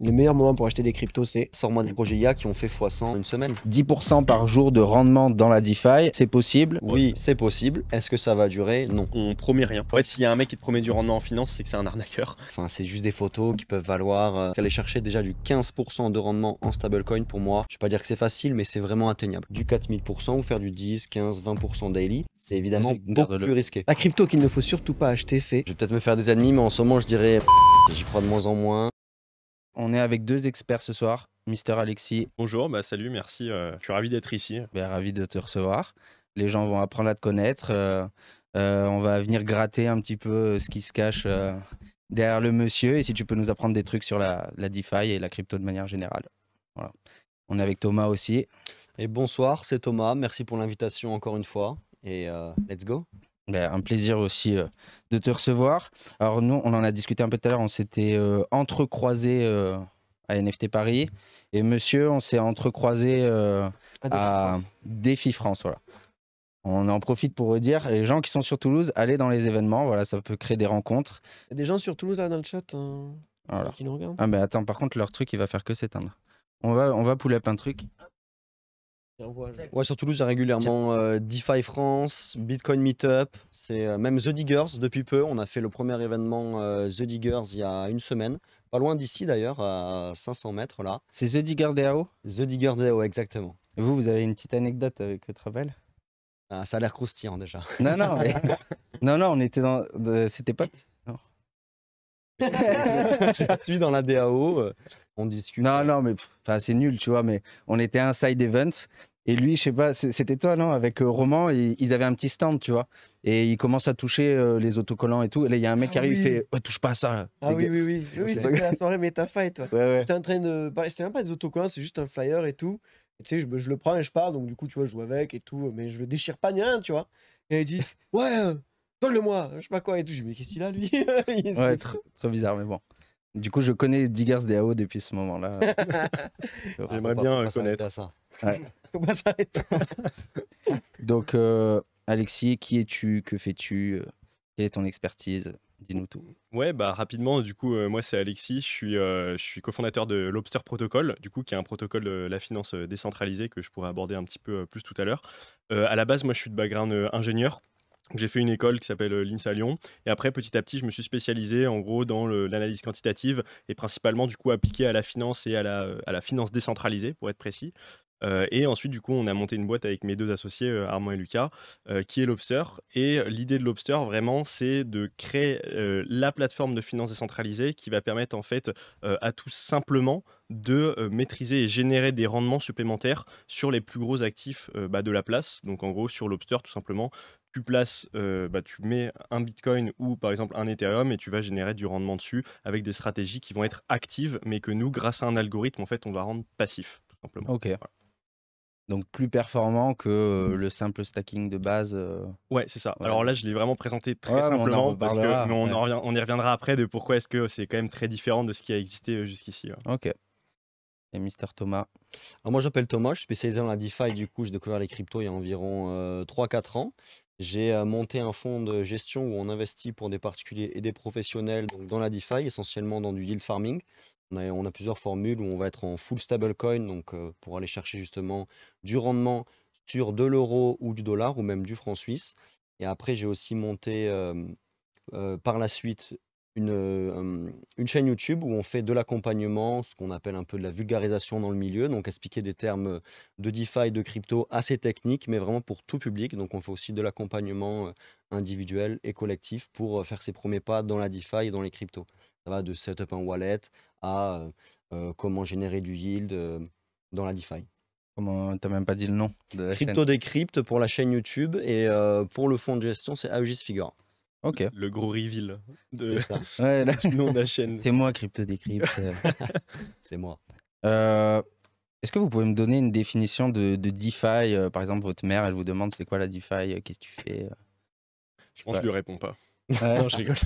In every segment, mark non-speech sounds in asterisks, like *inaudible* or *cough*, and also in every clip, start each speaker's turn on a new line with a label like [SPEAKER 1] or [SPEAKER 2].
[SPEAKER 1] Le meilleur moment pour acheter des cryptos, c'est
[SPEAKER 2] Sors-moi des projets IA qui ont fait x100 en une semaine.
[SPEAKER 3] 10% par jour de rendement dans la DeFi, c'est possible?
[SPEAKER 2] Oui, c'est possible. Est-ce que ça va durer? Non.
[SPEAKER 4] On promet rien. En fait, s'il y a un mec qui te promet du rendement en finance, c'est que c'est un arnaqueur.
[SPEAKER 2] Enfin, c'est juste des photos qui peuvent valoir. euh, aller chercher déjà du 15% de rendement en stablecoin pour moi. Je vais pas dire que c'est facile, mais c'est vraiment atteignable. Du 4000% ou faire du 10, 15, 20% daily, c'est évidemment beaucoup plus risqué.
[SPEAKER 1] la crypto qu'il ne faut surtout pas acheter, c'est
[SPEAKER 2] Je vais peut-être me faire des ennemis, mais en ce moment, je dirais *laughs* j'y crois de moins en moins.
[SPEAKER 3] On est avec deux experts ce soir, Mister Alexis,
[SPEAKER 4] Bonjour, bah salut, merci. euh, je suis ravi d'être ici.
[SPEAKER 3] ben, ravi de te recevoir. Les gens vont apprendre à te connaître. euh, euh, on va venir gratter un petit peu ce qui se cache euh, derrière le monsieur et si tu peux nous apprendre des trucs sur la, la DeFi et la crypto de manière générale. Voilà. On est avec Thomas aussi.
[SPEAKER 2] Et bonsoir, c'est Thomas. Merci pour l'invitation encore une fois. Et euh, let's go.
[SPEAKER 3] Ben, un plaisir aussi euh, de te recevoir. Alors nous, on en a discuté un peu tout à l'heure, on s'était euh, entrecroisés euh, à NFT Paris. Et monsieur, on s'est entrecroisés à Défi France. Voilà. On en profite pour redire, les gens qui sont sur Toulouse, allez dans les événements, voilà, ça peut créer des rencontres.
[SPEAKER 1] Il y a des gens sur Toulouse là dans le chat hein,
[SPEAKER 3] Voilà.
[SPEAKER 1] qui nous regardent.
[SPEAKER 3] Ah mais attends, par contre, leur truc, il va faire que s'éteindre. On va, on va pull up un truc.
[SPEAKER 2] Ouais, sur Toulouse, il y a régulièrement euh, DeFi France, Bitcoin Meetup, c'est euh, même The Diggers depuis peu. On a fait le premier événement euh, The Diggers il y a une semaine, pas loin d'ici d'ailleurs, à 500 mètres là.
[SPEAKER 3] C'est The Digger DAO.
[SPEAKER 2] The Diggers DAO, exactement.
[SPEAKER 3] Et vous, vous avez une petite anecdote avec votre rappel
[SPEAKER 2] Ah, ça a l'air croustillant déjà.
[SPEAKER 3] Non, non, mais... *laughs* non, non, on était dans... C'était pas... *laughs*
[SPEAKER 2] Je suis dans la DAO, euh, on discute.
[SPEAKER 3] Non, non, mais enfin, c'est nul, tu vois, mais on était un side event. Et lui, je sais pas, c'était toi, non Avec euh, Roman, ils, ils avaient un petit stand, tu vois. Et il commence à toucher euh, les autocollants et tout. Et là, il y a un mec
[SPEAKER 1] Ah
[SPEAKER 3] qui arrive, il
[SPEAKER 1] oui.
[SPEAKER 3] fait Ouais, touche pas à ça. Là.
[SPEAKER 1] Ah oui, oui, oui. Oui, oui, c'était *laughs* la soirée MetaFight. Ouais.
[SPEAKER 3] Ouais, ouais.
[SPEAKER 1] J'étais en train de c'était même pas des autocollants, c'est juste un flyer et tout. Et tu sais, je, je le prends et je pars, donc du coup, tu vois, je joue avec et tout, mais je le déchire pas ni rien, tu vois. Et il dit, *laughs* ouais, euh, donne-le-moi, je sais pas quoi et tout. Je dis, mais qu'est-ce qu'il a lui? *laughs* Il
[SPEAKER 3] Ouais, trop, trop bizarre, mais bon. Du coup, je connais Diggers DAO depuis ce moment-là. *laughs*
[SPEAKER 4] J'aimerais bien, connaître.
[SPEAKER 2] ça.
[SPEAKER 1] S'arrêter. *laughs*
[SPEAKER 3] Donc, euh, Alexis, qui es-tu? Que fais-tu? Quelle est ton expertise? Dis-nous tout.
[SPEAKER 4] Ouais, bah rapidement, du coup, euh, moi c'est Alexis, je suis, euh, je suis cofondateur de Lobster Protocol, du coup, qui est un protocole de la finance décentralisée que je pourrais aborder un petit peu plus tout à l'heure. Euh, à la base, moi je suis de background euh, ingénieur. J'ai fait une école qui s'appelle euh, l'INSA Lyon et après petit à petit je me suis spécialisé en gros dans l'analyse quantitative et principalement du coup appliquée à la finance et à la, à la finance décentralisée pour être précis. Euh, et ensuite du coup on a monté une boîte avec mes deux associés euh, Armand et Lucas qui est Lobster. Et l'idée de Lobster, vraiment, c'est de créer la plateforme de finance décentralisée qui va permettre en fait à tous simplement de maîtriser et générer des rendements supplémentaires sur les plus gros actifs bah, de la place. Donc en gros, sur Lobster, tout simplement, tu places, euh, bah, tu mets un Bitcoin ou par exemple un Ethereum et tu vas générer du rendement dessus avec des stratégies qui vont être actives, mais que nous, grâce à un algorithme, en fait, on va rendre passif, tout simplement.
[SPEAKER 3] Ok. Donc, plus performant que euh, le simple stacking de base. euh,
[SPEAKER 4] Ouais, c'est ça.
[SPEAKER 3] Ouais.
[SPEAKER 4] Alors là, je l'ai vraiment présenté très
[SPEAKER 3] Ouais, mais on en
[SPEAKER 4] simplement parce que mais on,
[SPEAKER 3] ouais.
[SPEAKER 4] en revient- on y reviendra après de pourquoi est-ce que c'est quand même très différent de ce qui a existé jusqu'ici. ouais.
[SPEAKER 3] Ok. Et Mister Thomas?
[SPEAKER 2] Alors moi, j'appelle Thomas, je suis spécialisé dans la DeFi. Du coup, j'ai découvert les cryptos il y a environ euh, 3-4 ans. J'ai euh, monté un fonds de gestion où on investit pour des particuliers et des professionnels dans la DeFi, essentiellement dans du yield farming. On a, on a plusieurs formules où on va être en full stablecoin, donc euh, pour aller chercher justement du rendement sur de l'euro ou du dollar ou même du franc suisse. Et après, j'ai aussi monté euh, par la suite une, euh, une chaîne YouTube où on fait de l'accompagnement, ce qu'on appelle un peu de la vulgarisation dans le milieu, donc expliquer des termes de DeFi, de crypto assez techniques, mais vraiment pour tout public. Donc on fait aussi de l'accompagnement euh, individuel et collectif pour euh, faire ses premiers pas dans la DeFi et dans les cryptos. Ça va de setup un wallet à euh, comment générer du yield euh, dans la DeFi.
[SPEAKER 3] Comment t'as même pas dit le nom de
[SPEAKER 2] Crypto Decrypt pour la chaîne YouTube et euh, pour le fonds de gestion, c'est Aegis Figure.
[SPEAKER 3] Ok.
[SPEAKER 4] Le gros reveal de *laughs*
[SPEAKER 3] Ouais, là,
[SPEAKER 4] du nom de la *laughs* chaîne.
[SPEAKER 3] c'est moi, Crypto Decrypt. euh. *laughs*
[SPEAKER 2] c'est moi.
[SPEAKER 3] Euh, Est-ce que vous pouvez me donner une définition de, de DeFi euh, Par exemple, votre mère, elle vous demande c'est quoi la DeFi euh, Qu'est-ce que tu fais
[SPEAKER 4] Je pense que je lui réponds pas.
[SPEAKER 3] Ouais.
[SPEAKER 4] Non, je rigole.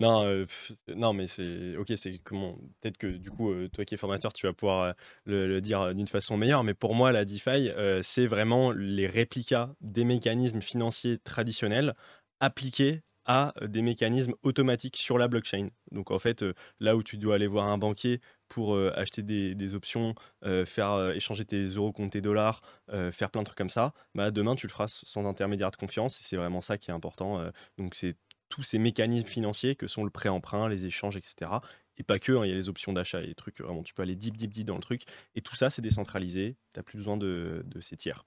[SPEAKER 4] non, euh, pff, non, mais c'est ok. C'est comment Peut-être que du coup, euh, toi qui es formateur, tu vas pouvoir euh, le, le dire d'une façon meilleure. Mais pour moi, la DeFi, euh, c'est vraiment les réplicas des mécanismes financiers traditionnels appliqués a des mécanismes automatiques sur la blockchain. Donc en fait, euh, là où tu dois aller voir un banquier pour euh, acheter des, options, euh, faire euh, échanger tes euros contre tes dollars, euh, faire plein de trucs comme ça, bah, demain tu le feras sans intermédiaire de confiance et c'est vraiment ça qui est important. euh. donc c'est tous ces mécanismes financiers que sont le prêt-emprunt, les échanges, etc. Et pas que, hein, il y a les options d'achat les trucs, vraiment tu peux aller deep, deep, deep dans le truc. Et tout ça c'est décentralisé, tu n'as plus besoin de, de ces tiers.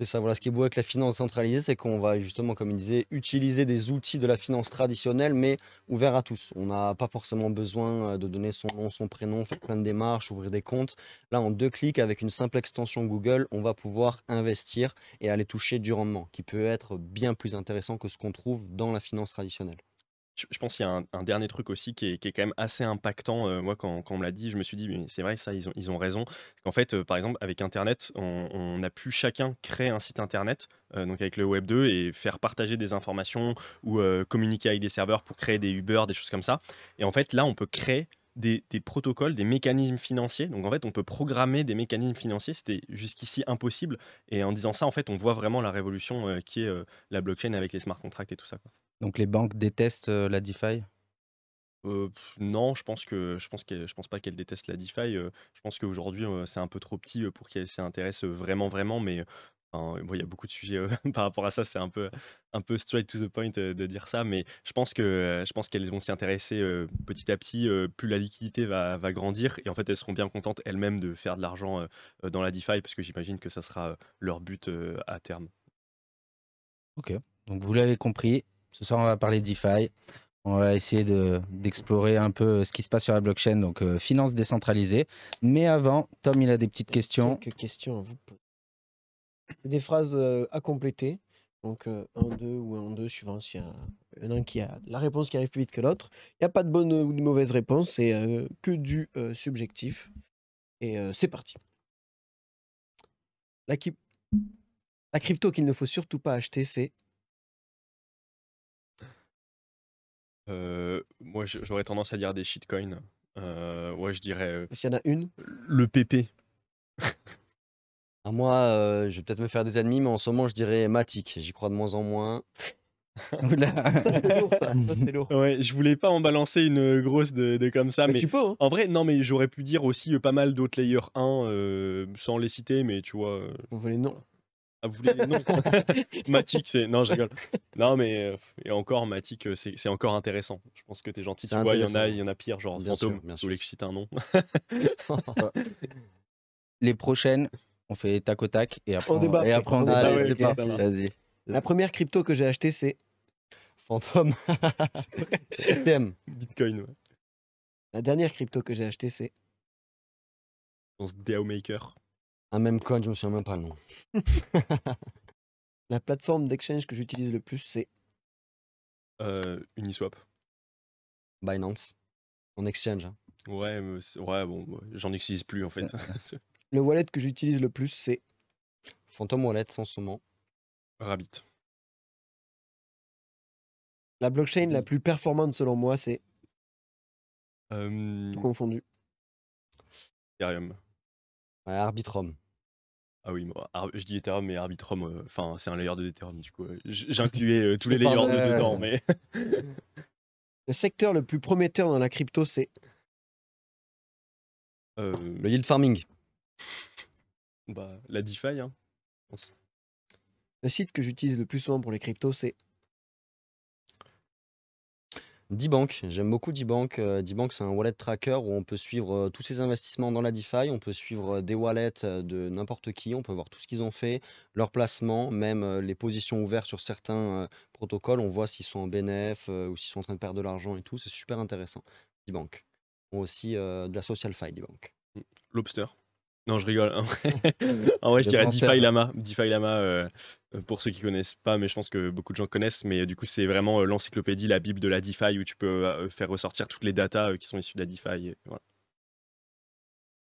[SPEAKER 2] C'est ça, voilà, ce qui est beau avec la finance centralisée, c'est qu'on va justement, comme il disait, utiliser des outils de la finance traditionnelle, mais ouverts à tous. On n'a pas forcément besoin euh, de donner son nom, son prénom, faire plein de démarches, ouvrir des comptes. Là, en deux clics, avec une simple extension Google, on va pouvoir investir et aller toucher du rendement, qui peut être bien plus intéressant que ce qu'on trouve dans la finance traditionnelle.
[SPEAKER 4] Je, pense qu'il y a un, dernier truc aussi qui est, quand même assez impactant. Euh, moi, quand, on me l'a dit, je me suis dit, mais c'est vrai, ça, ils ont, raison. En fait, euh, par exemple, avec Internet, on, a pu chacun créer un site Internet, euh, donc avec le Web 2, et faire partager des informations ou communiquer avec des serveurs pour créer des Uber, des choses comme ça. Et en fait, là, on peut créer des, des protocoles, des mécanismes financiers. Donc en fait, on peut programmer des mécanismes financiers. C'était jusqu'ici impossible. Et en disant ça, en fait, on voit vraiment la révolution euh, qui est euh, la blockchain avec les smart contracts et tout ça. quoi.
[SPEAKER 3] Donc les banques détestent euh, la DeFi?
[SPEAKER 4] Euh, non, je pense que je pense que je pense pas qu'elle déteste la DeFi. euh, je pense qu'aujourd'hui euh, c'est un peu trop petit pour qu'elle s'y intéresse vraiment vraiment. Mais enfin, bon, il y a beaucoup de sujets euh, *laughs* par rapport à ça. C'est un peu un peu straight to the point euh, de dire ça. Mais je pense que euh, je pense qu'elles vont s'y intéresser euh, petit à petit. euh, plus la liquidité va, va grandir et en fait elles seront bien contentes elles-mêmes de faire de l'argent dans la DeFi parce que j'imagine que ça sera leur but euh, à terme.
[SPEAKER 3] Ok. Donc vous l'avez compris, ce soir on va parler DeFi. On va essayer de- d'explorer un peu ce qui se passe sur la blockchain, donc euh, finance décentralisée. Mais avant, Tom, il a des petites questions.
[SPEAKER 1] Quelques questions à vous poser. Des phrases à compléter. Donc euh, un, deux ou un, deux, suivant s'il y a un qui a la réponse qui arrive plus vite que l'autre. Il n'y a pas de bonne ou de mauvaise réponse, c'est euh, que du euh, subjectif. Et c'est parti. La, crypto qu'il ne faut surtout pas acheter, c'est?
[SPEAKER 4] Moi j'aurais tendance à dire des shitcoins. Ouais, je dirais
[SPEAKER 1] s'il y en a une?
[SPEAKER 4] le PP.
[SPEAKER 2] À moi, euh, je vais peut-être me faire des ennemis, mais en ce moment, je dirais Matic. J'y crois de moins en moins. *laughs*
[SPEAKER 3] Oula. *laughs*
[SPEAKER 1] Ça, c'est lourd, ça. Ça, c'est lourd.
[SPEAKER 4] Ouais, je voulais pas en balancer une grosse de, de comme ça,
[SPEAKER 1] Mais
[SPEAKER 4] mais
[SPEAKER 1] tu peux, hein.
[SPEAKER 4] en vrai, non, mais j'aurais pu dire aussi euh, pas mal d'autres layers 1 euh, sans les citer, mais tu vois. euh,
[SPEAKER 1] Vous voulez non.
[SPEAKER 4] ah, vous voulez non *laughs* Matic, c'est. Non, je rigole. Non, mais euh, et encore, Matic, euh, c'est c'est encore intéressant. Je pense que t'es gentil. Tu vois, il y en a, y en a pire, genre
[SPEAKER 2] Bien sûr,
[SPEAKER 4] Fantôme.
[SPEAKER 2] bien
[SPEAKER 4] Vous
[SPEAKER 2] sûr.
[SPEAKER 4] voulez que je cite un nom
[SPEAKER 3] Les prochaines, on fait tac au tac et après
[SPEAKER 1] On débat
[SPEAKER 3] et
[SPEAKER 1] après,
[SPEAKER 3] on
[SPEAKER 1] on
[SPEAKER 3] débat.
[SPEAKER 1] ouais,
[SPEAKER 2] vas-y.
[SPEAKER 1] La première crypto que j'ai achetée, c'est
[SPEAKER 2] Fantôme. *laughs* C'est FM.
[SPEAKER 4] Bitcoin, ouais.
[SPEAKER 1] la dernière crypto que j'ai achetée, c'est
[SPEAKER 4] Je pense DAO Maker.
[SPEAKER 2] Un même coin, je me souviens même pas le nom. *laughs*
[SPEAKER 1] la plateforme d'exchange que j'utilise le plus, c'est
[SPEAKER 4] Euh, Uniswap.
[SPEAKER 2] Binance. En exchange. hein.
[SPEAKER 4] Ouais, mais ouais, bon, j'en utilise plus en fait. *laughs*
[SPEAKER 1] le wallet que j'utilise le plus, c'est
[SPEAKER 2] Phantom Wallet en ce moment.
[SPEAKER 4] Rabbit.
[SPEAKER 1] la blockchain la plus performante selon moi, c'est
[SPEAKER 4] Euh,
[SPEAKER 1] tout confondu.
[SPEAKER 4] Ethereum.
[SPEAKER 2] Ouais, Arbitrum.
[SPEAKER 4] Ah oui, moi, je dis Ethereum, mais Arbitrum, euh, enfin, c'est un layer de Ethereum, du coup. euh, J'incluais tous *laughs* les layers de dedans, mais. *laughs*
[SPEAKER 1] Le secteur le plus prometteur dans la crypto, c'est
[SPEAKER 2] Le yield farming.
[SPEAKER 4] Bah, la DeFi, hein. je pense.
[SPEAKER 1] le site que j'utilise le plus souvent pour les cryptos, c'est
[SPEAKER 2] D-Bank, j'aime beaucoup D-Bank. Euh, D-Bank, c'est un wallet tracker où on peut suivre euh, tous ses investissements dans la DeFi. On peut suivre euh, des wallets de n'importe qui. On peut voir tout ce qu'ils ont fait, leur placement, même les positions ouvertes sur certains protocoles. On voit s'ils sont en BNF ou s'ils sont en train de perdre de l'argent et tout. C'est super intéressant. D-Bank. Ils ont aussi euh, de la social fi, D-Bank.
[SPEAKER 4] Lobster. Non, je rigole. *laughs* En vrai, en vrai, je dirais. DeFi Lama. DeFi Lama, euh, euh, pour ceux qui connaissent pas, mais je pense que beaucoup de gens connaissent. Mais euh, du coup, c'est vraiment l'encyclopédie, la bible de la DeFi où tu peux faire ressortir toutes les datas qui sont issues de la DeFi. voilà.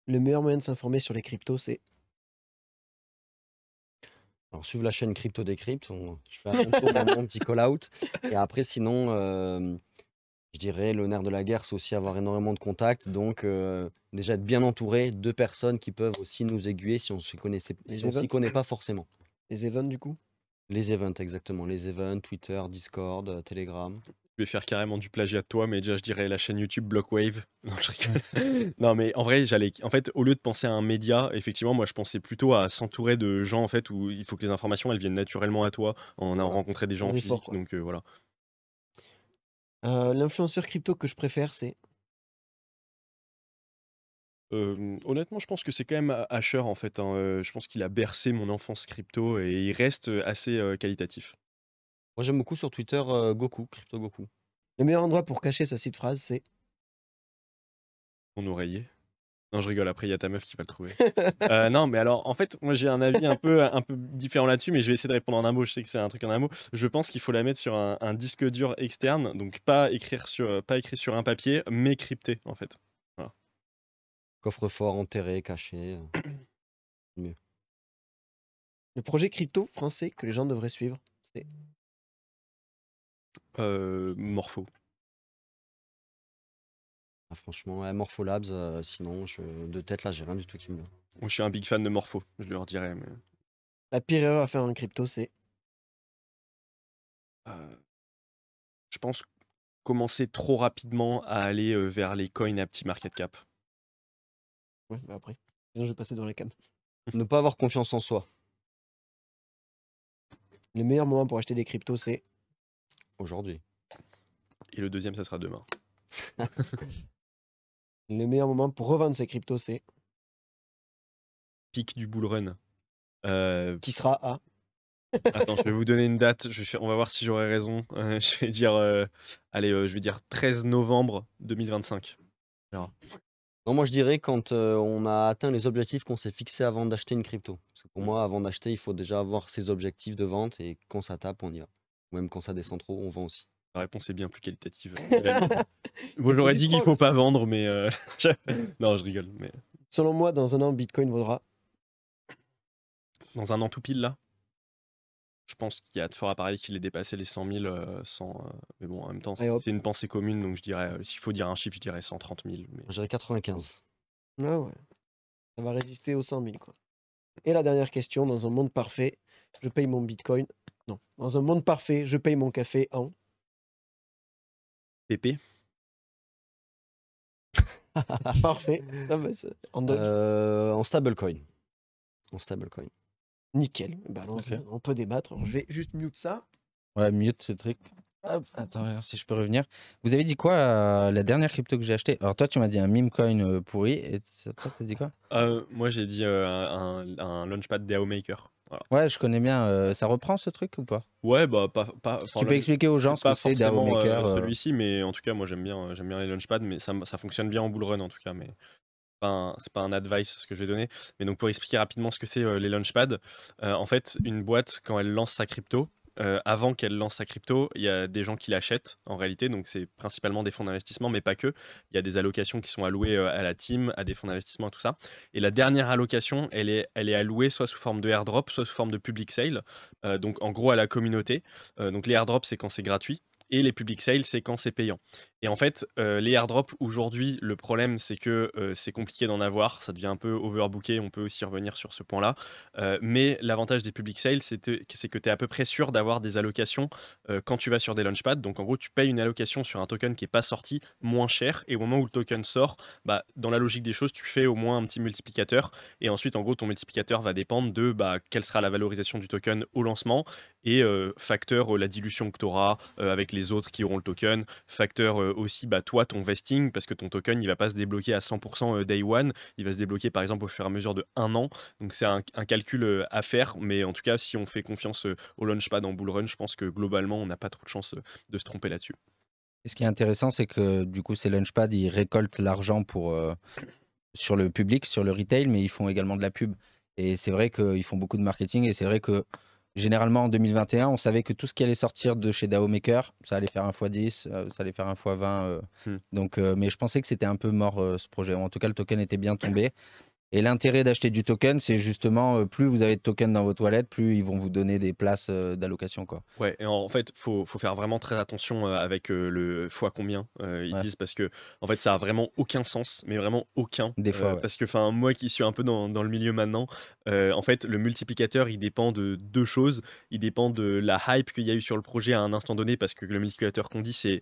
[SPEAKER 1] le meilleur moyen de s'informer sur les cryptos, c'est?
[SPEAKER 2] Alors, suivre la chaîne Crypto Décrypte. On... Je fais un tour dans mon petit call-out. Et après, sinon, euh, je dirais le nerf de la guerre, c'est aussi avoir énormément de contacts. Donc, euh, déjà être bien entouré de personnes qui peuvent aussi nous aiguiller si on ne s'y si on connaît pas forcément.
[SPEAKER 1] les events du coup?
[SPEAKER 2] Les events, exactement. Les events, Twitter, Discord, euh, Telegram.
[SPEAKER 4] Je vais faire carrément du plagiat de toi, mais déjà je dirais la chaîne YouTube Blockwave. *laughs* Non, je rigole. *laughs* non, mais en vrai, j'allais. En fait, au lieu de penser à un média, effectivement, moi je pensais plutôt à s'entourer de gens en fait où il faut que les informations elles viennent naturellement à toi en allant
[SPEAKER 1] Ouais.
[SPEAKER 4] rencontrer des gens en
[SPEAKER 1] fort,
[SPEAKER 4] physique. Donc euh, voilà.
[SPEAKER 1] Euh, L'influenceur crypto que je préfère, c'est?
[SPEAKER 4] Euh, honnêtement, je pense que c'est quand même Asher en fait. hein. Je pense qu'il a bercé mon enfance crypto et il reste assez euh, qualitatif.
[SPEAKER 2] Moi, j'aime beaucoup sur Twitter euh, Goku, Crypto Goku.
[SPEAKER 1] Le meilleur endroit pour cacher sa site phrase, c'est?
[SPEAKER 4] Mon oreiller. Non, je rigole. Après, il y a ta meuf qui va le trouver. Euh, *laughs* non, mais alors, en fait, moi j'ai un avis un peu, un peu différent là-dessus, mais je vais essayer de répondre en un mot. Je sais que c'est un truc en un mot. Je pense qu'il faut la mettre sur un, un disque dur externe, donc pas écrire sur, pas écrit sur un papier, mais crypté en fait.
[SPEAKER 2] Coffre-fort enterré, caché. *clears throat* euh.
[SPEAKER 1] Le projet crypto français que les gens devraient suivre, c'est.
[SPEAKER 4] Euh, morpho.
[SPEAKER 2] Ah, franchement, ouais, Morpholabs, euh, sinon, je- de tête, là, j'ai rien du tout qui me vient.
[SPEAKER 4] Moi, je suis un big fan de morpho. Je leur dirais, mais
[SPEAKER 1] La pire erreur à faire en crypto, c'est.
[SPEAKER 4] euh, je pense commencer trop rapidement à aller euh, vers les coins à petit market cap.
[SPEAKER 1] Ouais, bah après. Sinon, je vais passer dans les cams. *laughs*
[SPEAKER 2] Ne pas avoir confiance en soi.
[SPEAKER 1] Le meilleur moment pour acheter des cryptos, c'est.
[SPEAKER 2] Aujourd'hui.
[SPEAKER 4] Et le deuxième, ça sera demain. *laughs*
[SPEAKER 1] Le meilleur moment pour revendre ses cryptos, c'est.
[SPEAKER 4] Pic du bull run. Euh,
[SPEAKER 1] Qui sera à.
[SPEAKER 4] Attends, je vais vous donner une date. Je vais faire- on va voir si j'aurai raison. *laughs* Euh, je vais dire, euh, allez, euh, je vais dire 13 novembre 2025.
[SPEAKER 2] Non, moi, je dirais quand euh, on a atteint les objectifs qu'on s'est fixés avant d'acheter une crypto. Parce que pour moi, avant d'acheter, il faut déjà avoir ses objectifs de vente et quand ça tape, on y va. Ou Même quand ça descend trop, on vend aussi.
[SPEAKER 4] La réponse est bien plus qualitative. *laughs* bon, j'aurais dit qu'il faut pas vendre, mais euh, *laughs* non, je rigole. Mais
[SPEAKER 1] Selon moi, dans un an, Bitcoin vaudra.
[SPEAKER 4] dans un an tout pile là, je pense qu'il y a de forts appareils qu'il ait dépassé les 100 000 euh, sans. euh, mais bon, en même temps, c'est une pensée commune, donc je dirais, euh, s'il faut dire un chiffre, je dirais 130 000. Mais...
[SPEAKER 2] Je dirais 95.
[SPEAKER 1] Ah ouais. Ça va résister aux 100 000, quoi. Et la dernière question, dans un monde parfait, je paye mon Bitcoin. Non. Dans un monde parfait, je paye mon café en.
[SPEAKER 4] PP *laughs*
[SPEAKER 1] Parfait. Ah bah, c'est- en Doge.
[SPEAKER 2] Euh, en stablecoin. En stablecoin.
[SPEAKER 1] Nickel. Bah, allons-y,
[SPEAKER 3] Ok.
[SPEAKER 1] On peut débattre. Alors, je vais juste mute ça.
[SPEAKER 3] Ouais, mute ce truc. Hop, attends, si je peux revenir. Vous avez dit quoi euh, la dernière crypto que j'ai acheté Alors toi, tu m'as dit un meme coin euh, pourri. Et toi, t'as dit quoi?
[SPEAKER 4] Euh, Moi, j'ai dit euh, un, un launchpad DAO Maker. Voilà.
[SPEAKER 3] Ouais, je connais bien. ça reprend ce truc ou pas?
[SPEAKER 4] Ouais, bah, pas. pas
[SPEAKER 3] Si Tu peux expliquer aux gens ce que c'est DAO Maker
[SPEAKER 4] celui-ci, mais en tout cas, moi j'aime bien, j'aime bien les launchpads, mais ça, fonctionne bien en bull run en tout cas, mais c'est pas un- c'est pas un advice ce que je vais donner. Mais donc pour expliquer rapidement ce que c'est euh, les launchpads, euh, en fait, une boîte quand elle lance sa crypto. Euh, avant qu'elle lance sa crypto, il y a des gens qui l'achètent en réalité, donc c'est principalement des fonds d'investissement, mais pas que. Il y a des allocations qui sont allouées euh, à la team, à des fonds d'investissement, tout ça. Et la dernière allocation, elle est, allouée soit sous forme de airdrop, soit sous forme de public sale, euh, donc en gros à la communauté. Donc les airdrops, c'est quand c'est gratuit. Et les public sales, c'est quand c'est payant. Et en fait, euh, les airdrops, aujourd'hui, le problème, c'est que euh, c'est compliqué d'en avoir. Ça devient un peu overbooké. On peut aussi revenir sur ce point-là. Euh, mais l'avantage des public sales, c'est que tu es à peu près sûr d'avoir des allocations quand tu vas sur des launchpads. Donc, en gros, tu payes une allocation sur un token qui n'est pas sorti moins cher. Et au moment où le token sort, bah, dans la logique des choses, tu fais au moins un petit multiplicateur. Et ensuite, en gros, ton multiplicateur va dépendre de bah, quelle sera la valorisation du token au lancement et facteur la dilution que tu auras avec les autres qui auront le token, facteur euh, aussi bah, toi ton vesting parce que ton token il va pas se débloquer à 100% day one, il va se débloquer par exemple au fur et à mesure de un an, donc c'est un, calcul euh, à faire, mais en tout cas si on fait confiance euh, au launchpad en bull run, je pense que globalement on n'a pas trop de chance euh, de se tromper là-dessus.
[SPEAKER 3] Et ce qui est intéressant, c'est que du coup, ces launchpads, ils récoltent l'argent pour euh, sur le public, sur le retail, mais ils font également de la pub. Et c'est vrai qu'ils font beaucoup de marketing. Et c'est vrai que généralement en 2021, on savait que tout ce qui allait sortir de chez DAO Maker, ça allait faire un x10, euh, ça allait faire un x20. euh.
[SPEAKER 4] Hmm.
[SPEAKER 3] Donc, euh, mais je pensais que c'était un peu mort euh, ce projet. En tout cas, le token était bien tombé. Et l'intérêt d'acheter du token, c'est justement euh, plus vous avez de tokens dans votre wallet, plus ils vont vous donner des places euh, d'allocation. quoi.
[SPEAKER 4] Ouais, et en fait, faut, faut faire vraiment très attention euh, avec le fois combien euh, ils
[SPEAKER 3] Ouais.
[SPEAKER 4] disent parce que en fait, ça a vraiment aucun sens, mais vraiment aucun.
[SPEAKER 3] Des fois,
[SPEAKER 4] Euh,
[SPEAKER 3] ouais.
[SPEAKER 4] Parce que, enfin, moi qui suis un peu dans, dans le milieu maintenant, euh, en fait, le multiplicateur, il dépend de deux choses. Il dépend de la hype qu'il y a eu sur le projet à un instant donné, parce que le multiplicateur qu'on dit, c'est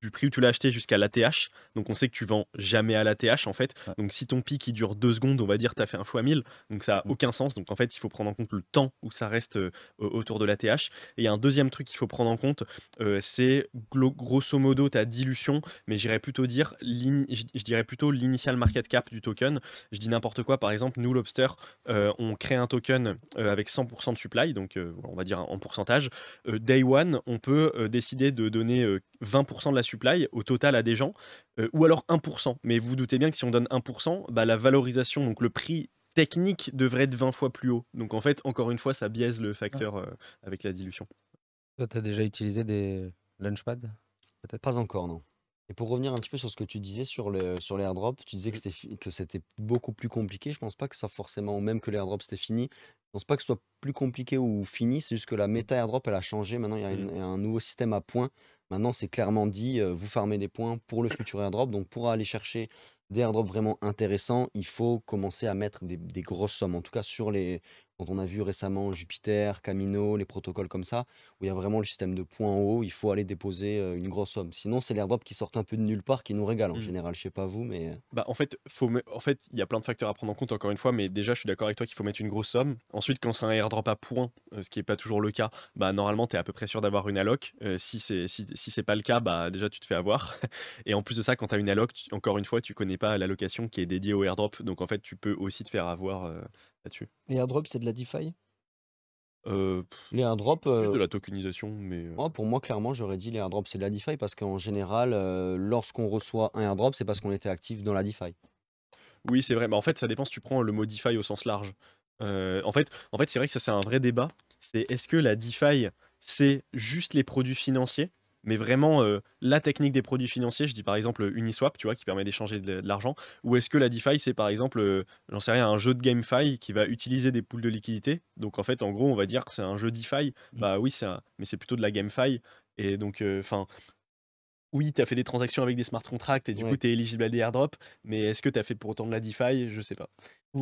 [SPEAKER 4] du prix où tu l'as acheté jusqu'à l'ATH. Donc, on sait que tu vends jamais à l'ATH en fait.
[SPEAKER 3] Ouais.
[SPEAKER 4] Donc, si ton pic il dure deux secondes, on va dire, tu as fait un fois 1000. Donc, ça a
[SPEAKER 3] Mm.
[SPEAKER 4] aucun sens. Donc, en fait, il faut prendre en compte le temps où ça reste euh, autour de l'ATH. Et il y a un deuxième truc qu'il faut prendre en compte, euh, c'est grosso modo ta dilution, mais j'irais plutôt dire, je dirais plutôt l'initial market cap du token. Je dis n'importe quoi, par exemple, nous, Lobster, euh, on crée un token avec 100% de supply, donc on va dire en pourcentage. Day one, on peut décider de donner euh, 20% de la supply au total à des gens, euh, ou alors 1%. Mais vous vous doutez bien que si on donne 1%, bah, la valorisation, donc le prix technique devrait être 20 fois plus haut. Donc en fait, encore une fois, ça biaise le facteur euh, avec la dilution.
[SPEAKER 3] Toi, tu as déjà utilisé des launchpads peut-être?
[SPEAKER 2] Pas encore, non. Et pour revenir un petit peu sur ce que tu disais sur, le, sur les airdrops, tu disais que c'était, fi- que c'était beaucoup plus compliqué. Je pense pas que ça forcément, ou même que les airdrops c'était fini. Je pense pas que ce soit plus compliqué ou fini. C'est juste que la méta airdrop, elle a changé. Maintenant, il y a, une- il y a un nouveau système à points. Maintenant, c'est clairement dit, euh, vous farmez des points pour le futur airdrop. Donc, pour aller chercher des airdrops vraiment intéressants, il faut commencer à mettre des, des grosses sommes. En tout cas, sur les. Quand on a vu récemment Jupiter, Camino, les protocoles comme ça, où il y a vraiment le système de points en haut, il faut aller déposer euh, une grosse somme. Sinon, c'est l'airdrop qui sortent un peu de nulle part qui nous régale en
[SPEAKER 4] Mm.
[SPEAKER 2] général. Je sais pas vous, mais.
[SPEAKER 4] Bah, en fait, faut me- en fait, il y a plein de facteurs à prendre en compte, encore une fois, mais déjà, je suis d'accord avec toi qu'il faut mettre une grosse somme. Ensuite, quand c'est un airdrop à points, euh, ce qui n'est pas toujours le cas, bah, normalement, tu es à peu près sûr d'avoir une alloc. Euh, si c'est si, si c'est pas le cas, bah, déjà, tu te fais avoir. *laughs* Et en plus de ça, quand tu as une alloc, tu- encore une fois, tu connais pas l'allocation qui est dédiée au airdrop. Donc, en fait, tu peux aussi te faire avoir euh, là-dessus.
[SPEAKER 1] Les airdrops, c'est de la DeFi?
[SPEAKER 4] Euh, pff,
[SPEAKER 2] Les airdrops.
[SPEAKER 4] c'est juste
[SPEAKER 2] euh,
[SPEAKER 4] de la tokenisation, mais. euh,
[SPEAKER 2] moi, pour moi, clairement, j'aurais dit les airdrops, c'est de la DeFi parce qu'en général, euh, lorsqu'on reçoit un airdrop, c'est parce qu'on était actif dans la DeFi.
[SPEAKER 4] Oui, c'est vrai. Mais en fait, ça dépend si tu prends le mot DeFi au sens large. Euh, en fait, en fait c'est vrai que ça, c'est un vrai débat. C'est est-ce que la DeFi, c'est juste les produits financiers? Mais vraiment euh, la technique des produits financiers, je dis par exemple Uniswap, tu vois, qui permet d'échanger de, de l'argent, ou est-ce que la DeFi, c'est par exemple, euh, j'en sais rien, un jeu de GameFi qui va utiliser des poules de liquidité. Donc en fait, en gros, on va dire que c'est un jeu DeFi. Bah oui, c'est un- mais c'est plutôt de la GameFi. Et donc, enfin, oui, tu as fait des transactions avec des smart contracts et du
[SPEAKER 2] Ouais.
[SPEAKER 4] coup, tu es éligible à des airdrops, mais est-ce que tu as fait pour autant de la DeFi? Je sais pas.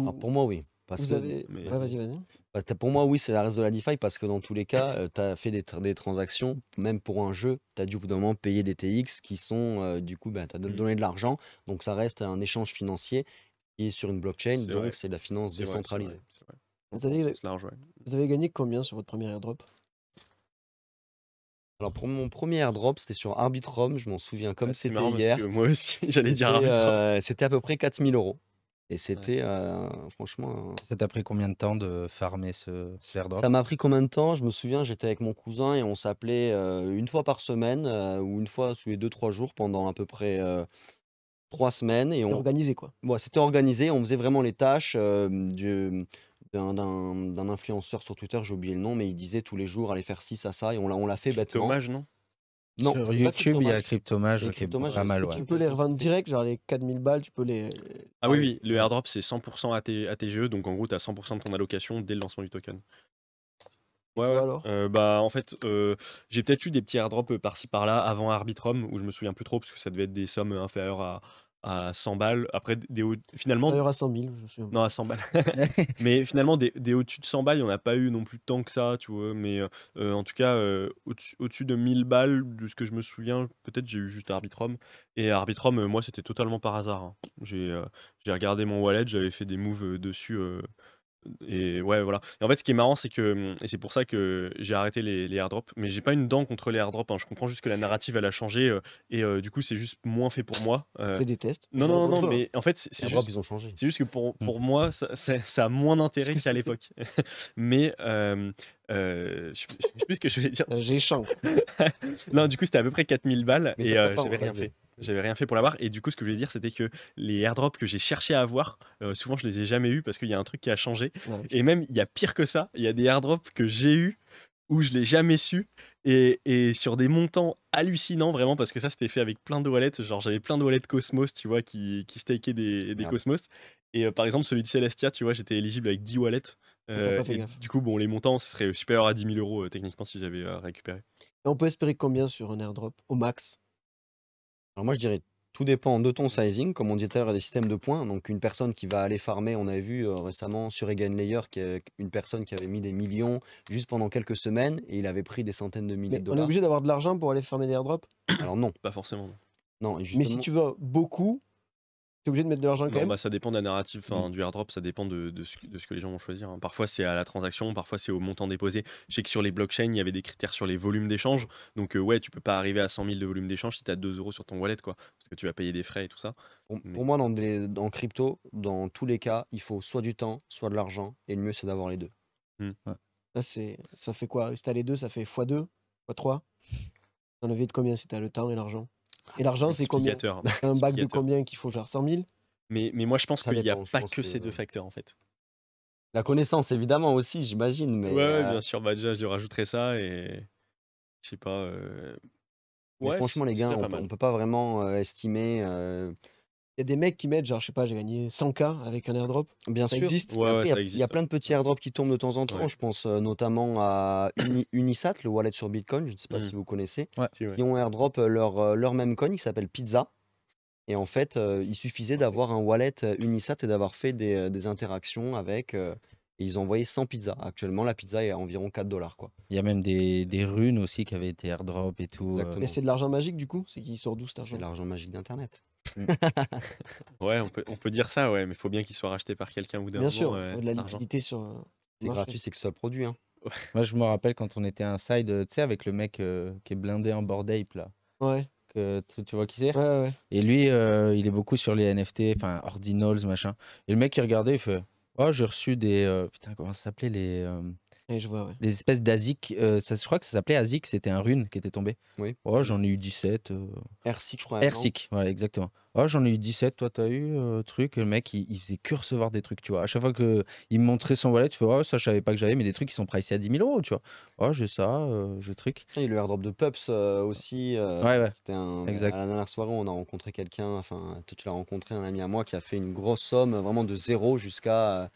[SPEAKER 2] Alors, pour moi, oui. Parce
[SPEAKER 1] vous
[SPEAKER 2] que,
[SPEAKER 1] avez.
[SPEAKER 4] mais-
[SPEAKER 1] Ouais, vas-y, vas-y.
[SPEAKER 2] bah, pour moi, oui, c'est la reste de la DeFi parce que dans tous les cas, tu as fait des, tra- des transactions, même pour un jeu, tu as dû au bout d'un moment payer des TX qui sont, euh, du coup, bah, tu as
[SPEAKER 4] Mm.
[SPEAKER 2] donné de l'argent. Donc ça reste un échange financier qui est sur une blockchain, donc c'est de la finance décentralisée.
[SPEAKER 4] vrai, c'est vrai.
[SPEAKER 1] Vous avez,
[SPEAKER 4] C'est large, ouais.
[SPEAKER 1] vous avez gagné combien sur votre premier airdrop?
[SPEAKER 2] Alors pour mon premier airdrop, c'était sur Arbitrum, je m'en souviens comme
[SPEAKER 4] Ah,
[SPEAKER 2] c'était hier.
[SPEAKER 4] que moi aussi, *laughs* j'allais dire
[SPEAKER 2] C'était,
[SPEAKER 4] arbitre.
[SPEAKER 2] euh, C'était à peu près 4000 euros. Et c'était euh, franchement.
[SPEAKER 3] Ça t'a pris combien de temps de farmer ce, ce airdrop
[SPEAKER 2] Ça m'a pris combien de temps? Je me souviens, j'étais avec mon cousin et on s'appelait euh, une fois par semaine euh, ou une fois tous les 2-3 jours pendant à peu près 3 semaines. Et on...
[SPEAKER 1] organisé, quoi.
[SPEAKER 2] ouais, c'était organisé, on faisait vraiment les tâches euh, du- d'un influenceur sur Twitter, j'ai oublié le nom, mais il disait tous les jours allez faire ci, ça, ça, et on l'a on l'a fait bêtement.
[SPEAKER 4] Dommage, non?
[SPEAKER 2] Non,
[SPEAKER 3] Sur YouTube, il y a
[SPEAKER 2] Cryptomage.
[SPEAKER 3] Qui est pas mal. Ouais.
[SPEAKER 1] Tu peux les revendre direct, genre les 4000 balles, tu peux les.
[SPEAKER 4] Ah oui, oui, le airdrop, c'est 100% AT ATGE, donc en gros, tu as 100% de ton allocation dès le lancement du token. Ouais, ouais.
[SPEAKER 1] alors?
[SPEAKER 4] Euh, bah, en fait, euh, j'ai peut-être eu des petits airdrops euh, par-ci par-là avant Arbitrum, où je me souviens plus trop, parce que ça devait être des sommes inférieures à, à 100 balles. Après, des hauts- finalement,
[SPEAKER 1] D'ailleurs à 100 000, je souviens.
[SPEAKER 4] non, à 100 balles. *laughs* *laughs* mais finalement, des, des au-dessus de 100 balles, il n'y en a pas eu non plus tant que ça, tu vois. Mais euh, en tout cas, euh, au-dessus de 1000 balles, de ce que je me souviens, peut-être j'ai eu juste Arbitrum. Et Arbitrum, euh, moi, c'était totalement par hasard. hein. J'ai j'ai regardé mon wallet, j'avais fait des moves dessus. Et ouais, voilà. Et en fait, ce qui est marrant, c'est que, et c'est pour ça que j'ai arrêté les, les airdrops, mais j'ai pas une dent contre les airdrops. hein. Je comprends juste que la narrative, elle a changé, euh, et euh, du coup, c'est juste moins fait pour moi. euh.
[SPEAKER 1] Je déteste.
[SPEAKER 4] non, non, non,
[SPEAKER 1] pas.
[SPEAKER 4] mais en fait, c'est juste.
[SPEAKER 2] ils ont changé.
[SPEAKER 4] C'est juste que pour,
[SPEAKER 3] Mm.
[SPEAKER 4] pour moi, ça, ça- *laughs* ça a moins d'intérêt qu'à l'époque. *laughs* Mais euh, je, je sais plus ce que je voulais dire.
[SPEAKER 1] J'ai champ. *laughs*
[SPEAKER 4] Non, du coup, c'était à peu près 4000 balles
[SPEAKER 2] Mais
[SPEAKER 4] et euh, j'avais rien fait. J'avais rien fait pour l'avoir. Et du coup, ce que je voulais dire, c'était que les airdrops que j'ai cherché à avoir, euh, souvent, je les ai jamais eu parce qu'il y a un truc qui a changé.
[SPEAKER 1] Ouais.
[SPEAKER 4] Et même, il y a pire que ça. Il y a des airdrops que j'ai eu où je l'ai jamais su et, et sur des montants hallucinants vraiment parce que ça c'était fait avec plein de wallets genre j'avais plein de wallets Cosmos tu vois qui, qui stakaient des, des. Cosmos Et euh, par exemple, celui de Celestia, tu vois, j'étais éligible avec 10 wallets. Euh, et du coup, bon, les montants, ce serait supérieur à 10 000 euros euh, techniquement si j'avais récupéré.
[SPEAKER 1] Et on peut espérer combien sur un airdrop Au max?
[SPEAKER 2] Alors moi je dirais tout dépend de ton sizing, comme on disait tout à l'heure, des systèmes de points. Donc une personne qui va aller farmer, on avait vu euh, récemment sur Egan Layer une personne qui avait mis des millions juste pendant quelques semaines et il avait pris des centaines de milliers
[SPEAKER 1] Mais
[SPEAKER 2] de
[SPEAKER 1] on est
[SPEAKER 2] dollars.
[SPEAKER 1] obligé d'avoir de l'argent pour aller fermer des airdrops?
[SPEAKER 2] Alors non,
[SPEAKER 4] Pas forcément. non.
[SPEAKER 2] non, et
[SPEAKER 1] Mais
[SPEAKER 2] justement,
[SPEAKER 1] si tu veux beaucoup, t'es obligé de mettre de l'argent quand
[SPEAKER 4] Non,
[SPEAKER 1] même
[SPEAKER 4] bah, ça dépend de la narrative, enfin,
[SPEAKER 2] Mm.
[SPEAKER 4] du airdrop, ça dépend de, de ce, que- de ce que les gens vont choisir. hein. Parfois, c'est à la transaction, parfois, c'est au montant déposé. Je sais que sur les blockchains, il y avait des critères sur les volumes d'échange. Donc, euh, ouais, tu peux pas arriver à 100 000 de volume d'échange si tu as 2 euros sur ton wallet, quoi. Parce que tu vas payer des frais et tout ça.
[SPEAKER 2] pour,
[SPEAKER 4] mais-
[SPEAKER 2] pour moi dans, des- dans crypto, dans tous les cas, il faut soit du temps, soit de l'argent et le mieux c'est d'avoir les deux.
[SPEAKER 1] Là, c'est... Ça fait quoi? Si t'as les deux, ça fait x2, x3 T'en de combien si t'as le temps et l'argent? Et l'argent, c'est combien. C'est un bac de combien qu'il faut Genre 100 000
[SPEAKER 4] Mais, mais moi, je pense qu'il n'y a pas que, ces deux facteurs, en fait.
[SPEAKER 2] La connaissance évidemment aussi, j'imagine, mais
[SPEAKER 4] ouais,
[SPEAKER 2] euh,
[SPEAKER 4] bien sûr. Bah, déjà, je lui rajouterais ça et. Je sais pas. euh, ouais,
[SPEAKER 2] franchement les gars, on,
[SPEAKER 4] pas
[SPEAKER 2] peut- pas vraiment euh, estimer.
[SPEAKER 1] Il y a des mecs qui mettent, genre, je sais pas, j'ai gagné 100K avec un airdrop.
[SPEAKER 2] Bien
[SPEAKER 1] Ça
[SPEAKER 2] sûr.
[SPEAKER 1] existe
[SPEAKER 4] Ouais,
[SPEAKER 2] Après,
[SPEAKER 4] ouais,
[SPEAKER 2] il y a-
[SPEAKER 4] ça
[SPEAKER 2] il y,
[SPEAKER 4] existe.
[SPEAKER 2] a plein de petits airdrops qui tombent de temps en temps.
[SPEAKER 4] Ouais.
[SPEAKER 2] Je pense euh, notamment à Uni- Unisat, le wallet sur Bitcoin. Je ne sais pas
[SPEAKER 4] Mm.
[SPEAKER 2] si vous connaissez. Qui ont airdrop euh, leur, euh, leur même coin qui s'appelle Pizza. Et en fait, euh, il suffisait d'avoir un wallet Unisat et d'avoir fait des, des interactions avec. euh, et ils ont envoyé 100 pizzas. Actuellement, la pizza est à environ 4 dollars.
[SPEAKER 3] Il y a même des, des runes aussi qui avaient été airdrop et tout.
[SPEAKER 2] Exactement.
[SPEAKER 1] Mais c'est de l'argent magique, du coup? C'est qui sort d'où cet
[SPEAKER 2] C'est
[SPEAKER 1] argent?
[SPEAKER 2] l'argent magique d'Internet. *laughs*
[SPEAKER 4] Ouais, on peut, on peut dire ça, ouais, mais il faut bien qu'il soit racheté par quelqu'un ou d'un
[SPEAKER 1] Bien
[SPEAKER 4] moment,
[SPEAKER 1] sûr,
[SPEAKER 4] ouais,
[SPEAKER 1] faut de la liquidité sur. euh,
[SPEAKER 2] C'est gratuit, c'est que ça produit. Hein. *laughs*
[SPEAKER 3] Moi, je me rappelle quand on était un side, euh, tu sais, avec le mec euh, qui est blindé en board ape, là.
[SPEAKER 1] Ouais,
[SPEAKER 3] Que, tu, tu vois qui c'est?
[SPEAKER 1] Ouais, ouais.
[SPEAKER 3] Et lui, euh, il est beaucoup sur les NFT, enfin, ordinals, machin. Et le mec, il regardait, il fait Oh, j'ai reçu des. euh, putain, comment ça s'appelait les,
[SPEAKER 1] Ouais, je vois, ouais.
[SPEAKER 3] les espèces d'Azik. euh, ça, je crois que ça s'appelait Azik, c'était un rune qui était tombé.
[SPEAKER 2] Oui.
[SPEAKER 3] Oh, j'en ai eu 17. euh,
[SPEAKER 2] RSIC, je crois. non
[SPEAKER 3] Airsick, voilà, exactement. Oh, j'en ai eu 17, toi, t'as eu euh, truc. Et le mec, il, il faisait que recevoir des trucs, tu vois. À chaque fois qu'il me montrait son wallet, tu fais Oh, ça, je savais pas que j'avais, mais des trucs qui sont pricés à 10 000 euros, tu vois. Oh, j'ai ça, euh, j'ai truc.
[SPEAKER 2] Il y a eu le airdrop de Pups euh, aussi. euh,
[SPEAKER 3] Ouais, ouais.
[SPEAKER 2] C'était un.
[SPEAKER 3] Exact.
[SPEAKER 2] À la dernière soirée, on a rencontré quelqu'un, enfin, toi tu l'as rencontré, un ami à moi, qui a fait une grosse somme, euh, vraiment de zéro jusqu'à euh,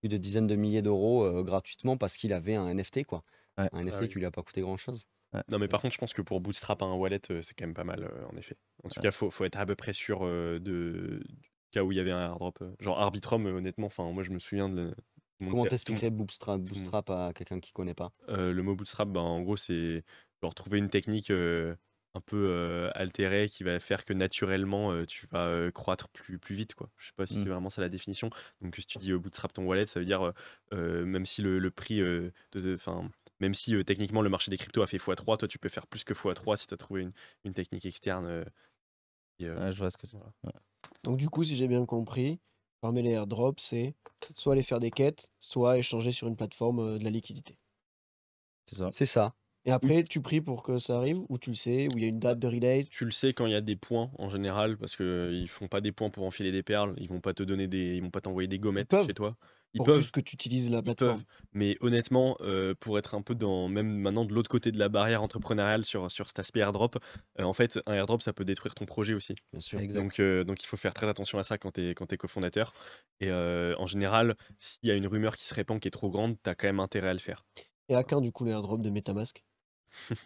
[SPEAKER 2] plus de dizaines de milliers d'euros euh, gratuitement parce qu'il avait un NFT, quoi.
[SPEAKER 3] Ouais.
[SPEAKER 2] Un NFT
[SPEAKER 4] Ah oui.
[SPEAKER 2] qui lui a pas coûté grand chose.
[SPEAKER 4] Non, mais par contre, je pense que pour bootstrap un wallet, c'est quand même pas mal, euh, en effet. En tout cas, faut, faut être à peu près sûr euh, de, du cas où il y avait un airdrop. Genre Arbitrum, honnêtement, enfin, moi je me souviin de.
[SPEAKER 2] Comment t'expliquerais Bootstrap, Bootstrap à quelqu'un qui connaît pas?
[SPEAKER 4] Euh, le mot bootstrap, ben, en gros, c'est genre trouver une technique euh, un peu euh, altérée qui va faire que naturellement euh, tu vas euh, croître plus, plus vite. Quoi. Je sais pas si
[SPEAKER 3] Mm.
[SPEAKER 4] c'est vraiment ça la définition. Donc, si tu dis euh, bootstrap ton wallet, ça veut dire euh, euh, même si le, le prix, euh, de, de- 'fin, même si euh, techniquement le marché des cryptos a fait x3, toi tu peux faire plus que x3 si tu as trouvé une, une technique externe. euh, et, euh,
[SPEAKER 3] je vois ce que tu
[SPEAKER 4] voilà.
[SPEAKER 1] Donc, du coup, si j'ai bien compris, farmer les airdrops, c'est soit aller faire des quêtes, soit échanger sur une plateforme euh, de la liquidité.
[SPEAKER 3] C'est ça.
[SPEAKER 2] C'est ça.
[SPEAKER 1] Et après, tu pries pour que ça arrive, ou tu le sais, ou il y a une date de release?
[SPEAKER 4] Tu le sais quand il y a des points en général, parce qu'ils font pas des points pour enfiler des perles, ils vont pas te donner des, ils vont pas t'envoyer des gommettes
[SPEAKER 1] peuvent.
[SPEAKER 4] chez toi. Ils
[SPEAKER 1] pour
[SPEAKER 4] peuvent,
[SPEAKER 1] juste que tu utilises la plateforme.
[SPEAKER 4] peuvent, mais honnêtement, euh, pour être un peu dans, même maintenant de l'autre côté de la barrière entrepreneuriale sur, sur cet aspect airdrop, euh, en fait, un airdrop, ça peut détruire ton projet aussi.
[SPEAKER 2] Bien sûr.
[SPEAKER 3] Exact.
[SPEAKER 4] Donc, euh, donc il faut faire très attention à ça quand tu es, quand es cofondateur. Et euh, en général, s'il y a une rumeur qui se répand qui est trop grande, tu as quand même intérêt à le faire.
[SPEAKER 1] Et à quand, du coup, le airdrop de Metamask? *laughs*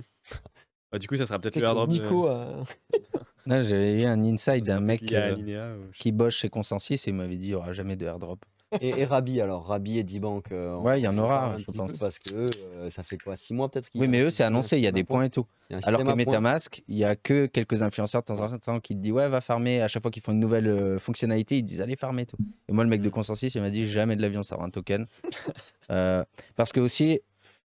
[SPEAKER 4] Bah, du coup, ça sera peut-être le airdrop.
[SPEAKER 1] Nico. *laughs*
[SPEAKER 3] Là, j'avais eu un inside
[SPEAKER 4] ça
[SPEAKER 3] d'un mec euh,
[SPEAKER 4] ou
[SPEAKER 3] qui bosse chez Consensus et il m'avait dit il n'y aura jamais de airdrop.
[SPEAKER 2] Et, et Rabi alors, Rabi et D-Bank. euh, on
[SPEAKER 3] Ouais, il y en aura, je pense.
[SPEAKER 2] Parce que euh, ça fait quoi 6 mois peut-être
[SPEAKER 3] Oui, mais eux, c'est annoncé, il y a des
[SPEAKER 2] points.
[SPEAKER 3] points et tout. Alors que. Metamask, il y a que quelques influenceurs de temps en temps qui te disent ouais, va farmer. À chaque fois qu'ils font une nouvelle euh, fonctionnalité, ils disent allez farmer et tout. Et moi, le mec de. Consensus, il m'a dit jamais de l'avion sort un token. *laughs* Euh, parce que aussi,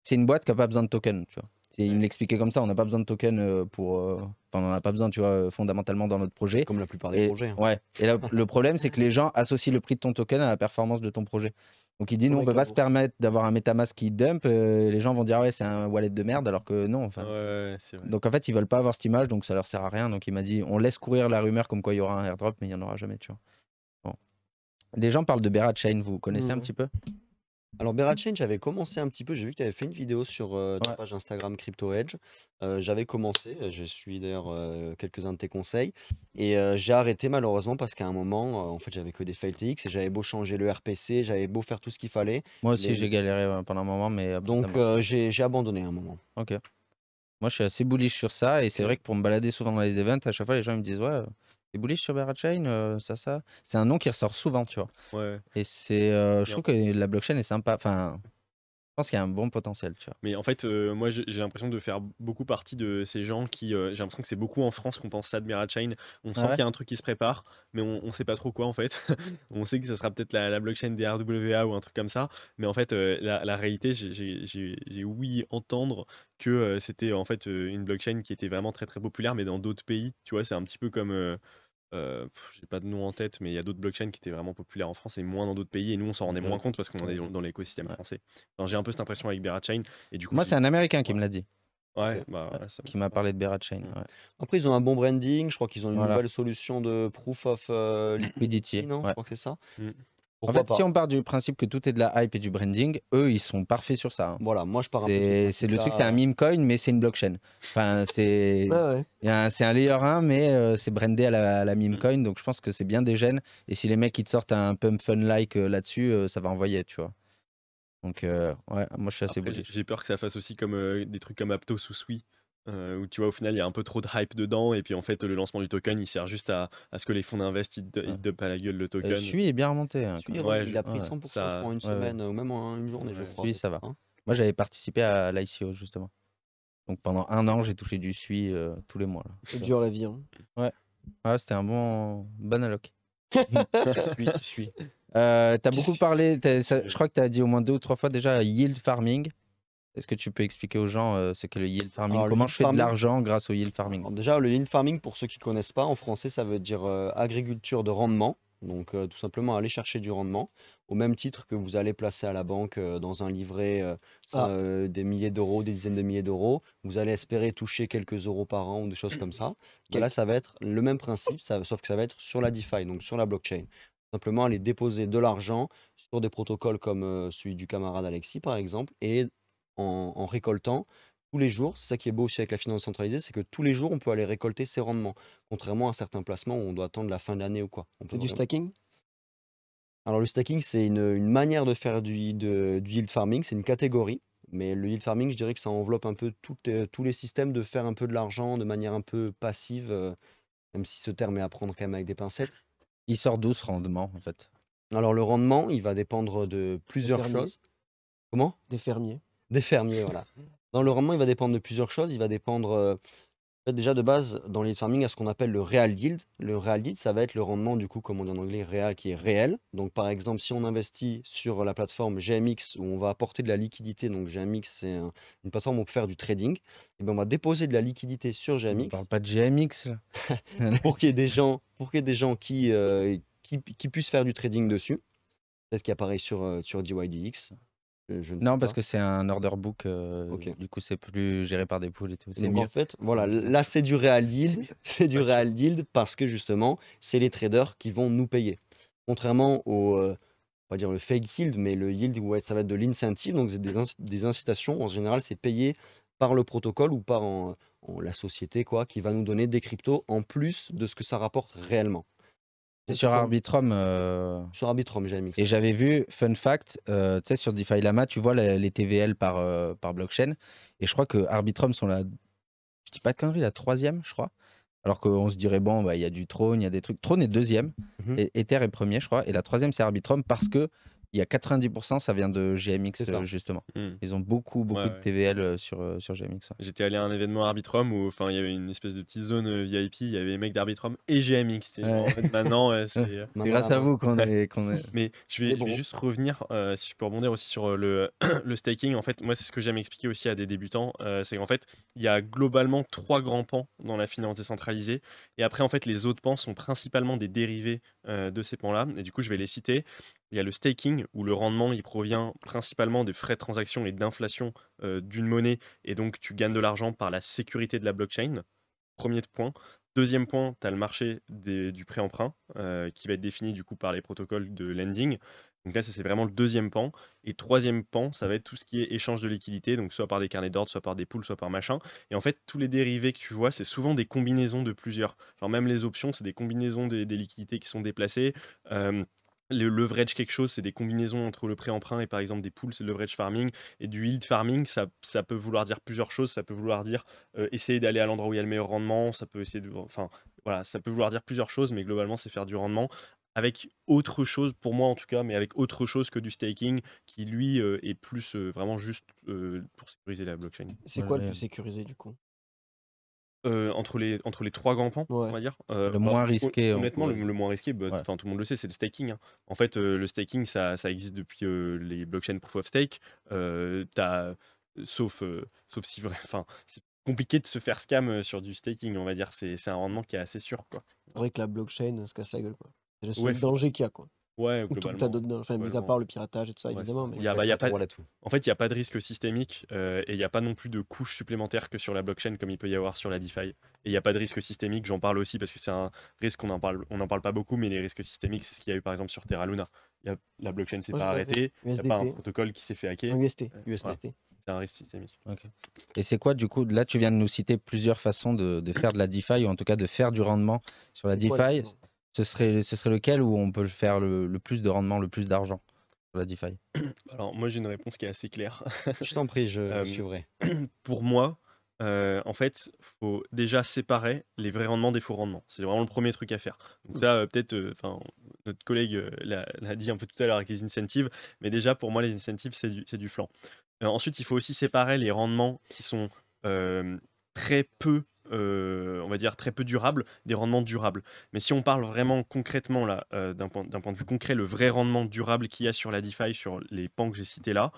[SPEAKER 3] c'est une boîte qui n'a pas besoin de token, tu vois. Il me l'expliquait comme ça, on n'a pas besoin de token euh, pour. euh, Enfin, on n'en a pas besoin, tu vois, euh, fondamentalement dans notre projet.
[SPEAKER 2] Comme la plupart des
[SPEAKER 3] Et,
[SPEAKER 2] projets. hein.
[SPEAKER 3] ouais. Et là, *laughs* le problème, c'est que les gens associent le prix de ton token à la performance de ton projet. Donc il dit, nous, on peut
[SPEAKER 1] avec
[SPEAKER 3] pas se permettre d'avoir un MetaMask qui dump. euh, les gens vont dire, ah ouais, c'est un wallet de merde, alors que non. Enfin.
[SPEAKER 4] Ouais, ouais, c'est vrai.
[SPEAKER 3] donc en fait, ils veulent pas avoir cette image, donc ça leur sert à rien. Donc il m'a dit, on laisse courir la rumeur comme quoi il y aura un airdrop, mais il n'y en aura jamais, tu vois. Bon. Des gens parlent de Berat Chain, vous connaissez un
[SPEAKER 1] Mhm.
[SPEAKER 3] petit peu?
[SPEAKER 2] Alors Berachain, j'avais commencé un petit peu, j'ai vu que tu avais fait une vidéo sur euh, ta
[SPEAKER 3] Ouais.
[SPEAKER 2] page Instagram Crypto Edge. Euh, j'avais commencé, euh, je suis d'ailleurs euh, quelques-uns de tes conseils, et euh, j'ai arrêté malheureusement parce qu'à un moment, euh, en fait, j'avais que des fails TX et j'avais beau changer le RPC, j'avais beau faire tout ce qu'il fallait,
[SPEAKER 3] Moi aussi,
[SPEAKER 2] Les-
[SPEAKER 3] j'ai galéré pendant un moment, mais après, ça
[SPEAKER 2] donc euh, j'ai j'ai abandonné à un moment.
[SPEAKER 3] Ok. Moi, je suis assez bullish sur ça, et c'est
[SPEAKER 2] Ok.
[SPEAKER 3] vrai que pour me balader souvent dans les events, à chaque fois, les gens ils me disent Ouais, t'es bullish sur Berachain, euh, ça, ça. C'est un nom qui ressort souvent, tu vois.
[SPEAKER 4] Ouais.
[SPEAKER 3] Et c'est, euh, je trouve que la blockchain est sympa. Enfin, pense qu'il y a un bon potentiel, tu vois.
[SPEAKER 4] Mais en fait, euh, moi, j'ai l'impression de faire beaucoup partie de ces gens qui. euh, j'ai l'impression que c'est beaucoup en France qu'on pense ça de Merachain. On sent
[SPEAKER 3] Ah ouais
[SPEAKER 4] qu'il y a un truc qui se prépare, mais on, on sait pas trop quoi en fait. *laughs* on sait que ça sera peut-être la, la blockchain des RWA ou un truc comme ça. Mais en fait, euh, la, la réalité, j'ai- j'ai j'ai- j'ai ouï entendre que euh, c'était en fait euh, une blockchain qui était vraiment très très populaire, mais dans d'autres pays. Tu vois, c'est un petit peu comme. euh, euh, j'ai pas de nom en tête, mais il y a d'autres blockchains qui étaient vraiment populaires en France et moins dans d'autres pays. Et nous, on s'en rendait
[SPEAKER 3] Ouais.
[SPEAKER 4] moins compte parce qu'on est dans, dans l'écosystème
[SPEAKER 3] Ouais.
[SPEAKER 4] français. Enfin, j'ai un peu cette impression avec Berachain. Et du coup,
[SPEAKER 3] Moi, c'est un Américain qui me l'a dit,
[SPEAKER 4] Ouais,
[SPEAKER 2] Ok.
[SPEAKER 4] bah,
[SPEAKER 3] Ouais,
[SPEAKER 4] ouais, ça
[SPEAKER 3] qui m'a parlé de Berachain.
[SPEAKER 4] Mm.
[SPEAKER 3] Ouais.
[SPEAKER 2] Après, ils ont un bon branding, je crois qu'ils ont une
[SPEAKER 3] Voilà.
[SPEAKER 2] nouvelle solution de proof of euh,
[SPEAKER 3] Liquidity.
[SPEAKER 2] non? Je crois que c'est ça.
[SPEAKER 4] Mm.
[SPEAKER 3] En fait,
[SPEAKER 2] pas
[SPEAKER 3] si on part du principe que tout est de la hype et du branding, eux, ils sont parfaits sur ça. hein.
[SPEAKER 2] Voilà, moi je pars un peu
[SPEAKER 3] C'est le truc, c'est un meme coin, mais c'est une blockchain. Enfin, c'est
[SPEAKER 1] Ouais, ouais.
[SPEAKER 3] il y a un- c'est un layer 1, mais euh, c'est brandé à la, à la meme
[SPEAKER 4] Mm.
[SPEAKER 3] coin, donc je pense que c'est bien des gènes. Et si les mecs ils te sortent un pump fun like euh, là-dessus, euh, ça va envoyer, tu vois. Donc euh, ouais, moi je suis assez
[SPEAKER 4] Après, j'ai
[SPEAKER 3] bullish.
[SPEAKER 4] j'ai peur que ça fasse aussi comme euh, des trucs comme Aptos ou Sui, euh, où tu vois, au final, il y a un peu trop de hype dedans, et puis en fait, le lancement du token, il sert juste à, à ce que les fonds d'invest, ils, ils
[SPEAKER 3] Ouais.
[SPEAKER 4] dupent à la gueule le
[SPEAKER 3] Euh,
[SPEAKER 4] token.
[SPEAKER 3] Sui est bien remonté. hein.
[SPEAKER 4] Ouais,
[SPEAKER 2] il a pris
[SPEAKER 3] ouais,
[SPEAKER 2] 100% je
[SPEAKER 4] ça-
[SPEAKER 2] crois, en une
[SPEAKER 3] ouais, ouais.
[SPEAKER 2] semaine, ou même en une journée, je
[SPEAKER 4] Ouais.
[SPEAKER 2] crois.
[SPEAKER 3] Celui, ça va.
[SPEAKER 2] hein.
[SPEAKER 3] Moi j'avais participé à l'ICO justement. Donc pendant un an, j'ai touché du Sui euh, tous les mois.
[SPEAKER 1] C'est dur la vie. Hein.
[SPEAKER 3] Ah, c'était un bon, bon alloc. *laughs*
[SPEAKER 2] Suis, suis.
[SPEAKER 3] Euh, t'as beaucoup parlé, ça- je crois que tu as dit au moins deux ou trois fois déjà yield farming. Est-ce que tu peux expliquer aux gens euh, ce qu'est le yield farming?
[SPEAKER 2] Alors,
[SPEAKER 3] Comment
[SPEAKER 2] yield
[SPEAKER 3] je fais
[SPEAKER 2] farming-
[SPEAKER 3] de l'argent grâce au yield farming?
[SPEAKER 2] Alors déjà, le yield farming, pour ceux qui ne connaissent pas, en français, ça veut dire euh, agriculture de rendement. Donc, euh, tout simplement, aller chercher du rendement, au même titre que vous allez placer à la banque dans un livret
[SPEAKER 1] Ah.
[SPEAKER 2] des milliers d'euros, des dizaines de milliers d'euros. Vous allez espérer toucher quelques euros par an ou des choses comme ça. Et là, ça va être le même principe, ça- sauf que ça va être sur la DeFi, donc sur la blockchain. Simplement, aller déposer de l'argent sur des protocoles comme celui du camarade Alexis, par exemple, et en, en récoltant tous les jours. C'est ça qui est beau aussi avec la finance centralisée, c'est que tous les jours, on peut aller récolter ses rendements. Contrairement à certains placements où on doit attendre la fin de l'année ou quoi.
[SPEAKER 1] C'est du
[SPEAKER 2] vraiment-
[SPEAKER 1] stacking?
[SPEAKER 2] Alors, le stacking, c'est une, une manière de faire du, yield- de- du yield farming, c'est une catégorie. Mais le yield farming, je dirais que ça enveloppe un peu tout, euh, tous les systèmes de faire un peu de l'argent de manière un peu passive, euh, même si ce terme est à prendre quand même avec des pincettes.
[SPEAKER 3] Il sort d'où ce rendement en fait?
[SPEAKER 2] Alors, le rendement, il va dépendre de plusieurs choses. Comment?
[SPEAKER 1] Des fermiers.
[SPEAKER 2] Des fermiers, voilà. Dans le rendement, il va dépendre de plusieurs choses. Il va dépendre, euh, déjà de base, dans le yield farming, à ce qu'on appelle le real yield. Le real yield, ça va être le rendement, du coup, comme on dit en anglais, réel, qui est réel. Donc, par exemple, si on investit sur la plateforme GMX, où on va apporter de la liquidité, donc GMX, c'est un- une plateforme où on peut faire du trading, et ben on va déposer de la liquidité sur
[SPEAKER 3] On
[SPEAKER 2] GMX
[SPEAKER 3] parle pas de GMX. là. *laughs*
[SPEAKER 2] pour qu'il y ait des gens, pour qu'il y ait des gens qui, euh, qui, qui puissent faire du trading dessus. Peut-être qu'il y a pareil sur, euh, sur DYDX. Je, je ne sais
[SPEAKER 3] Non, parce
[SPEAKER 2] pas.
[SPEAKER 3] que c'est un order book. euh,
[SPEAKER 2] Ok.
[SPEAKER 3] Du coup, c'est plus géré par des pools et tout. C'est
[SPEAKER 2] Donc
[SPEAKER 3] mieux.
[SPEAKER 2] en fait, voilà, là c'est du real yield, *laughs* c'est du real yield parce que justement, c'est les traders qui vont nous payer. Contrairement au, euh, on va dire le fake yield, mais le yield, ça va être de l'incentive, donc c'est des, inc- des incitations. En général, c'est payé par le protocole ou par en- en la société quoi, qui va nous donner des cryptos en plus de ce que ça rapporte réellement.
[SPEAKER 3] C'est sur Arbitrum. euh,
[SPEAKER 2] Sur Arbitrum, GMX.
[SPEAKER 3] Et j'avais vu, fun fact, euh, tu sais, sur DeFi Lama, tu vois les TVL par, euh, par blockchain. Et je crois que Arbitrum sont la, je dis pas de conneries, la troisième, je crois. Alors qu'on se dirait, bon, bah, il y a du Trône, il y a des trucs. Trône est deuxième,
[SPEAKER 2] Mhm.
[SPEAKER 3] et Ether est premier, je crois. Et la troisième, c'est Arbitrum parce que il y a 90%, ça vient de GMX, euh, justement.
[SPEAKER 4] Hmm.
[SPEAKER 3] Ils ont beaucoup, beaucoup
[SPEAKER 4] Ouais,
[SPEAKER 3] de. TVL euh, sur, euh, sur GMX. ouais.
[SPEAKER 4] J'étais allé à un événement Arbitrum où enfin il y avait une espèce de petite zone VIP, il y avait les mecs d'Arbitrum et GMX. En fait, maintenant, *laughs* c'est.
[SPEAKER 3] grâce à vous qu'on est, qu'on est. *laughs*
[SPEAKER 4] Mais je vais, je juste revenir, euh, si je peux rebondir aussi sur le, *clears throat* le staking. En fait, moi, c'est ce que j'aime expliquer aussi à des débutants. euh, c'est qu'en fait, il y a globalement trois grands pans dans la finance décentralisée. Et après, en fait, les autres pans sont principalement des dérivés euh, de ces pans-là. Et du coup, je vais les citer. Il y a le staking, où le rendement, il provient principalement des frais de transaction et d'inflation euh, d'une monnaie. Et donc, tu gagnes de l'argent par la sécurité de la blockchain. Premier point. Deuxième point, tu as le marché du pré-emprunt euh, qui va être défini du coup par les protocoles de lending. Donc là, ça c'est vraiment le deuxième pan. Et troisième pan, ça va être tout ce qui est échange de liquidité, donc soit par des carnets d'ordre, soit par des poules, soit par machin. Et en fait, tous les dérivés que tu vois, c'est souvent des combinaisons de plusieurs. Genre même les options, c'est des combinaisons des, des liquidités qui sont déplacées. Euh, le leverage quelque chose, c'est des combinaisons entre le pré-emprunt et par exemple des poules, c'est le leverage farming. Et du yield farming, ça, ça peut vouloir dire plusieurs choses. Ça peut vouloir dire euh, essayer d'aller à l'endroit où il y a le meilleur rendement. Ça peut essayer de, enfin, voilà, ça peut vouloir dire plusieurs choses, mais globalement, c'est faire du rendement avec autre chose, pour moi en tout cas, mais avec autre chose que du staking qui lui euh, est plus euh, vraiment juste euh, pour sécuriser la blockchain.
[SPEAKER 1] C'est quoi le plus sécurisé du coup?
[SPEAKER 4] Euh, entre, les, entre les trois grands pans, on va dire. Euh,
[SPEAKER 3] Le moins risqué, on
[SPEAKER 4] Honnêtement, le, moins risqué, bah,
[SPEAKER 3] Ouais.
[SPEAKER 4] tout le monde le sait, c'est le staking. hein. En fait, euh, le staking, ça, ça existe depuis euh, les blockchains proof of stake. Euh, t'as- sauf, euh, sauf si enfin, c'est compliqué de se faire scam sur du staking, on va dire. C'est c'est un rendement qui est assez sûr, quoi.
[SPEAKER 1] C'est vrai que la blockchain se casse la gueule quoi. C'est le seul
[SPEAKER 4] Ouais,
[SPEAKER 1] danger qu'il y a quoi.
[SPEAKER 4] Ouais,
[SPEAKER 1] Ou tout
[SPEAKER 4] globalement.
[SPEAKER 1] t'as d'autres enfin mis à part le piratage et tout ça
[SPEAKER 4] Ouais,
[SPEAKER 1] évidemment. Mais...
[SPEAKER 4] Il y a- bah, y a pas-
[SPEAKER 2] Voilà tout.
[SPEAKER 4] En fait, il n'y a pas de risque systémique euh, et il n'y a pas non plus de couche supplémentaire que sur la blockchain comme il peut y avoir sur la DeFi. Et il n'y a pas de risque systémique, j'en parle aussi parce que c'est un risque qu'on n'en parle, on parle pas beaucoup, mais les risques systémiques, c'est ce qu'il y a eu par exemple sur Terra Luna. Il y a, la blockchain s'est pas arrêtée, il n'y a pas un protocole qui s'est fait hacker,
[SPEAKER 1] Un UST.
[SPEAKER 2] UST.
[SPEAKER 4] Voilà.
[SPEAKER 1] UST.
[SPEAKER 4] c'est un risque systémique.
[SPEAKER 3] Et c'est quoi, du coup, là, tu viens de nous citer plusieurs façons de, de faire de la DeFi, ou en tout cas de faire du rendement sur la DeFi. Ce serait, ce serait lequel où on peut le faire le, le plus de rendement, le plus d'argent sur la DeFi? *clears throat*
[SPEAKER 4] Alors moi j'ai une réponse qui est assez claire. *laughs*
[SPEAKER 2] Je t'en prie, je
[SPEAKER 4] Euh,
[SPEAKER 2] suivrai. *clears throat*
[SPEAKER 4] Pour moi, euh, en fait, faut déjà séparer les vrais rendements des faux rendements. C'est vraiment le premier truc à faire. Donc ça, euh, peut-être, euh, enfin, notre collègue euh, l'a dit un peu tout à l'heure avec les incentives, mais déjà pour moi les incentives c'est du, c'est du flanc. Euh, ensuite, il faut aussi séparer les rendements qui sont euh, très peu, euh, on va dire très peu durables, des rendements durables. Mais si on parle vraiment concrètement là, euh, d'un point, point de vue concret, le vrai rendement durable qu'il y a sur la DeFi, sur les pans que j'ai cités là,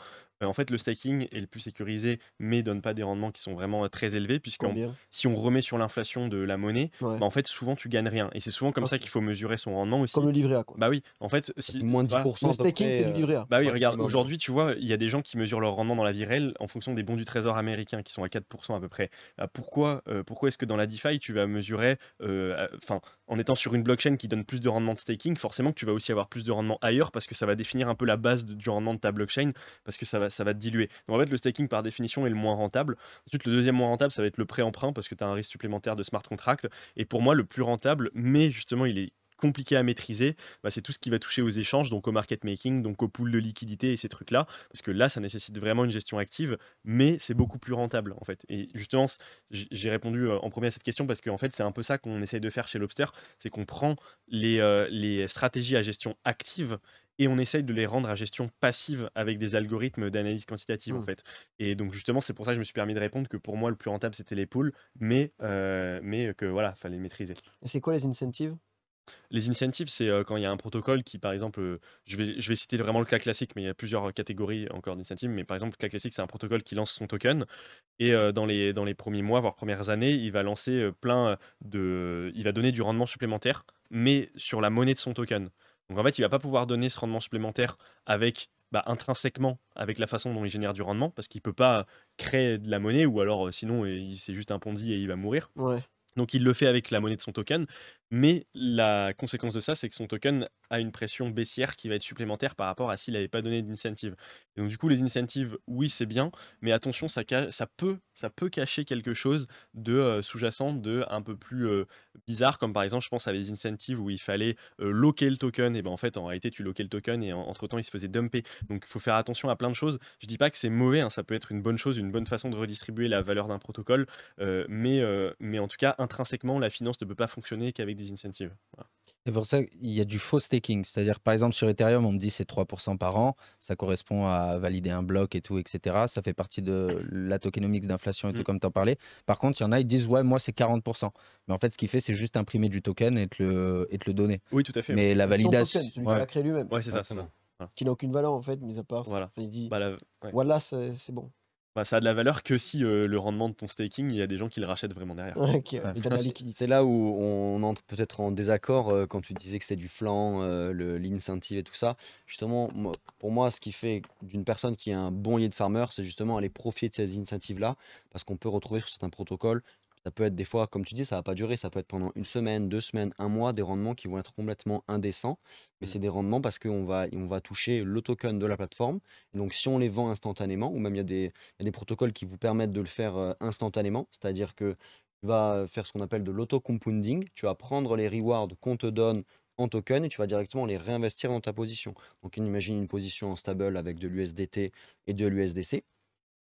[SPEAKER 4] en fait le staking est le plus sécurisé, mais donne pas des rendements qui sont vraiment très élevés, puisque si on remet sur l'inflation de la monnaie,
[SPEAKER 1] Ouais.
[SPEAKER 4] bah, en fait souvent tu gagnes rien. Et c'est souvent comme ça qu'il faut mesurer son rendement aussi.
[SPEAKER 1] Comme le livret A quoi.
[SPEAKER 4] Bah oui, en fait, si
[SPEAKER 2] Moins de
[SPEAKER 4] voilà.
[SPEAKER 2] 10%
[SPEAKER 1] le staking c'est du
[SPEAKER 2] euh,
[SPEAKER 1] livret A.
[SPEAKER 4] Bah oui, regarde, aujourd'hui, tu vois, il y a des gens qui mesurent leur rendement dans la vie réelle en fonction des bons du trésor américain qui sont à 4% à peu près. Ah, pourquoi euh, pourquoi est-ce que dans la DeFi, tu vas mesurer, euh, enfin, en étant sur une blockchain qui donne plus de rendement de staking, forcément que tu vas aussi avoir plus de rendement ailleurs parce que ça va définir un peu la base du rendement de ta blockchain parce que ça va, ça va te diluer. Donc en fait, le staking par définition est le moins rentable. Ensuite, le deuxième moins rentable, ça va être le pré-emprunt parce que tu as un risque supplémentaire de smart contract. Et pour moi, le plus rentable, mais justement, il est compliqué à maîtriser, bah, c'est tout ce qui va toucher aux échanges, donc au market making, donc aux pools de liquidité et ces trucs-là, parce que là, ça nécessite vraiment une gestion active, mais c'est beaucoup plus rentable en fait. Et justement, j'ai répondu euh, en premier à cette question parce qu'en fait, c'est un peu ça qu'on essaye de faire chez Lobster, c'est qu'on prend les, euh, les stratégies à gestion active et on essaye de les rendre à gestion passive avec des algorithmes d'analyse quantitative en
[SPEAKER 1] Mm.
[SPEAKER 4] fait. Et donc justement, c'est pour ça que je me suis permis de répondre que pour moi, le plus rentable, c'était les pools, mais, euh, mais que voilà, fallait maîtriser.
[SPEAKER 1] Et c'est quoi les incentives?
[SPEAKER 4] Les incentives, c'est euh, quand il y a un protocole qui, par exemple, euh, je, vais, je vais citer vraiment le cas classique, mais il y a plusieurs catégories encore d'incentives. Mais par exemple, le cas classique, c'est un protocole qui lance son token. Et euh, dans, les, dans les premiers mois, voire premières années, il va lancer plein de. Il va donner du rendement supplémentaire, mais sur la monnaie de son token. Donc en fait, il va pas pouvoir donner ce rendement supplémentaire avec. bah, intrinsèquement avec la façon dont il génère du rendement parce qu'il peut pas créer de la monnaie ou alors sinon c'est juste un Ponzi et il va mourir
[SPEAKER 1] Ouais.
[SPEAKER 4] donc il le fait avec la monnaie de son token, mais la conséquence de ça, c'est que son token a une pression baissière qui va être supplémentaire par rapport à s'il n'avait pas donné d'incentive. Donc du coup, les incentives, oui, c'est bien, mais attention, ça, peut, ça peut cacher quelque chose de euh, sous-jacent, de un peu plus euh, bizarre, comme par exemple, je pense à des incentives où il fallait euh, loquer le token, et ben en fait, en réalité, tu loquais le token et en- entre-temps, il se faisait dumper. Donc il faut faire attention à plein de choses. Je dis pas que c'est mauvais, hein, ça peut être une bonne chose, une bonne façon de redistribuer la valeur d'un protocole, euh, mais, mais en tout cas, intrinsèquement, la finance ne peut pas fonctionner qu'avec des incentives. Voilà.
[SPEAKER 3] C'est pour ça qu'il y a du faux staking. C'est-à-dire, par exemple, sur Ethereum, on me dit c'est 3% par an. Ça correspond à valider un bloc et tout, etc. Ça fait partie de la tokenomics d'inflation et tout,
[SPEAKER 4] Mm.
[SPEAKER 3] comme tu en parlais. Par contre, il y en a, ils disent ouais, moi, c'est 40%. Mais en fait, ce qu'il fait, c'est juste imprimer du token et te le, et te le donner.
[SPEAKER 4] Oui, tout à fait.
[SPEAKER 3] Mais la validation.
[SPEAKER 1] token, celui
[SPEAKER 3] ouais.
[SPEAKER 1] qu'il a créé lui-même.
[SPEAKER 4] Ouais, c'est ça,
[SPEAKER 3] Ouais,
[SPEAKER 4] c'est
[SPEAKER 3] c'est
[SPEAKER 4] ça.
[SPEAKER 1] Qui n'a aucune valeur en fait, mis à part.
[SPEAKER 4] Voilà.
[SPEAKER 1] Enfin, il dit
[SPEAKER 4] Bah, la- ouais.
[SPEAKER 1] voilà, c'est bon.
[SPEAKER 4] Bah, ça a de la valeur que si euh, le rendement de ton staking, il y a des gens qui le rachètent vraiment derrière.
[SPEAKER 1] ok,
[SPEAKER 3] Ouais.
[SPEAKER 1] liquidité.
[SPEAKER 2] C'est là où on entre peut-être en désaccord euh, quand tu disais que c'était du flanc, euh, le- l'incentive et tout ça. Justement, moi- pour moi, ce qui fait d'une personne qui est un bon yield farmer, c'est justement aller profiter de ces incentives-là, parce qu'on peut retrouver sur certains protocoles Ça peut être des fois, comme tu dis, ça va pas durer, ça peut être pendant une semaine, deux semaines, un mois, des rendements qui vont être complètement indécents. Mais
[SPEAKER 4] Mm.
[SPEAKER 2] c'est des rendements parce qu'on va, on va toucher le token de la plateforme. Et donc si on les vend instantanément, ou même il y a des, y a des protocoles qui vous permettent de le faire euh, instantanément, c'est-à-dire que tu vas faire ce qu'on appelle de l'auto-compounding, tu vas prendre les rewards qu'on te donne en token et tu vas directement les réinvestir dans ta position. Donc on imagine une position en stable avec de l'USDT et de l'USDC.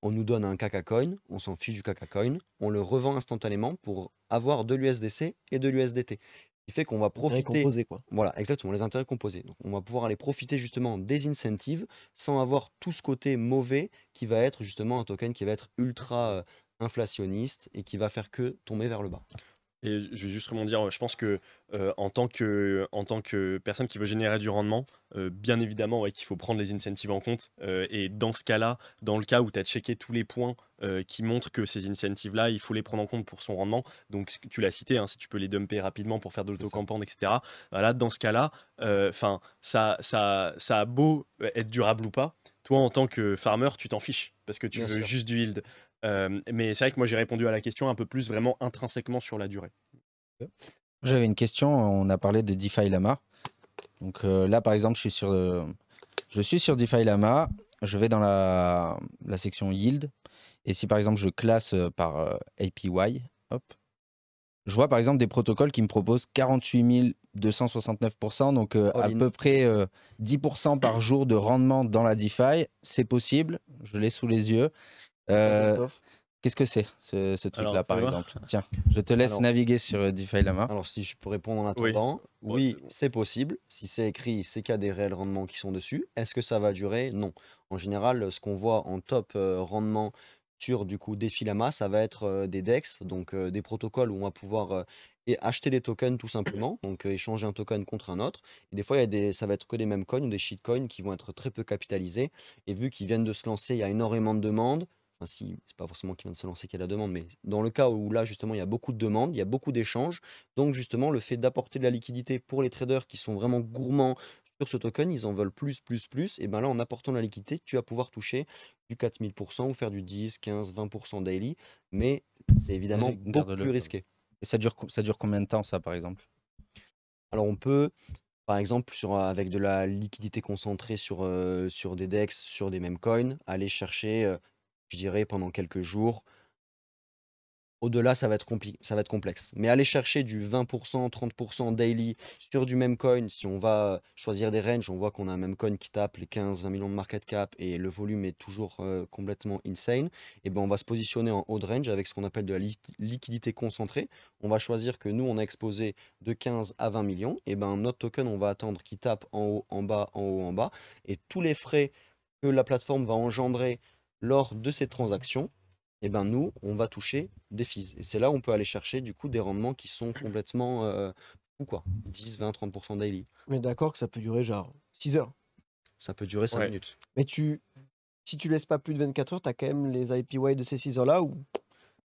[SPEAKER 2] On nous donne un Kaka Coin, on s'en fiche du Kaka Coin, on le revend instantanément pour avoir de l'USDC et de l'USDT. Ce qui fait qu'on va profiter
[SPEAKER 1] composé, quoi.
[SPEAKER 2] voilà, exactement, les intérêts composés. Donc, on va pouvoir aller profiter justement des incentives sans avoir tout ce côté mauvais qui va être justement un token qui va être ultra euh, inflationniste et qui va faire que tomber vers le bas.
[SPEAKER 4] Et je vais juste rebondir, je pense que euh, en, tant que en tant que personne qui veut générer du rendement, euh, bien évidemment ouais, qu'il faut prendre les incentives en compte. euh, et dans ce cas-là, dans le cas où tu as checké tous les points qui montrent que ces incentives-là, il faut les prendre en compte pour son rendement. Donc tu l'as cité, hein, si tu peux les dumper rapidement pour faire de l'autocampane, etc. Voilà, dans ce cas-là, enfin ça, ça, ça a beau être durable ou pas, toi en tant que farmer, tu t'en fiches parce que tu
[SPEAKER 2] Bien
[SPEAKER 4] veux
[SPEAKER 2] sûr.
[SPEAKER 4] juste du yield. Euh, mais c'est vrai que moi j'ai répondu à la question un peu plus vraiment intrinsèquement sur la durée.
[SPEAKER 3] J'avais une question, on a parlé de DeFi Lama. Donc euh, là, par exemple, je suis sur, euh, je suis sur DeFi Lama, je vais dans la, la section Yield, et si par exemple je classe par APY, hop, je vois par exemple des protocoles qui me proposent 48 269%, donc euh, à peu près euh, 10% par jour de rendement dans la DeFi. C'est possible, je l'ai sous les yeux. Euh. Qu'est-ce que c'est ce, ce truc-là par exemple? *laughs* Tiens, je te laisse
[SPEAKER 2] Alors-
[SPEAKER 3] naviguer sur euh, DeFi Lama.
[SPEAKER 2] Alors si je peux répondre en attendant, oui,
[SPEAKER 4] c'est
[SPEAKER 2] possible. Si c'est écrit, c'est qu'il y a des réels rendements qui sont dessus. Est-ce que ça va durer? Non. En général, ce qu'on voit en top euh, rendement sur du coup des Filama, ça va être euh, des DEX, donc des protocoles où on va pouvoir et acheter des tokens tout simplement, *coughs* donc euh, échanger un token contre un autre. Et des fois, il y a des, ça va être que des mêmes coins ou des shitcoins qui vont être très peu capitalisés. Et vu qu'ils viennent de se lancer, il y a énormément de demandes. Enfin, si, c'est pas forcément qu'ils viennent de se lancer qu'il y a la demande, mais dans le cas où là, justement, il y a beaucoup de demandes, il y a beaucoup d'échanges. Donc, justement, le fait d'apporter de la liquidité pour les traders qui sont vraiment gourmands sur ce token, ils en veulent plus, plus, plus. Et ben là, en apportant de la liquidité, tu vas pouvoir toucher du 4000% ou faire du 10, 15, 20% daily. Mais c'est évidemment beaucoup plus risqué.
[SPEAKER 3] Et ça dure, ça dure combien de temps, ça, par exemple?
[SPEAKER 2] Alors on peut, par exemple, sur, avec de la liquidité concentrée sur, euh, sur des DEX, sur des mêmes coins, aller chercher, euh, je dirais, pendant quelques jours. Au-delà, ça va être ça va être complexe. Mais aller chercher du 20%, 30% daily sur du même coin, si on va choisir des ranges, on voit qu'on a un même coin qui tape les 15-20 millions de market cap et le volume est toujours complètement insane, et ben on va se positionner en haut de range avec ce qu'on appelle de la li- liquidité concentrée. On va choisir que nous, on a exposé de 15 à 20 millions, et ben notre token, on va attendre qu'il tape en haut, en bas, en haut, en bas, et tous les frais que la plateforme va engendrer lors de ces transactions, et ben nous, on va toucher des fees. Et c'est là où on peut aller chercher du coup des rendements qui sont complètement euh, fous, quoi. 10, 20, 30% daily.
[SPEAKER 1] Mais d'accord que ça peut durer genre 6 heures.
[SPEAKER 2] Ça peut durer 5
[SPEAKER 4] Ouais.
[SPEAKER 2] minutes.
[SPEAKER 1] Mais tu, si tu laisses pas plus de 24 heures, t'as quand même les IPY de ces 6 heures-là ou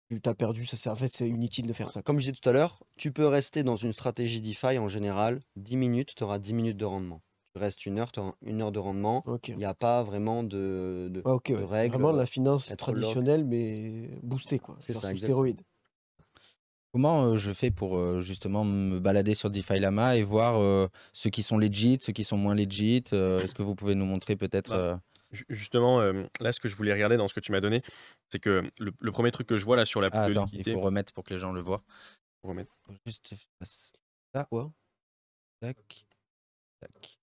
[SPEAKER 1] tu t'as perdu. Ça, en fait, c'est inutile de faire ça.
[SPEAKER 2] Comme je disais tout à l'heure, tu peux rester dans une stratégie DeFi en général, 10 minutes, tu auras 10 minutes de rendement. Tu restes une heure, tu auras une heure de rendement. Il n'y a pas vraiment de... de-
[SPEAKER 1] Ouais, ok,
[SPEAKER 2] de
[SPEAKER 1] ouais,
[SPEAKER 2] règles,
[SPEAKER 1] vraiment de la finance traditionnelle, mais boostée, quoi.
[SPEAKER 2] C'est
[SPEAKER 1] Genre
[SPEAKER 2] ça,
[SPEAKER 1] stéroïdes.
[SPEAKER 3] Comment euh, je fais pour euh, justement me balader sur DeFi Lama et voir euh, ceux qui sont legit, ceux qui sont moins legit euh, Est-ce que vous pouvez nous montrer peut-être
[SPEAKER 4] Bah,
[SPEAKER 3] euh,
[SPEAKER 4] Ju- Justement, euh, là, ce que je voulais regarder dans ce que tu m'as donné, c'est que le, le premier truc que je vois là sur la
[SPEAKER 3] Ah, il faut remettre pour que les gens le voient.
[SPEAKER 4] Remettre.
[SPEAKER 3] Juste faire ça.
[SPEAKER 1] Quoi?
[SPEAKER 3] Tac. Tac.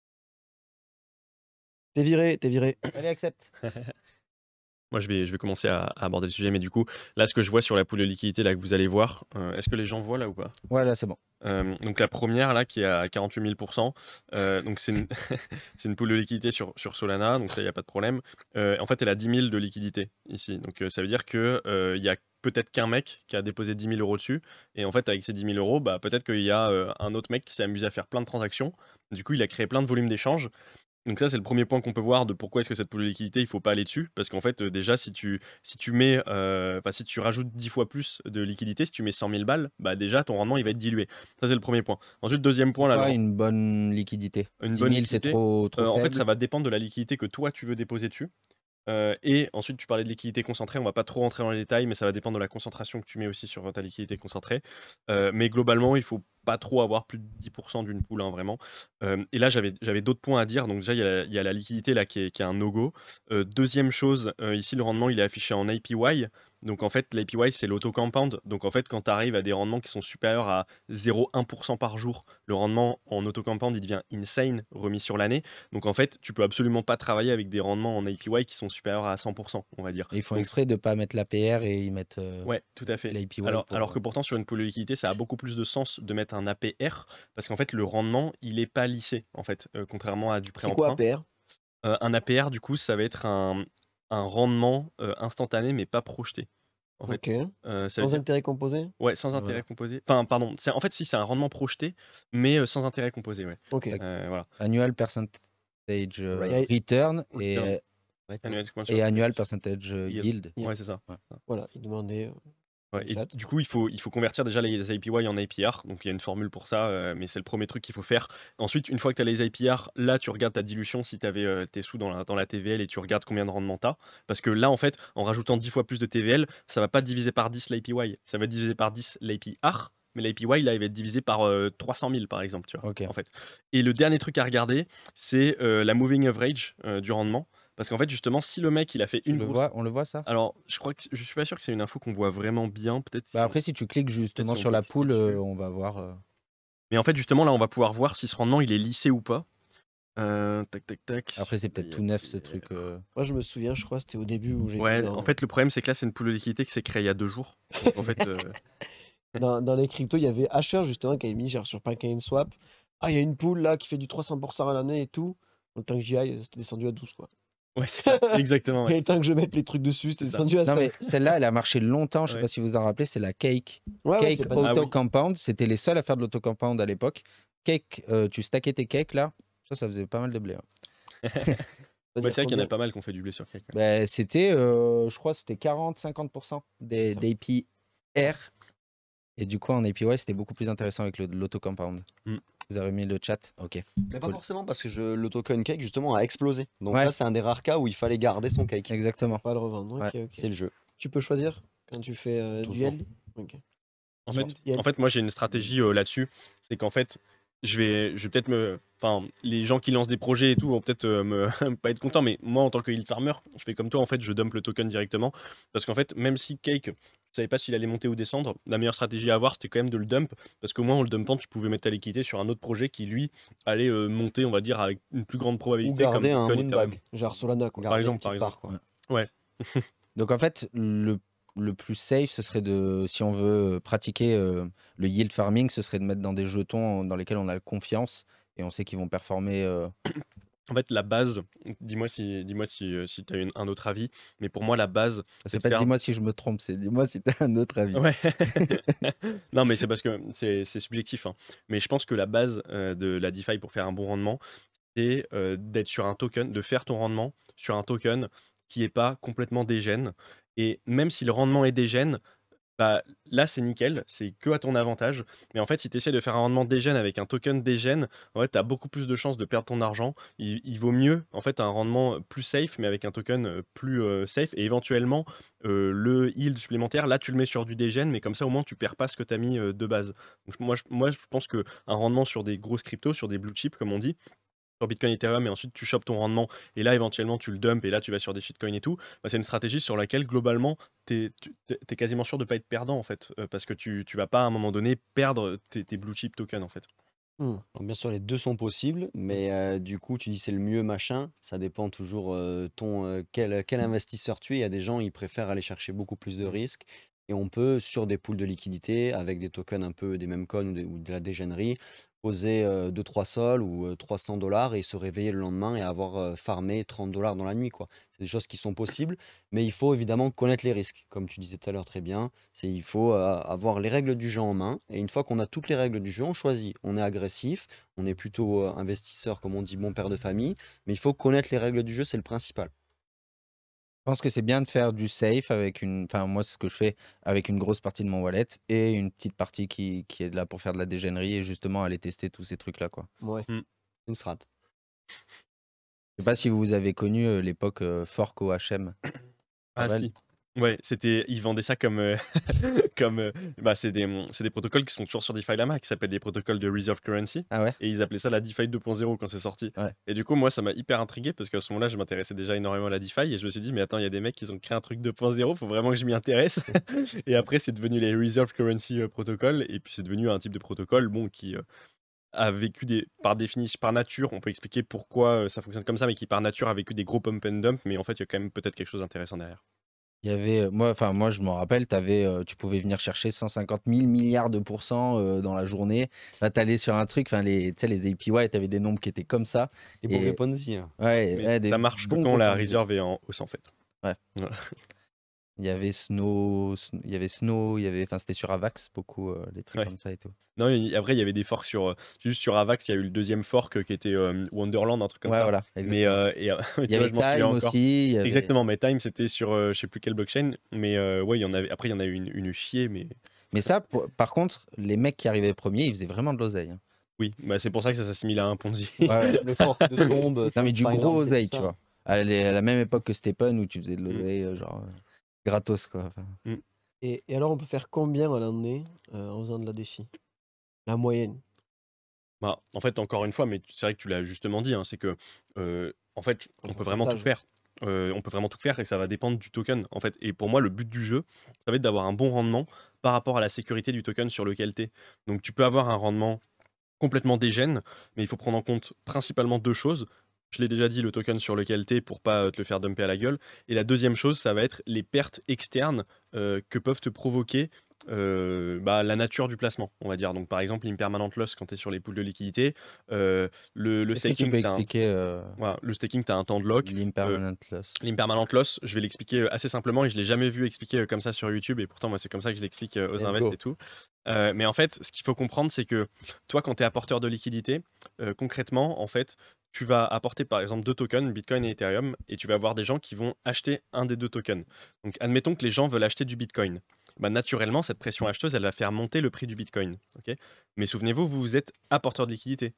[SPEAKER 1] T'es viré, t'es viré.
[SPEAKER 3] Allez, accepte. *laughs*
[SPEAKER 4] Moi, je vais, je vais commencer à, à aborder le sujet, mais du coup, là, ce que je vois sur la poule de liquidité là que vous allez voir, euh, est-ce que les gens voient là ou pas?
[SPEAKER 3] Ouais, là, c'est bon.
[SPEAKER 4] Euh, donc la première là qui est à 48 000% euh, donc c'est une, *laughs* c'est une poule de liquidité sur, sur Solana, donc ça il n'y a pas de problème. Euh, en fait elle a 10 000 de liquidité ici, donc euh, ça veut dire que euh, il y a peut-être qu'un mec qui a déposé 10 000 euros dessus, et en fait avec ces 10 000 euros, bah, peut-être qu'il y a euh, un autre mec qui s'est amusé à faire plein de transactions, du coup il a créé plein de volumes d'échange. Donc ça c'est le premier point qu'on peut voir de pourquoi est-ce que cette poule de liquidité il faut pas aller dessus. Parce qu'en fait euh, déjà si tu si tu mets euh, si tu rajoutes 10 fois plus de liquidité si tu mets 100 000 balles bah déjà ton rendement il va être dilué. Ça c'est le premier point. Ensuite deuxième point là
[SPEAKER 3] une bonne liquidité.
[SPEAKER 4] une
[SPEAKER 3] 10
[SPEAKER 4] bonne
[SPEAKER 3] 000, c'est
[SPEAKER 4] liquidité.
[SPEAKER 3] trop, trop
[SPEAKER 4] euh, en fait, ça va dépendre de la liquidité que toi tu veux déposer dessus. Euh, et ensuite, tu parlais de liquidité concentrée. On va pas trop rentrer dans les détails, mais ça va dépendre de la concentration que tu mets aussi sur ta liquidité concentrée. Euh, mais globalement, il faut pas trop avoir plus de 10% d'une poule, hein, vraiment. Euh, et là, j'avais d'autres points à dire. Donc déjà, il y a la, liquidité là qui est, un no-go. Deuxième chose, ici, le rendement, il est affiché en APY. Donc en fait, l'APY, c'est l'auto-compound. Donc en fait, quand tu arrives à des rendements qui sont supérieurs à 0,1% par jour, le rendement en auto-compound, il devient insane, remis sur l'année. Donc en fait, tu peux absolument pas travailler avec des rendements en APY qui sont supérieurs à 100%, on va dire.
[SPEAKER 3] Et ils font
[SPEAKER 4] Donc,
[SPEAKER 3] exprès de pas mettre l'APR et ils mettent euh,
[SPEAKER 4] Ouais, tout à fait.
[SPEAKER 3] l'APY.
[SPEAKER 4] Alors,
[SPEAKER 3] pour,
[SPEAKER 4] alors que
[SPEAKER 3] euh,
[SPEAKER 4] pourtant, sur une poule de liquidité, ça a beaucoup plus de sens de mettre un APR parce qu'en fait, le rendement, il est pas lissé, en fait, euh, contrairement à du
[SPEAKER 1] C'est quoi. APR
[SPEAKER 4] Euh, un APR, du coup, ça va être un, un rendement euh, instantané, mais pas projeté. En fait,
[SPEAKER 1] Ok.
[SPEAKER 4] Euh, ça
[SPEAKER 1] Sans
[SPEAKER 4] dire-
[SPEAKER 1] intérêt composé?
[SPEAKER 4] Ouais, sans
[SPEAKER 3] Voilà.
[SPEAKER 4] intérêt composé. Enfin, pardon, en fait, si c'est un rendement projeté, mais euh, sans intérêt composé, ouais.
[SPEAKER 1] Ok.
[SPEAKER 4] Euh, voilà.
[SPEAKER 3] Annual percentage
[SPEAKER 1] Right.
[SPEAKER 3] return et,
[SPEAKER 4] Annual
[SPEAKER 3] et
[SPEAKER 4] expansion.
[SPEAKER 3] annual percentage
[SPEAKER 4] Yield.
[SPEAKER 3] yield.
[SPEAKER 1] Yield.
[SPEAKER 4] Ouais, c'est ça.
[SPEAKER 1] Voilà, il demandait. Euh,
[SPEAKER 4] Ouais, et du coup, il faut, il faut convertir déjà les APY en APR. Donc, il y a une formule pour ça, euh, mais c'est le premier truc qu'il faut faire. Ensuite, une fois que tu as les APR, là, tu regardes ta dilution si tu avais tes sous dans la, dans la TVL et tu regardes combien de rendement tu as. Parce que là, en fait, en rajoutant 10 fois plus de TVL, ça va pas diviser par 10 l'APY. Ça va diviser par 10 l'APR. Mais l'APY, là, il va être divisé par euh, 300 000, par exemple. Tu vois,
[SPEAKER 3] Ok.
[SPEAKER 4] en fait. Et le dernier truc à regarder, c'est euh, la moving average euh, du rendement. Parce qu'en fait, justement, si le mec, il a fait une
[SPEAKER 3] le
[SPEAKER 4] grosse-
[SPEAKER 3] vois, on le voit ça?
[SPEAKER 4] Alors, je crois que je suis pas sûr que c'est une info qu'on voit vraiment bien. Peut-être.
[SPEAKER 3] Bah Après, si tu cliques justement
[SPEAKER 4] si on
[SPEAKER 3] sur la poule, euh, on va voir. euh,
[SPEAKER 4] Mais en fait, justement, là, on va pouvoir voir si ce rendement il est lissé ou pas. Euh, tac, tac, tac.
[SPEAKER 3] Après, c'est peut-être tout neuf ce truc. euh.
[SPEAKER 1] Moi, je me souviens, je crois, c'était au début où j'étais
[SPEAKER 4] Ouais,
[SPEAKER 1] dans,
[SPEAKER 4] en fait, le problème, c'est que là, c'est une poule de liquidité qui s'est créée il y a deux jours. Donc, en fait, euh, *laughs*
[SPEAKER 1] dans, dans les cryptos, il y avait Asher justement qui avait mis genre, sur Swap. Ah, il y a une poule là qui fait du 300% à l'année et tout. Le temps que j'y aille, c'était descendu à 12 quoi.
[SPEAKER 4] Ouais, c'est ça, *laughs* exactement.
[SPEAKER 1] Et
[SPEAKER 4] ouais.
[SPEAKER 1] le temps que je mette les trucs dessus, c'était descendu à
[SPEAKER 3] Non,
[SPEAKER 1] 5.
[SPEAKER 3] mais celle-là, elle a marché longtemps. Je sais
[SPEAKER 4] Ouais.
[SPEAKER 3] pas si vous en rappelez. C'est la Cake.
[SPEAKER 1] Ouais, ouais,
[SPEAKER 3] Cake
[SPEAKER 4] Ah oui.
[SPEAKER 3] Auto Compound. C'était les seuls à faire de l'auto compound à l'époque. Cake, euh, tu stackais tes cakes là. Ça, ça faisait pas mal de blé. hein. *laughs*
[SPEAKER 4] C'est vrai qu'il y en a pas mal qui ont fait du blé sur cake.
[SPEAKER 3] Bah, c'était, euh, je crois, c'était 40-50% des, des APR. Et du coup, en APY, c'était beaucoup plus intéressant avec l'auto-compound.
[SPEAKER 4] Mm.
[SPEAKER 3] Vous avez mis le chat Ok.
[SPEAKER 2] Mais pas
[SPEAKER 3] Cool.
[SPEAKER 2] forcément parce que je, le token cake justement a explosé. Donc
[SPEAKER 3] Ouais.
[SPEAKER 2] là c'est un des rares cas où il fallait garder son cake.
[SPEAKER 3] Exactement.
[SPEAKER 1] Pas le revendre.
[SPEAKER 2] C'est le jeu.
[SPEAKER 1] Tu peux choisir quand tu fais euh, du
[SPEAKER 2] Toujours.
[SPEAKER 1] yield Ok.
[SPEAKER 4] En
[SPEAKER 1] Genre,
[SPEAKER 4] fait,
[SPEAKER 1] il y a-
[SPEAKER 4] en fait, moi, j'ai une stratégie euh, là-dessus. C'est qu'en fait, je vais, je vais peut-être me. Enfin, les gens qui lancent des projets et tout vont peut-être euh, me *laughs* pas être contents, mais moi, en tant que yield farmer, je fais comme toi. En fait, je dump le token directement. Parce qu'en fait, même si Cake, tu savais pas s'il allait monter ou descendre, la meilleure stratégie à avoir, c'était quand même de le dump. Parce qu'au moins, en le dumpant, tu pouvais mettre ta liquidité sur un autre projet qui, lui, allait euh, monter, on va dire, avec une plus grande
[SPEAKER 2] Ou
[SPEAKER 4] probabilité.
[SPEAKER 2] garder
[SPEAKER 4] comme
[SPEAKER 2] un moonbag.
[SPEAKER 1] Genre Solana quoi.
[SPEAKER 2] Garder une
[SPEAKER 4] exemple, par
[SPEAKER 2] part, quoi. *laughs* *laughs*
[SPEAKER 3] Donc en fait, le, le plus safe, ce serait de, si on veut pratiquer euh, le yield farming, ce serait de mettre dans des jetons dans lesquels on a confiance et on sait qu'ils vont performer. euh,
[SPEAKER 4] En fait, la base, dis-moi si, dis si, euh, si tu as un autre avis, mais pour moi, la base,
[SPEAKER 3] C'est
[SPEAKER 4] de
[SPEAKER 3] pas
[SPEAKER 4] faire-
[SPEAKER 3] dis-moi si je me trompe, c'est dis-moi si tu as un autre avis.
[SPEAKER 4] Ouais. *laughs* *laughs* non, mais c'est parce que c'est c'est subjectif. hein. Mais je pense que la base euh, de la DeFi pour faire un bon rendement, c'est euh, d'être sur un token, de faire ton rendement sur un token qui n'est pas complètement dégène. Et même si le rendement est dégène, bah, là c'est nickel, c'est que à ton avantage. Mais en fait, si tu essaies de faire un rendement dégène avec un token dégène, en fait, tu as beaucoup plus de chances de perdre ton argent. Il, vaut mieux en fait un rendement plus safe, mais avec un token plus safe. Et éventuellement, le yield supplémentaire, là tu le mets sur du dégène, mais comme ça au moins tu perds pas ce que tu as mis de base. Moi, je, moi je pense que un rendement sur des grosses cryptos, sur des blue chips comme on dit, sur Bitcoin Ethereum et ensuite tu chopes ton rendement et là éventuellement tu le dumps et là tu vas sur des shitcoins et tout, bah, c'est une stratégie sur laquelle globalement tu es, quasiment sûr de pas être perdant en fait euh, parce que tu, tu vas pas à un moment donné perdre tes, blue chip tokens en fait.
[SPEAKER 2] Donc, bien sûr, les deux sont possibles, mais euh, du coup, tu dis c'est le mieux machin. Ça dépend toujours euh, ton quel, investisseur tu es. Il y a des gens, ils préfèrent aller chercher beaucoup plus de risques. Et on peut, sur des pools de liquidité, avec des tokens un peu des mêmes coins ou, de la dégénérie, poser 2-3 sols ou euh, 300 dollars et se réveiller le lendemain et avoir farmé 30 dollars dans la nuit. C'est des choses qui sont possibles, mais il faut évidemment connaître les risques. Comme tu disais tout à l'heure très bien, il faut avoir les règles du jeu en main. Et une fois qu'on a toutes les règles du jeu, on choisit. On est agressif, on est plutôt investisseur, comme on dit, bon père de famille, mais il faut connaître les règles du jeu, c'est le principal.
[SPEAKER 3] Je pense que c'est bien de faire du safe avec une. Enfin, moi, c'est ce que je fais avec une grosse partie de mon wallet et une petite partie qui, qui est là pour faire de la dégénérie et justement aller tester tous ces trucs-là. quoi.
[SPEAKER 1] Ouais.
[SPEAKER 2] Une strat.
[SPEAKER 3] sais pas si vous avez connu euh, l'époque euh, fork OHM.
[SPEAKER 4] Ah si. Ouais, c'était, ils vendaient ça comme, euh, *laughs* comme, euh, bah c'est des, c'est des protocoles qui sont toujours sur DeFi Lama, qui s'appellent des protocoles de reserve currency,
[SPEAKER 3] Ah ouais?
[SPEAKER 4] Et ils appelaient ça la DeFi 2.0 quand c'est sorti.
[SPEAKER 3] Ouais.
[SPEAKER 4] Et du coup, moi, ça m'a hyper intrigué parce qu'à ce moment-là, je m'intéressais déjà énormément à la DeFi et je me suis dit, mais attends, il y a des mecs qui ont créé un truc 2.0, faut vraiment que je m'y intéresse. *laughs* et après, c'est devenu les reserve currency euh, protocoles, et puis c'est devenu un type de protocole, bon, qui euh, a vécu des, par définition, par nature, on peut expliquer pourquoi ça fonctionne comme ça, mais qui par nature a vécu des gros pump and dump, mais en fait, il y a quand même peut-être quelque chose d'intéressant derrière.
[SPEAKER 3] Il y avait, euh, moi, enfin moi je m'en rappelle, t'avais, euh, tu pouvais venir chercher 150 000 milliards de pourcents euh, dans la journée. Là, t'allais sur un truc, enfin les, tu sais, les APY, t'avais des nombres qui étaient comme ça.
[SPEAKER 2] Des
[SPEAKER 3] Et-
[SPEAKER 2] mauvais Ponzi. hein.
[SPEAKER 3] Ouais, ouais, des
[SPEAKER 4] ça marche
[SPEAKER 3] bons
[SPEAKER 4] quand la réserve est en hausse, en fait.
[SPEAKER 3] Il y avait Snow, Sn- il y avait Snow, il y avait, enfin c'était sur Avax beaucoup euh, les trucs
[SPEAKER 4] Ouais.
[SPEAKER 3] comme ça et tout.
[SPEAKER 4] Non, après, il y avait des forks sur. euh, C'est juste sur Avax, il y a eu le deuxième fork euh, qui était euh, Wonderland, un truc comme
[SPEAKER 3] ouais,
[SPEAKER 4] ça.
[SPEAKER 3] voilà.
[SPEAKER 4] Mais euh, et, *laughs*
[SPEAKER 3] il y avait Time aussi. il y avait-
[SPEAKER 4] Exactement, mais Time c'était sur euh, je sais plus quelle blockchain, mais euh, ouais, il y en avait. Après, il y en a eu une, une chier, mais
[SPEAKER 3] Mais ça, pour- par contre, les mecs qui arrivaient premiers, ils faisaient vraiment de l'oseille. hein.
[SPEAKER 4] oui, bah, c'est pour ça que ça s'assimile à un Ponzi.
[SPEAKER 3] Ouais. *laughs*
[SPEAKER 2] Le fork de tombe.
[SPEAKER 3] Non mais du gros oseille, tu vois. À la à la même époque que Stephen où tu faisais de
[SPEAKER 4] Mm.
[SPEAKER 3] l'oseille genre gratos quoi. Enfin,
[SPEAKER 1] Et, et alors, on peut faire combien à l'année euh, en faisant de la défi? La moyenne.
[SPEAKER 4] Bah, en fait, encore une fois, mais c'est vrai que tu l'as justement dit, hein, c'est que euh, en fait,
[SPEAKER 1] En
[SPEAKER 4] on peut vraiment tout faire. Euh, on peut vraiment tout faire et ça va dépendre du token en fait. Et pour moi, le but du jeu, ça va être d'avoir un bon rendement par rapport à la sécurité du token sur lequel tu es. Donc tu peux avoir un rendement complètement dégène, mais il faut prendre en compte principalement deux choses. Je l'ai déjà dit, le token sur lequel tu es pour pas euh, te le faire dumper à la gueule. Et la deuxième chose, ça va être les pertes externes euh, que peuvent te provoquer euh, bah, la nature du placement, on va dire. Donc par exemple, l'impermanent loss quand tu es sur les poules de liquidité, euh, le,
[SPEAKER 3] tu
[SPEAKER 4] staking,
[SPEAKER 3] peux
[SPEAKER 4] t'as un- voilà, le staking, tu as un temps de lock.
[SPEAKER 3] l'impermanent loss?
[SPEAKER 4] L'impermanent loss, je vais l'expliquer assez simplement et je l'ai jamais vu expliquer euh, comme ça sur YouTube et pourtant moi c'est comme ça que je l'explique aux
[SPEAKER 2] Let's
[SPEAKER 4] invests
[SPEAKER 2] go.
[SPEAKER 4] et tout. Euh, mais en fait, ce qu'il faut comprendre c'est que toi quand tu es apporteur de liquidité, euh, concrètement en fait, tu vas apporter par exemple deux tokens, Bitcoin et Ethereum, et tu vas avoir des gens qui vont acheter un des deux tokens. Donc admettons que les gens veulent acheter du Bitcoin. Bah, naturellement, cette pression acheteuse, elle va faire monter le prix du Bitcoin. Mais souvenez-vous, vous, êtes apporteur de liquidité.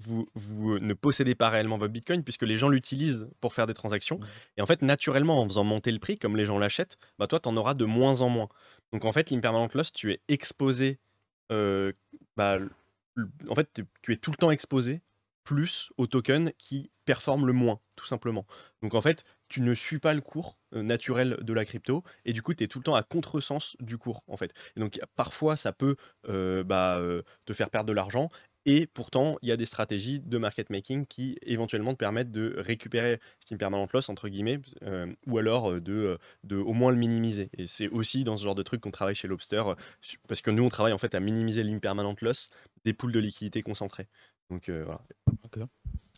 [SPEAKER 4] Vous, vous ne possédez pas réellement votre Bitcoin puisque les gens l'utilisent pour faire des transactions. Et en fait, naturellement, en faisant monter le prix, comme les gens l'achètent, bah, toi, tu en auras de moins en moins. Donc en fait, l'impermanent loss, tu es exposé. euh, bah, en fait, tu es tout le temps exposé plus aux tokens qui performent le moins, tout simplement. Donc en fait, tu ne suis pas le cours euh, naturel de la crypto et du coup, tu es tout le temps à contresens du cours, en fait. Et donc parfois, ça peut euh, bah, euh, te faire perdre de l'argent. Et pourtant, il y a des stratégies de market making qui éventuellement te permettent de récupérer cet impermanent loss, entre guillemets, ou alors de, au moins le minimiser. Et c'est aussi dans ce genre de truc qu'on travaille chez Lobster, parce que nous, on travaille en fait à minimiser l'impermanent loss des poules de liquidité concentrées. Donc euh, voilà.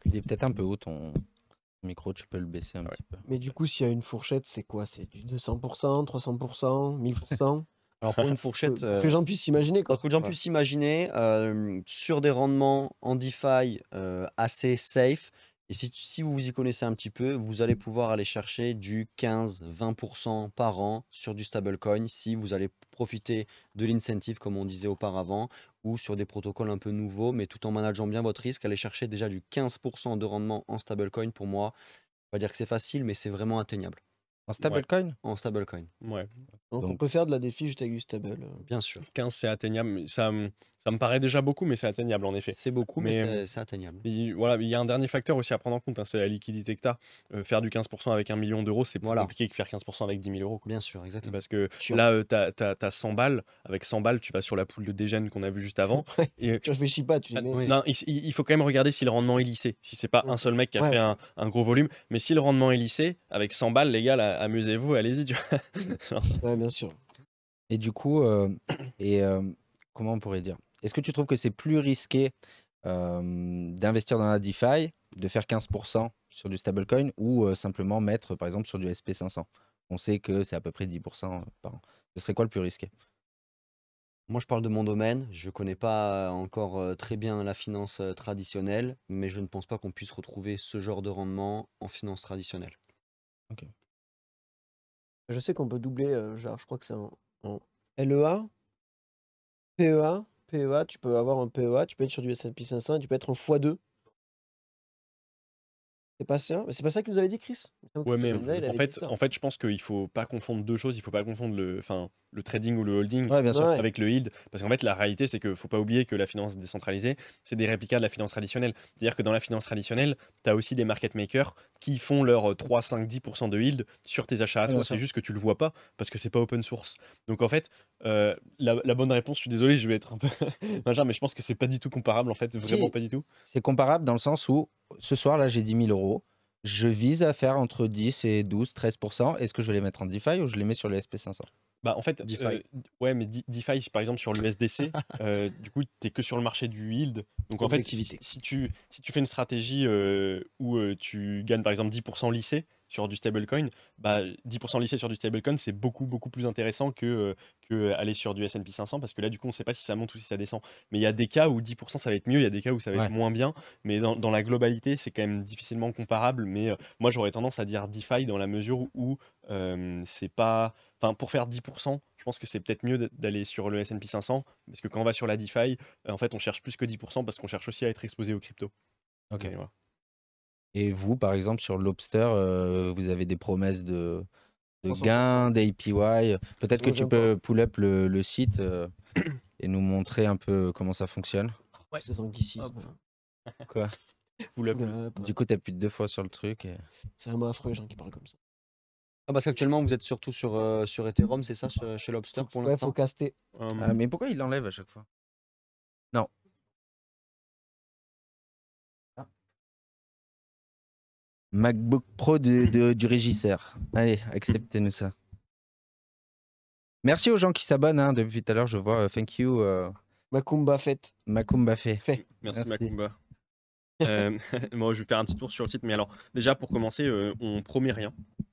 [SPEAKER 3] Il est peut-être un peu haut ton micro, tu peux le baisser un
[SPEAKER 4] Ouais.
[SPEAKER 3] petit peu.
[SPEAKER 1] Mais du coup, s'il y a une fourchette, c'est quoi? C'est du 200%, 300%, 1000%
[SPEAKER 2] Alors pour une
[SPEAKER 1] Pour
[SPEAKER 2] fourchette,
[SPEAKER 1] que
[SPEAKER 2] euh,
[SPEAKER 1] les gens puissent s'imaginer. quoi.
[SPEAKER 2] pour que les gens
[SPEAKER 1] Ouais.
[SPEAKER 2] puissent s'imaginer, euh, sur des rendements en DeFi euh, assez safe, et si, si vous vous y connaissez un petit peu, vous allez pouvoir aller chercher du 15-20% par an sur du stablecoin si vous allez profiter de l'incentive, comme on disait auparavant, ou sur des protocoles un peu nouveaux, mais tout en manageant bien votre risque, aller chercher déjà du 15% de rendement en stablecoin, pour moi, on va dire que c'est facile, mais c'est vraiment atteignable.
[SPEAKER 3] En stablecoin?
[SPEAKER 2] En stablecoin,
[SPEAKER 4] Ouais.
[SPEAKER 1] Donc, on peut faire de la défi juste avec du stable. euh.
[SPEAKER 2] bien sûr.
[SPEAKER 4] 15, c'est atteignable. Ça, me- ça me paraît déjà beaucoup, mais c'est atteignable en effet.
[SPEAKER 2] C'est beaucoup, mais,
[SPEAKER 4] Mais,
[SPEAKER 2] c'est- atteignable.
[SPEAKER 4] Il, voilà, il y a un dernier facteur aussi à prendre en compte, hein, c'est la liquidité que tu as. faire du 15% avec un million d'euros, c'est plus
[SPEAKER 2] Voilà.
[SPEAKER 4] compliqué que faire 15% avec 10 000 euros. quoi.
[SPEAKER 2] Bien sûr, exactement.
[SPEAKER 4] Parce que là, tu as, 100 balles. Avec 100 balles, tu vas sur la poule de dégène qu'on a vu juste avant. *laughs* Et,
[SPEAKER 1] Tu réfléchis pas, tu dis,
[SPEAKER 4] Ah,
[SPEAKER 1] mais-.
[SPEAKER 4] Non, il, faut quand même regarder si le rendement est lissé. Si c'est pas
[SPEAKER 1] Ouais.
[SPEAKER 4] un seul mec qui a
[SPEAKER 1] Ouais.
[SPEAKER 4] fait un, un gros volume. Mais si le rendement est lissé, avec 100 balles, les gars, amusez-vous, allez-y. tu vois. *laughs* *laughs* Genre,
[SPEAKER 1] Ouais, bien sûr.
[SPEAKER 3] Et du coup, euh, *clears throat* et, euh, comment on pourrait dire? Est-ce que tu trouves que c'est plus risqué euh, d'investir dans la DeFi, de faire 15% sur du stablecoin ou simplement mettre par exemple sur du SP500 On sait que c'est à peu près 10% par an. Ce serait quoi le plus risqué?
[SPEAKER 2] Moi, je parle de mon domaine. Je connais pas encore très bien la finance traditionnelle, mais je ne pense pas qu'on puisse retrouver ce genre de rendement en finance traditionnelle.
[SPEAKER 1] Je sais qu'on peut doubler, euh, genre, je crois que c'est en, en LEA, PEA, PEA, tu peux avoir un PEA, tu peux être sur du S&P 500 et tu peux être en x2 C'est pas ça? Mais c'est pas ça que nous avait dit Chris?
[SPEAKER 4] Ouais, mais en fait, en fait, je pense qu'il faut pas confondre deux choses. Il faut pas confondre le, enfin, le trading ou le holding
[SPEAKER 3] Ouais, bien sûr.
[SPEAKER 1] Ouais.
[SPEAKER 4] avec le yield. Parce qu'en fait, la réalité, c'est qu'il faut pas oublier que la finance décentralisée, c'est des réplicas de la finance traditionnelle. C'est-à-dire que dans la finance traditionnelle, tu as aussi des market makers qui font leur euh, 3, 5, 10% de yield sur tes achats à
[SPEAKER 3] Ouais,
[SPEAKER 4] C'est juste que tu le vois pas parce que c'est pas open source. Donc en fait, euh, la, la bonne réponse, je suis désolé, je vais être un peu *laughs* majeur, mais je pense que c'est pas du tout comparable en fait, vraiment
[SPEAKER 3] Si.
[SPEAKER 4] pas du tout.
[SPEAKER 3] C'est comparable dans le sens où ce soir, là, j'ai 10 000 euros. Je vise à faire entre 10 et 12, 13%. Est-ce que je vais les mettre en DeFi ou je les mets sur le SP500
[SPEAKER 4] Bah en fait,
[SPEAKER 2] DeFi.
[SPEAKER 4] euh, ouais, mais DeFi, par exemple sur l'USDC, *laughs* euh, du coup, t'es que sur le marché du yield. Donc en fait, si, tu, si tu fais une stratégie euh, où euh, tu gagnes par exemple 10% lissé sur du stablecoin, bah 10% lissé sur du stablecoin, c'est beaucoup beaucoup plus intéressant que, euh, que aller sur du S&P 500 parce que là, du coup, on sait pas si ça monte ou si ça descend. Mais il y a des cas où 10% ça va être mieux, il y a des cas où ça va
[SPEAKER 3] Ouais.
[SPEAKER 4] être moins bien. Mais dans, dans la globalité, c'est quand même difficilement comparable. Mais euh, moi, j'aurais tendance à dire DeFi dans la mesure où euh, c'est pas. Enfin, pour faire 10%, je pense que c'est peut-être mieux d'aller sur le S&P 500 parce que quand on va sur la DeFi, euh, en fait, on cherche plus que 10% parce qu'on cherche aussi à être exposé aux crypto.
[SPEAKER 3] Ok.
[SPEAKER 4] Voilà.
[SPEAKER 3] Et vous, par exemple, sur Lobster, euh, vous avez des promesses de, de
[SPEAKER 1] 300%.
[SPEAKER 3] gains, d'APY. Peut-être que tu peux pull up le, le site euh, *clears throat* et nous montrer un peu comment ça fonctionne.
[SPEAKER 4] Ouais.
[SPEAKER 1] C'est sanguicisme.
[SPEAKER 4] Hop. *laughs*
[SPEAKER 3] Quoi?
[SPEAKER 4] Pull up.
[SPEAKER 1] Oula,
[SPEAKER 3] Du coup, t'appuies deux fois sur le truc. et-
[SPEAKER 1] C'est vraiment affreux les gens qui parlent comme ça.
[SPEAKER 2] Ah, parce qu'actuellement, vous êtes surtout sur, euh, sur Ethereum, c'est ça, sur- chez Lobster pour
[SPEAKER 1] Ouais, faut caster.
[SPEAKER 4] Euh,
[SPEAKER 3] Ah, mais pourquoi il l'enlève à chaque fois? Non. MacBook Pro de- de- du régisseur. Allez, acceptez-nous ça. Merci aux gens qui s'abonnent hein, depuis tout à l'heure. Je vois. euh, thank you, euh,
[SPEAKER 1] Macumba fête.
[SPEAKER 3] Macumba fait.
[SPEAKER 1] Fait.
[SPEAKER 4] Merci,
[SPEAKER 3] Merci.
[SPEAKER 4] Macumba. Euh, *laughs* moi, je vais faire un petit tour sur le site. Mais alors, déjà, pour commencer, euh, on promet rien.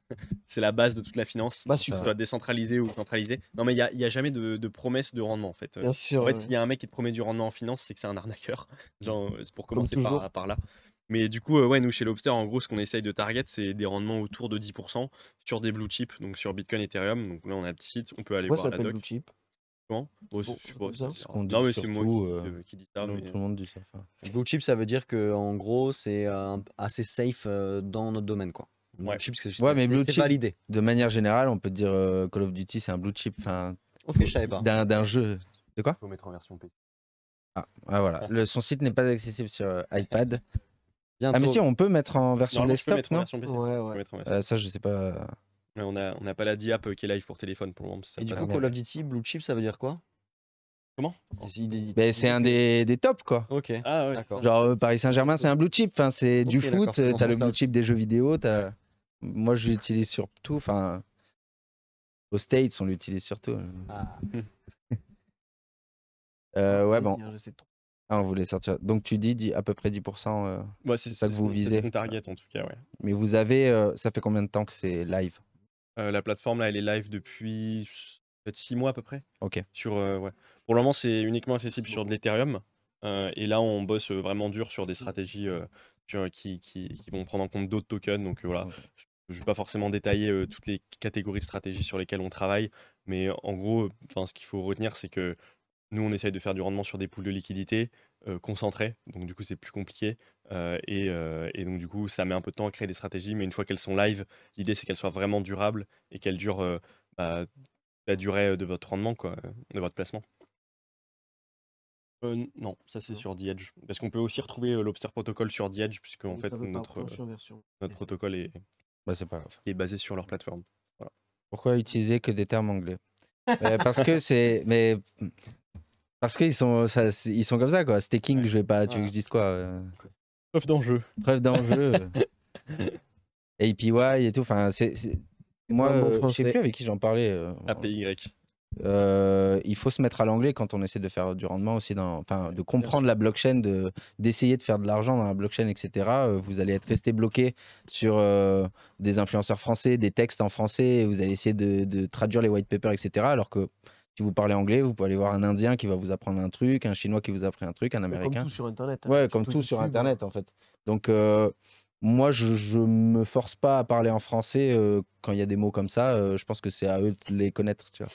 [SPEAKER 4] *laughs* C'est la base de toute la finance,
[SPEAKER 1] Bah,
[SPEAKER 4] que ce
[SPEAKER 1] super.
[SPEAKER 4] soit décentralisé ou centralisé. Non, mais il n'y a, il y a jamais de, de promesse de rendement, en fait.
[SPEAKER 1] Bien sûr.
[SPEAKER 4] En fait,
[SPEAKER 1] ouais.
[SPEAKER 4] il y a un mec qui te promet du rendement en finance, c'est que c'est un arnaqueur. Genre, euh, c'est pour
[SPEAKER 1] Comme
[SPEAKER 4] commencer
[SPEAKER 1] toujours.
[SPEAKER 4] par, par là. Mais du coup, euh, ouais, nous chez Lobster, en gros, ce qu'on essaye de target, c'est des rendements autour de 10% sur des blue chips, donc sur Bitcoin, Ethereum. Donc là, on a un petit site, on peut aller
[SPEAKER 1] Pourquoi ça
[SPEAKER 4] voir la
[SPEAKER 1] s'appelle
[SPEAKER 4] doc.
[SPEAKER 1] Blue Chip?
[SPEAKER 4] Comment? Ouais,
[SPEAKER 1] Bon,
[SPEAKER 4] je sais pas,
[SPEAKER 1] ça.
[SPEAKER 4] c'est-
[SPEAKER 3] Ce qu'on dit
[SPEAKER 4] Non, mais c'est moi
[SPEAKER 3] surtout,
[SPEAKER 4] qui,
[SPEAKER 3] euh,
[SPEAKER 4] euh, qui dis ça.
[SPEAKER 3] Tout
[SPEAKER 4] mais-
[SPEAKER 3] le monde dit ça. enfin.
[SPEAKER 2] Blue chip, ça veut dire que en gros, c'est euh, assez safe euh, dans notre domaine, quoi. Blue
[SPEAKER 4] Ouais.
[SPEAKER 2] chip, c'est
[SPEAKER 3] Ouais, mais
[SPEAKER 2] c'est-
[SPEAKER 3] blue
[SPEAKER 2] c'est
[SPEAKER 3] chip-
[SPEAKER 2] validé.
[SPEAKER 3] De manière générale, on peut dire euh, Call of Duty, c'est un blue chip enfin,
[SPEAKER 2] Ok, je savais pas.
[SPEAKER 3] d'un d'un jeu. De quoi?
[SPEAKER 4] Faut mettre en version PC.
[SPEAKER 3] ah, ah, voilà. Le, son site n'est pas accessible sur euh, iPad.
[SPEAKER 2] Bientôt.
[SPEAKER 3] Ah, mais si, on peut mettre en version desktop,
[SPEAKER 4] mettre en
[SPEAKER 3] non
[SPEAKER 4] version PC.
[SPEAKER 1] Ouais, ouais.
[SPEAKER 4] version-
[SPEAKER 3] Euh, Ça, je sais pas.
[SPEAKER 4] Ouais, on a, on n'a pas la diap euh, qui est live pour téléphone pour le moment. ça
[SPEAKER 2] Et du coup. Call of Duty, Blue chip, ça veut dire quoi?
[SPEAKER 4] Comment?
[SPEAKER 3] Ben, c'est un des, des tops, quoi.
[SPEAKER 2] Ok.
[SPEAKER 4] Ah ouais.
[SPEAKER 2] D'accord.
[SPEAKER 3] Genre euh, Paris Saint-Germain, c'est un blue chip. Enfin, c'est du foot. T'as le blue chip des jeux vidéo. As... Moi, je l'utilise sur tout. Enfin, aux States, on l'utilise surtout.
[SPEAKER 2] Ah.
[SPEAKER 3] Euh, ouais, bon. Ah, on voulait sortir. Donc, tu dis, dis à peu près 10%. euh,
[SPEAKER 4] Ouais, c'est
[SPEAKER 3] ça que vous
[SPEAKER 4] c'est
[SPEAKER 3] visez.
[SPEAKER 4] ce qu'on target en tout cas, ouais.
[SPEAKER 3] Mais vous avez. euh, ça fait combien de temps que c'est live?
[SPEAKER 4] Euh, la plateforme là, elle est live depuis peut-être 6 mois à peu près.
[SPEAKER 3] Ok.
[SPEAKER 4] Sur, euh, ouais. Pour le moment, c'est uniquement accessible sur de l'Ethereum. et là, on bosse vraiment dur sur des stratégies sur- qui, qui- qui vont prendre en compte d'autres tokens. Donc voilà, je ne vais pas forcément détailler toutes les catégories de stratégies sur lesquelles on travaille. Mais en gros, ce qu'il faut retenir, c'est que nous, on essaye de faire du rendement sur des poules de liquidité euh, concentrées. Donc du coup, c'est plus compliqué. euh, et, euh, et donc du coup, ça met un peu de temps à créer des stratégies. Mais une fois qu'elles sont live, l'idée, c'est qu'elles soient vraiment durables et qu'elles durent euh, bah, la durée de votre rendement, quoi, de votre placement. Euh, non, ça c'est sur The Edge. Parce qu'on peut aussi retrouver euh, l'Obster Protocol sur The Edge, puisque en fait notre, euh, protocole est,
[SPEAKER 3] Bah, c'est pas grave.
[SPEAKER 4] est basé sur leur plateforme.
[SPEAKER 3] Pourquoi utiliser que des termes anglais? Euh, Parce que c'est. Mais. Parce qu'ils sont, ça, ils sont comme ça, quoi. Staking, je vais pas. Tu veux que je dise quoi euh,
[SPEAKER 4] Preuve d'enjeu.
[SPEAKER 3] Preuve d'enjeu. *laughs* APY et tout. Enfin, c'est. Moi, euh, je sais plus avec qui j'en parlais. euh,
[SPEAKER 4] APY.
[SPEAKER 3] euh, il faut se mettre à l'anglais quand on essaie de faire du rendement aussi, dans, enfin, de comprendre la blockchain, de d'essayer de faire de l'argent dans la blockchain, etc. Euh, vous allez être resté bloqué sur euh, des influenceurs français, des textes en français, et vous allez essayer de, de traduire les white papers, etc. Alors que si vous parlez anglais, vous pouvez aller voir un Indien qui va vous apprendre un truc, un Chinois qui vous apprend un truc, un
[SPEAKER 1] Comme
[SPEAKER 3] Américain.
[SPEAKER 1] tout sur Internet. hein.
[SPEAKER 3] Ouais, comme tout sur
[SPEAKER 1] YouTube,
[SPEAKER 3] Internet en fait. Donc euh, moi, je, je me force pas à parler en français euh, quand il y a des mots comme ça. euh, je pense que c'est à eux de les connaître, tu vois.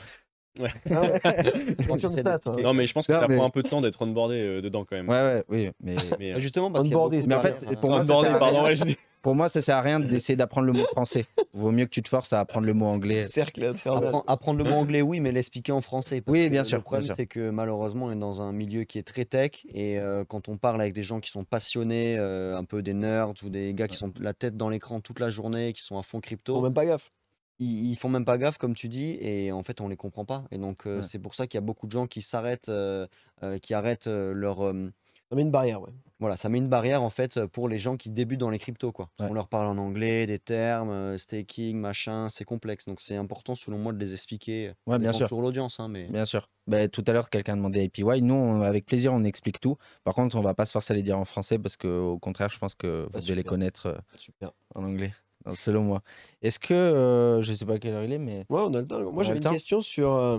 [SPEAKER 1] Ah ouais. *laughs* Toi.
[SPEAKER 4] Non, mais je pense que
[SPEAKER 3] Non,
[SPEAKER 4] ça
[SPEAKER 3] mais-
[SPEAKER 4] prend un peu de temps d'être onboardé euh, dedans quand même.
[SPEAKER 3] Ouais, ouais, oui, mais *laughs*
[SPEAKER 4] Mais,
[SPEAKER 2] Ah,
[SPEAKER 4] euh,
[SPEAKER 2] Justement, parce
[SPEAKER 1] Onboardé,
[SPEAKER 2] beaucoup
[SPEAKER 3] Mais en fait,
[SPEAKER 2] euh,
[SPEAKER 3] pour moi, ça
[SPEAKER 4] onboardé, pardon, ouais,
[SPEAKER 3] pour moi, ça sert à rien d'essayer d'apprendre le mot français. Vaut mieux que tu te forces à apprendre le mot anglais.
[SPEAKER 1] Cercle. *laughs*
[SPEAKER 2] Appren- apprendre le mot anglais, oui, mais l'expliquer en français. parce
[SPEAKER 3] Oui,
[SPEAKER 2] que
[SPEAKER 3] bien sûr,
[SPEAKER 2] Le problème, c'est que malheureusement, on est dans un milieu qui est très tech. Et euh, quand on parle avec des gens qui sont passionnés, euh, un peu des nerds ou des gars qui sont la tête dans l'écran toute la journée, qui sont à fond crypto,
[SPEAKER 1] Faut même pas gaffe.
[SPEAKER 2] Ils, ils font même pas gaffe, comme tu dis, et en fait, on les comprend pas. Et donc, euh,
[SPEAKER 3] Ouais.
[SPEAKER 2] c'est pour ça qu'il y a beaucoup de gens qui s'arrêtent, euh, euh, qui arrêtent euh, leur. euh,
[SPEAKER 1] Ça met une barrière, ouais.
[SPEAKER 2] voilà, ça met une barrière en fait pour les gens qui débutent dans les cryptos, quoi.
[SPEAKER 3] Ouais.
[SPEAKER 2] On leur parle en anglais, des termes, euh, staking, machin, c'est complexe. Donc, c'est important, selon moi, de les expliquer.
[SPEAKER 3] Ouais, bien sûr.
[SPEAKER 2] Toujours l'audience, hein, mais.
[SPEAKER 3] Bien sûr. Ben, tout à l'heure, quelqu'un demandait APY. Nous, on- avec plaisir, on explique tout. Par contre, on va pas se forcer à les dire en français parce qu'au contraire, je pense que vous
[SPEAKER 1] Bah,
[SPEAKER 3] devez les
[SPEAKER 1] super.
[SPEAKER 3] connaître euh,
[SPEAKER 1] Super.
[SPEAKER 3] en anglais, Non, selon moi. Est-ce que, euh, je sais pas à quelle heure il est, mais
[SPEAKER 1] Ouais, on a le temps. Moi,
[SPEAKER 3] a
[SPEAKER 1] j'avais
[SPEAKER 3] le
[SPEAKER 1] une
[SPEAKER 3] temps
[SPEAKER 1] question sur euh,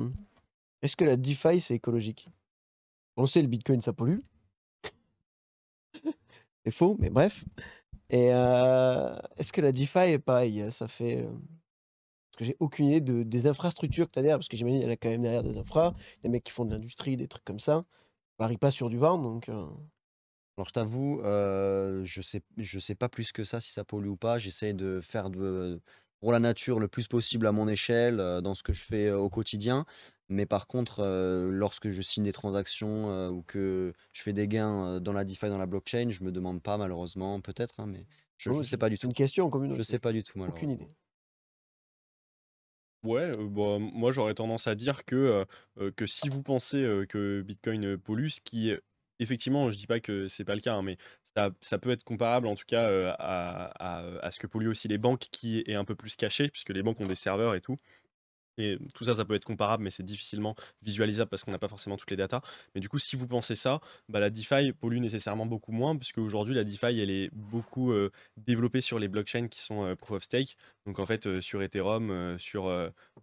[SPEAKER 1] est-ce que la DeFi, c'est écologique? On sait, le Bitcoin, ça pollue. *laughs* c'est faux, mais bref. Et euh, est-ce que la DeFi est pareil? Ça fait. euh, Parce que j'ai aucune idée de, des infrastructures que tu as derrière, parce que j'imagine qu'il y en a quand même derrière des infras, des mecs qui font de l'industrie, des trucs comme ça. On parie pas sur du vent, donc. euh,
[SPEAKER 2] Alors, je t'avoue, euh, je sais, je sais pas plus que ça si ça pollue ou pas. J'essaie de faire de, pour la nature le plus possible à mon échelle, euh, dans ce que je fais euh, au quotidien. Mais par contre, euh, lorsque je signe des transactions euh, ou que je fais des gains euh, dans la DeFi, dans la blockchain, je me demande pas, malheureusement, peut-être, hein, mais je ne sais pas du tout.
[SPEAKER 1] une question comme une
[SPEAKER 2] Je sais pas du tout,
[SPEAKER 1] Aucune
[SPEAKER 2] malheureusement.
[SPEAKER 1] idée.
[SPEAKER 4] Ouais, euh, bah, moi j'aurais tendance à dire que, euh, que si vous pensez euh, que Bitcoin pollue, ce qui est effectivement, je dis pas que c'est pas le cas, hein, mais ça, peut être comparable en tout cas euh, à ce que polluent aussi les banques qui est un peu plus caché, puisque les banques ont des serveurs et tout. Et tout ça, ça peut être comparable, mais c'est difficilement visualisable parce qu'on n'a pas forcément toutes les datas. Mais du coup, si vous pensez ça, bah, la DeFi pollue nécessairement beaucoup moins, puisque aujourd'hui, la DeFi, elle est beaucoup euh, développée sur les blockchains qui sont euh, proof of stake. Donc en fait, euh, sur Ethereum, sur,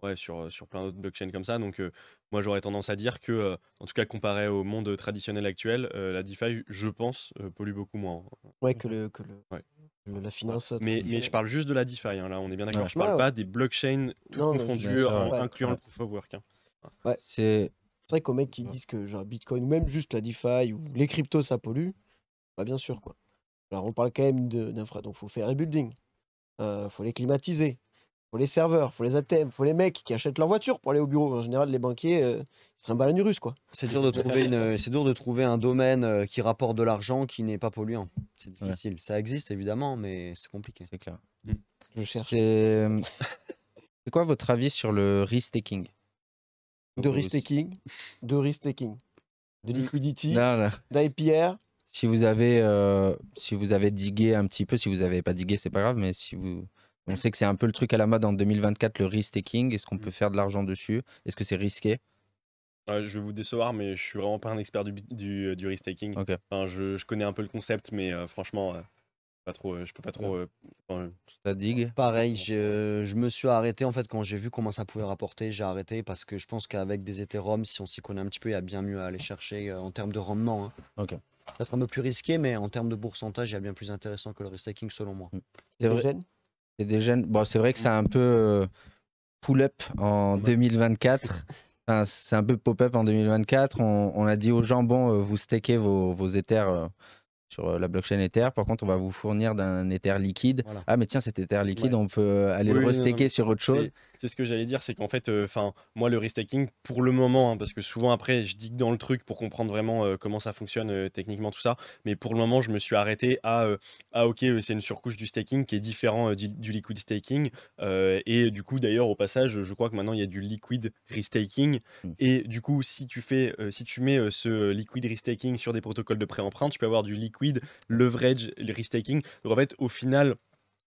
[SPEAKER 4] ouais, sur, sur plein d'autres blockchains comme ça. Donc moi, j'aurais tendance à dire que, en tout cas, comparé au monde traditionnel actuel, la DeFi, je pense, pollue beaucoup moins.
[SPEAKER 1] Ouais, que, le, que, le,
[SPEAKER 4] Ouais.
[SPEAKER 1] La finance.
[SPEAKER 4] Mais, mais je parle juste de la DeFi, hein, là, on est bien d'accord.
[SPEAKER 3] Ouais.
[SPEAKER 4] Je parle
[SPEAKER 1] Ouais, ouais.
[SPEAKER 4] pas des blockchains tout
[SPEAKER 1] Non,
[SPEAKER 4] confondus, en-
[SPEAKER 1] ouais.
[SPEAKER 4] incluant
[SPEAKER 3] Ouais.
[SPEAKER 4] le proof of work. hein.
[SPEAKER 3] c'est
[SPEAKER 1] C'est vrai qu'aux mecs qui
[SPEAKER 3] Ouais.
[SPEAKER 1] disent que genre Bitcoin ou même juste la DeFi ou les cryptos ça pollue, bah bien sûr quoi. Alors on parle quand même d'infra, donc faut faire les buildings, euh, faut les climatiser, faut les serveurs, faut les ATM, faut les mecs qui achètent leur voiture pour aller au bureau. En général les banquiers euh, ils se trimballent russe quoi.
[SPEAKER 2] C'est dur de trouver une, c'est dur de trouver un domaine euh, qui rapporte de l'argent qui n'est pas polluant. C'est
[SPEAKER 3] Ouais.
[SPEAKER 2] difficile. Ça existe évidemment, mais c'est compliqué.
[SPEAKER 3] c'est clair.
[SPEAKER 1] Je cherche.
[SPEAKER 3] C'est *laughs* c'est quoi votre avis sur le risk-taking
[SPEAKER 1] De risk-taking, de risk-taking, de liquidity, d'IPR.
[SPEAKER 3] Si vous avez, euh, si vous avez digué un petit peu, si vous n'avez pas digué, c'est pas grave, mais si vous, on sait que c'est un peu le truc à la mode en 2024, le risk-taking. Est-ce qu'on peut faire de l'argent dessus? Est-ce que c'est risqué?
[SPEAKER 4] Ouais, je vais vous décevoir, mais je suis vraiment pas un expert du, du, du risk-taking. Enfin, je, je connais un peu le concept, mais euh, franchement, euh, pas trop, euh, je peux pas trop. euh, enfin,
[SPEAKER 3] Ça digue?
[SPEAKER 2] Pareil, je, je me suis arrêté en fait quand j'ai vu comment ça pouvait rapporter, j'ai arrêté parce que je pense qu'avec des Ethereum, si on s'y connaît un petit peu, il y a bien mieux à aller chercher euh, en termes de rendement. hein.
[SPEAKER 3] Ok.
[SPEAKER 2] Peut-être un peu plus risqué, mais en termes de pourcentage, il y a bien plus intéressant que le risk-taking selon moi.
[SPEAKER 3] C'est
[SPEAKER 1] des
[SPEAKER 3] vrai. C'est des jeunes. Bon, c'est vrai que c'est un peu euh, pull-up en 2024. Enfin, c'est un peu pop-up en 2024. On, on a dit aux gens bon, euh, vous stakez vos, vos Ethers euh, sur la blockchain Ether. Par contre, on va vous fournir d'un Ether liquide.
[SPEAKER 2] Voilà.
[SPEAKER 3] Ah, mais tiens, cet Ether liquide,
[SPEAKER 4] Ouais.
[SPEAKER 3] on peut aller
[SPEAKER 4] Oui,
[SPEAKER 3] le restaker sur autre chose.
[SPEAKER 4] C'est- ce que j'allais dire, c'est qu'en fait, euh, enfin, moi, le risk-taking, pour le moment, hein, parce que souvent après, je digue dans le truc pour comprendre vraiment euh, comment ça fonctionne euh, techniquement, tout ça, mais pour le moment, je me suis arrêté à, ah ok, c'est une surcouche du staking qui est différent du, du liquid staking, et du coup, d'ailleurs, au passage, je crois que maintenant, il y a du liquid restaking,
[SPEAKER 3] Mm.
[SPEAKER 4] et du coup, si tu fais, si tu mets ce liquid restaking sur des protocoles de pré-emprunt, tu peux avoir du liquid leverage restaking, donc en fait, au final,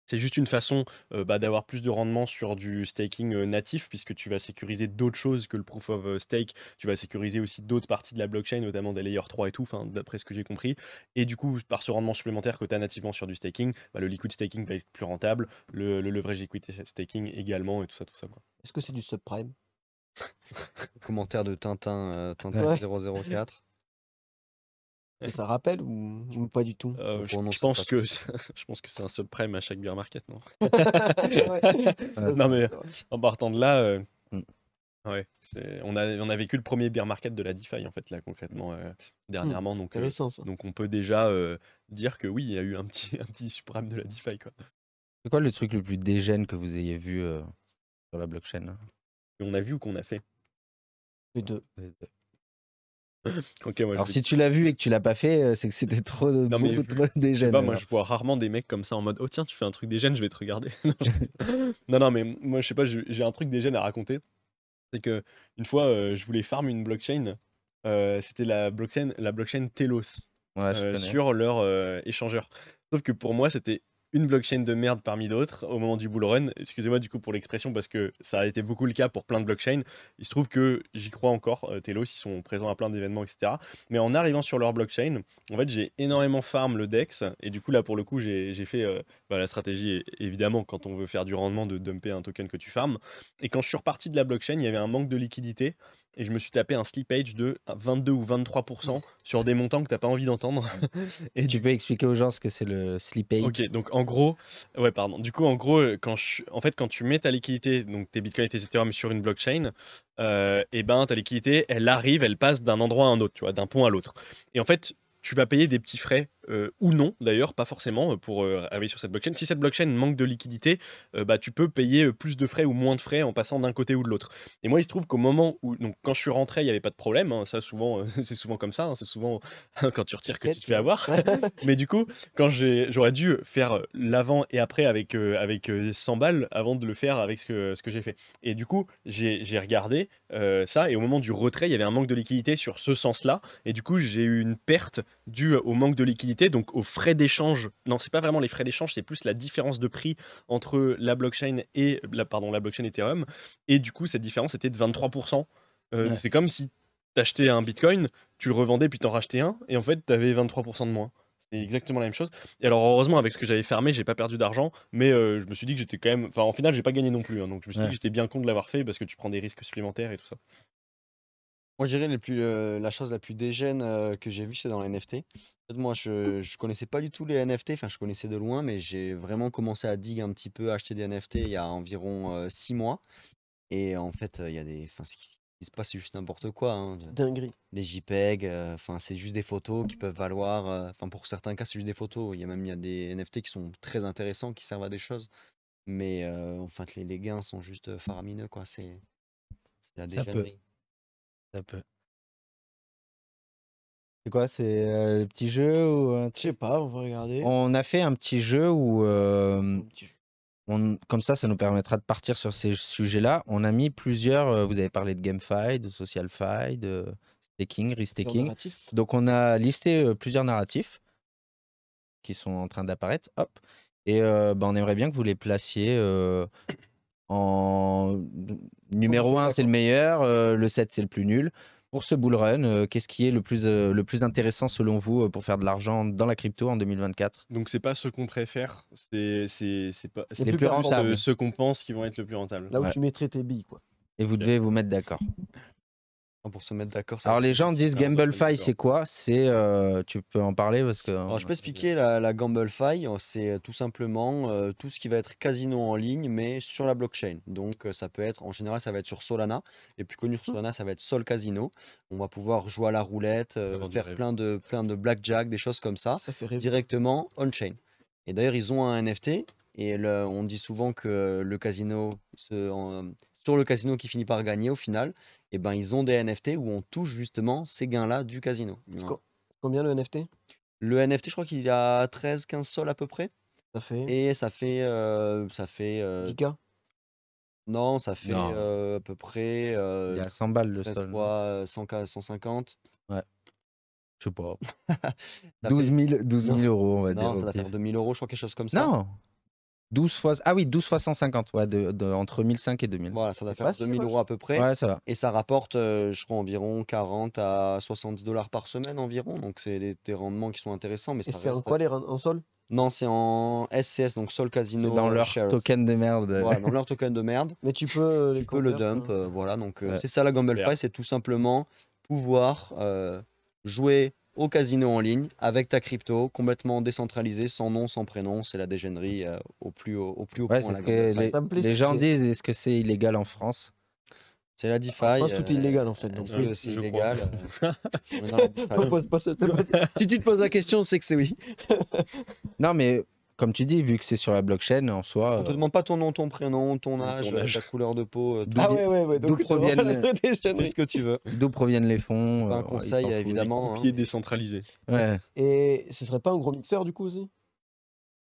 [SPEAKER 4] c'est juste une façon euh, bah, d'avoir plus de rendement sur du staking euh, natif, puisque tu vas sécuriser d'autres choses que le proof of stake. Tu vas sécuriser aussi d'autres parties de la blockchain, notamment des layers 3 et tout, enfin, d'après ce que j'ai compris. Et du coup, par ce rendement supplémentaire que tu as nativement sur du staking, bah, le liquid staking va être plus rentable, le, le leverage liquid staking également, et tout ça, tout ça.
[SPEAKER 1] Est-ce que c'est du subprime? *laughs*
[SPEAKER 2] Commentaire de Tintin, euh, Tintin
[SPEAKER 1] Ouais.
[SPEAKER 2] 004.
[SPEAKER 1] Ça rappelle ou, ou pas du tout?
[SPEAKER 4] Euh,
[SPEAKER 2] On
[SPEAKER 4] je, pense que, *laughs* je pense que c'est un subprime à chaque bear market, non? *laughs* Non, mais en partant de là, euh,
[SPEAKER 3] Mm.
[SPEAKER 4] Ouais, on a on a vécu le premier bear market de la DeFi en fait là concrètement, heu, dernièrement donc
[SPEAKER 1] Intéressant ça.
[SPEAKER 4] donc on peut déjà, dire que oui, il y a eu un petit un petit suprême de la DeFi quoi.
[SPEAKER 3] C'est quoi le truc le plus dégène que vous ayez vu euh, sur la blockchain
[SPEAKER 4] Qu'on a vu ou qu'on a fait?
[SPEAKER 1] Les deux. *laughs*
[SPEAKER 4] OK, moi
[SPEAKER 3] Alors si tu l'as vu et que tu l'as pas fait, euh, c'est que c'était trop,
[SPEAKER 4] mais
[SPEAKER 3] beaucoup
[SPEAKER 4] vu-
[SPEAKER 3] trop dégène.
[SPEAKER 4] pas, moi je vois rarement des mecs comme ça en mode: «Oh tiens, tu fais un truc dégène, je vais te regarder». *laughs* Non, non, mais moi je sais pas, j'ai un truc dégène à raconter. C'est que une fois, heu, je voulais farm une blockchain, heu, c'était la blockchain la blockchain Telos.
[SPEAKER 3] Ouais,
[SPEAKER 4] euh, sur leur euh, échangeur. Sauf que pour moi, c'était une blockchain de merde parmi d'autres au moment du bull run. Excusez-moi du coup pour l'expression parce que ça a été beaucoup le cas pour plein de blockchains. Il se trouve que j'y crois encore. euh, Telos, ils sont présents à plein d'événements, etc. Mais en arrivant sur leur blockchain, en fait, j'ai énormément farm le DEX. Et du coup, là, pour le coup, j'ai fait euh, bah, la stratégie, évidemment, quand on veut faire du rendement, de dumper un token que tu farmes. Et quand je suis reparti de la blockchain, il y avait un manque de liquidité. Et je me suis tapé un slippage de 22 ou 23% *laughs* sur des montants que tu n'as pas envie d'entendre. *laughs* Et
[SPEAKER 3] Tu peux expliquer aux gens ce que c'est le slippage
[SPEAKER 4] Ok, donc en gros, ouais, pardon. Du coup, en gros, euh, quand je- en fait, quand tu mets ta liquidité, donc tes bitcoins et tes ethereum sur une blockchain, euh, et ben ta liquidité, elle arrive, elle passe d'un endroit à un autre, tu vois, d'un pont à l'autre. Et en fait, tu vas payer des petits frais euh, ou non, d'ailleurs, pas forcément, euh, pour euh, arriver sur cette blockchain. Si cette blockchain manque de liquidité, euh, bah, tu peux payer plus de frais ou moins de frais en passant d'un côté ou de l'autre. Et moi, il se trouve qu'au moment où, donc, quand je suis rentré, il n'y avait pas de problème. hein, ça, souvent, *laughs* c'est souvent comme ça. hein, c'est souvent quand tu retires que tu te fais avoir. *laughs* Mais du coup, quand j'aurais dû faire l'avant et après avec, avec euh, 100 balles avant de le faire avec ce que, ce que j'ai fait. Et du coup, j'ai j'ai regardé ça et au moment du retrait, il y avait un manque de liquidité sur ce sens-là. Et du coup, j'ai eu une perte due au manque de liquidité, donc aux frais d'échange. Non, c'est pas vraiment les frais d'échange, c'est plus la différence de prix entre la blockchain et la, pardon, la blockchain Ethereum. Et du coup, cette différence était de 23%. Euh,
[SPEAKER 3] Ouais.
[SPEAKER 4] C'est comme si t'achetais un bitcoin, tu le revendais puis t'en rachetais un, et en fait, t'avais 23% de moins. C'est exactement la même chose. Et alors, heureusement, avec ce que j'avais fermé, j'ai pas perdu d'argent, mais euh, je me suis dit que j'étais quand même. Enfin, en final, j'ai pas gagné non plus. hein, donc, je me suis dit que j'étais bien con de l'avoir fait parce que tu prends des risques supplémentaires et tout ça.
[SPEAKER 2] Moi, je dirais les plus, euh, la chose la plus dégène euh, que j'ai vue, c'est dans les NFT. En fait, moi, je, je connaissais pas du tout les NFT, enfin, je connaissais de loin, mais j'ai vraiment commencé à dig un petit peu, à acheter des NFT il y a environ euh, six mois. Et en fait, euh, il y a des. Enfin, ce qui, se passe, c'est juste n'importe quoi. hein.
[SPEAKER 1] Dinguerie.
[SPEAKER 2] Les JPEG, euh, enfin, c'est juste des photos qui peuvent valoir. euh, Enfin, pour certains cas, c'est juste des photos. Il y a même il y a des NFT qui sont très intéressants, qui servent à des choses. Mais euh, en fait, les, les gains sont juste euh, faramineux, quoi. C'est
[SPEAKER 3] Ça peut. Ça peut. C'est quoi C'est euh, le petit jeu ou un
[SPEAKER 1] Je sais pas, on va regarder.
[SPEAKER 3] On a fait un petit jeu où, euh,
[SPEAKER 1] Un petit jeu.
[SPEAKER 3] on- comme ça, ça nous permettra de partir sur ces sujets-là. On a mis plusieurs. euh, vous avez parlé de GameFi, de SocialFi, de staking, restaking.
[SPEAKER 1] narratif.
[SPEAKER 3] Donc on a listé euh, plusieurs narratifs qui sont en train d'apparaître. Hop. Et euh, bah, on aimerait bien que vous les placiez euh, en numéro
[SPEAKER 1] Ok,
[SPEAKER 3] 1, c'est le meilleur, euh, le 7, c'est le plus nul. Pour ce bull run, euh, qu'est-ce qui est le plus, euh, le plus intéressant selon vous euh, pour faire de l'argent dans la crypto en 2024
[SPEAKER 4] Donc, c'est pas ce qu'on préfère, c'est c'est- c'est pas. c'est
[SPEAKER 3] plus
[SPEAKER 4] pas
[SPEAKER 3] rentable.
[SPEAKER 4] ceux- Ceux qu'on pense qui vont être le plus rentable.
[SPEAKER 1] Là où
[SPEAKER 3] Ouais.
[SPEAKER 1] tu mettrais tes billes, quoi.
[SPEAKER 3] Et vous devez vous mettre d'accord.
[SPEAKER 2] Pour se mettre d'accord.
[SPEAKER 3] Alors les gens disent GambleFi, c'est quoi? C'est euh, tu peux en parler parce que.
[SPEAKER 2] Alors, je peux expliquer la, la GambleFi, euh, c'est tout simplement euh, tout ce qui va être casino en ligne, mais sur la blockchain. Donc, euh, ça peut être, en général, ça va être sur Solana. Les plus connus sur Solana, ça va être Sol Casino. On va pouvoir jouer à la roulette, euh, faire
[SPEAKER 4] rêve.
[SPEAKER 2] plein de, plein de blackjack, des choses comme ça,
[SPEAKER 1] Ça fait rêver.
[SPEAKER 2] directement on-chain. Et d'ailleurs, ils ont un NFT, et le- on dit souvent que le casino, se- en- sur le casino qui finit par gagner au final, et ben, ils ont des NFT où on touche justement ces gains-là du casino.
[SPEAKER 1] Quoi- Combien le NFT
[SPEAKER 2] Le NFT, je crois qu'il est à 13-15 sols à peu près.
[SPEAKER 1] Ça fait
[SPEAKER 2] Et ça fait. euh, ça fait euh,
[SPEAKER 1] 10K
[SPEAKER 2] non, ça fait
[SPEAKER 3] Non.
[SPEAKER 2] euh, à peu près.
[SPEAKER 3] Il
[SPEAKER 2] Euh,
[SPEAKER 3] y a 100 balles le
[SPEAKER 2] 13
[SPEAKER 3] sol.
[SPEAKER 2] fois euh, 100, K, 150.
[SPEAKER 3] Je sais pas. *laughs*
[SPEAKER 2] Ça
[SPEAKER 3] 12
[SPEAKER 2] fait-
[SPEAKER 3] 000, 12 000
[SPEAKER 2] Non.
[SPEAKER 3] euros, on va dire.
[SPEAKER 2] Non, ça va faire 2000 euros, je crois, quelque chose comme ça.
[SPEAKER 3] Non 12 fois... Ah oui, 12 fois 150, ouais, de, de- entre 1005 et 2000.
[SPEAKER 2] Voilà, ça va
[SPEAKER 1] C'est
[SPEAKER 2] faire
[SPEAKER 1] pas si
[SPEAKER 2] 2000
[SPEAKER 1] moche.
[SPEAKER 2] euros à peu près.
[SPEAKER 3] Ouais, ça va.
[SPEAKER 2] Et ça rapporte, euh, je crois, environ 40 à 70 dollars par semaine environ. Donc, c'est des, des rendements qui sont intéressants. Mais
[SPEAKER 1] Et
[SPEAKER 2] ça
[SPEAKER 1] c'est en
[SPEAKER 2] reste-
[SPEAKER 1] quoi les en sol?
[SPEAKER 2] Non, c'est en SCS, donc Sol
[SPEAKER 3] C'est
[SPEAKER 2] Casino.
[SPEAKER 3] dans leur
[SPEAKER 2] Shares.
[SPEAKER 3] token de merde.
[SPEAKER 2] Voilà, dans leur token de merde.
[SPEAKER 1] Mais tu peux euh, les
[SPEAKER 2] Tu peux le dump, euh, voilà. Donc, euh,
[SPEAKER 3] Ouais.
[SPEAKER 2] c'est ça la
[SPEAKER 4] Super.
[SPEAKER 2] c'est tout simplement pouvoir euh, jouer au casino en ligne avec ta crypto, complètement décentralisé, sans nom, sans prénom. C'est la dégénérie euh, au plus haut, au plus haut
[SPEAKER 3] Ouais,
[SPEAKER 2] point.
[SPEAKER 3] que les, les gens disent est-ce que c'est illégal en France?
[SPEAKER 2] C'est la
[SPEAKER 1] En
[SPEAKER 2] DeFi.
[SPEAKER 1] France, tout est
[SPEAKER 2] euh,
[SPEAKER 1] illégal en fait. Donc,
[SPEAKER 2] c'est
[SPEAKER 1] oui.
[SPEAKER 2] c'est
[SPEAKER 4] je
[SPEAKER 2] illégal. *laughs* euh, *laughs* *laughs*
[SPEAKER 1] si tu te poses la question, c'est que c'est oui.
[SPEAKER 3] Non, mais comme tu dis, vu que c'est sur la blockchain, en soi,
[SPEAKER 2] On te
[SPEAKER 3] euh,
[SPEAKER 2] demande pas ton nom, ton prénom, ton âge,
[SPEAKER 4] ton âge.
[SPEAKER 2] ta couleur de peau, euh.
[SPEAKER 3] D'où
[SPEAKER 1] Ah ouais, ouais, ouais.
[SPEAKER 3] d'où proviennent les-
[SPEAKER 1] des
[SPEAKER 2] Fais
[SPEAKER 1] conneries.
[SPEAKER 2] ce que tu veux.
[SPEAKER 3] d'où proviennent les fonds.
[SPEAKER 2] Pas un
[SPEAKER 3] euh,
[SPEAKER 2] conseil, évidemment. hein.
[SPEAKER 4] Pied décentralisé.
[SPEAKER 3] Ouais.
[SPEAKER 1] Et ce serait pas un gros mixeur du coup aussi?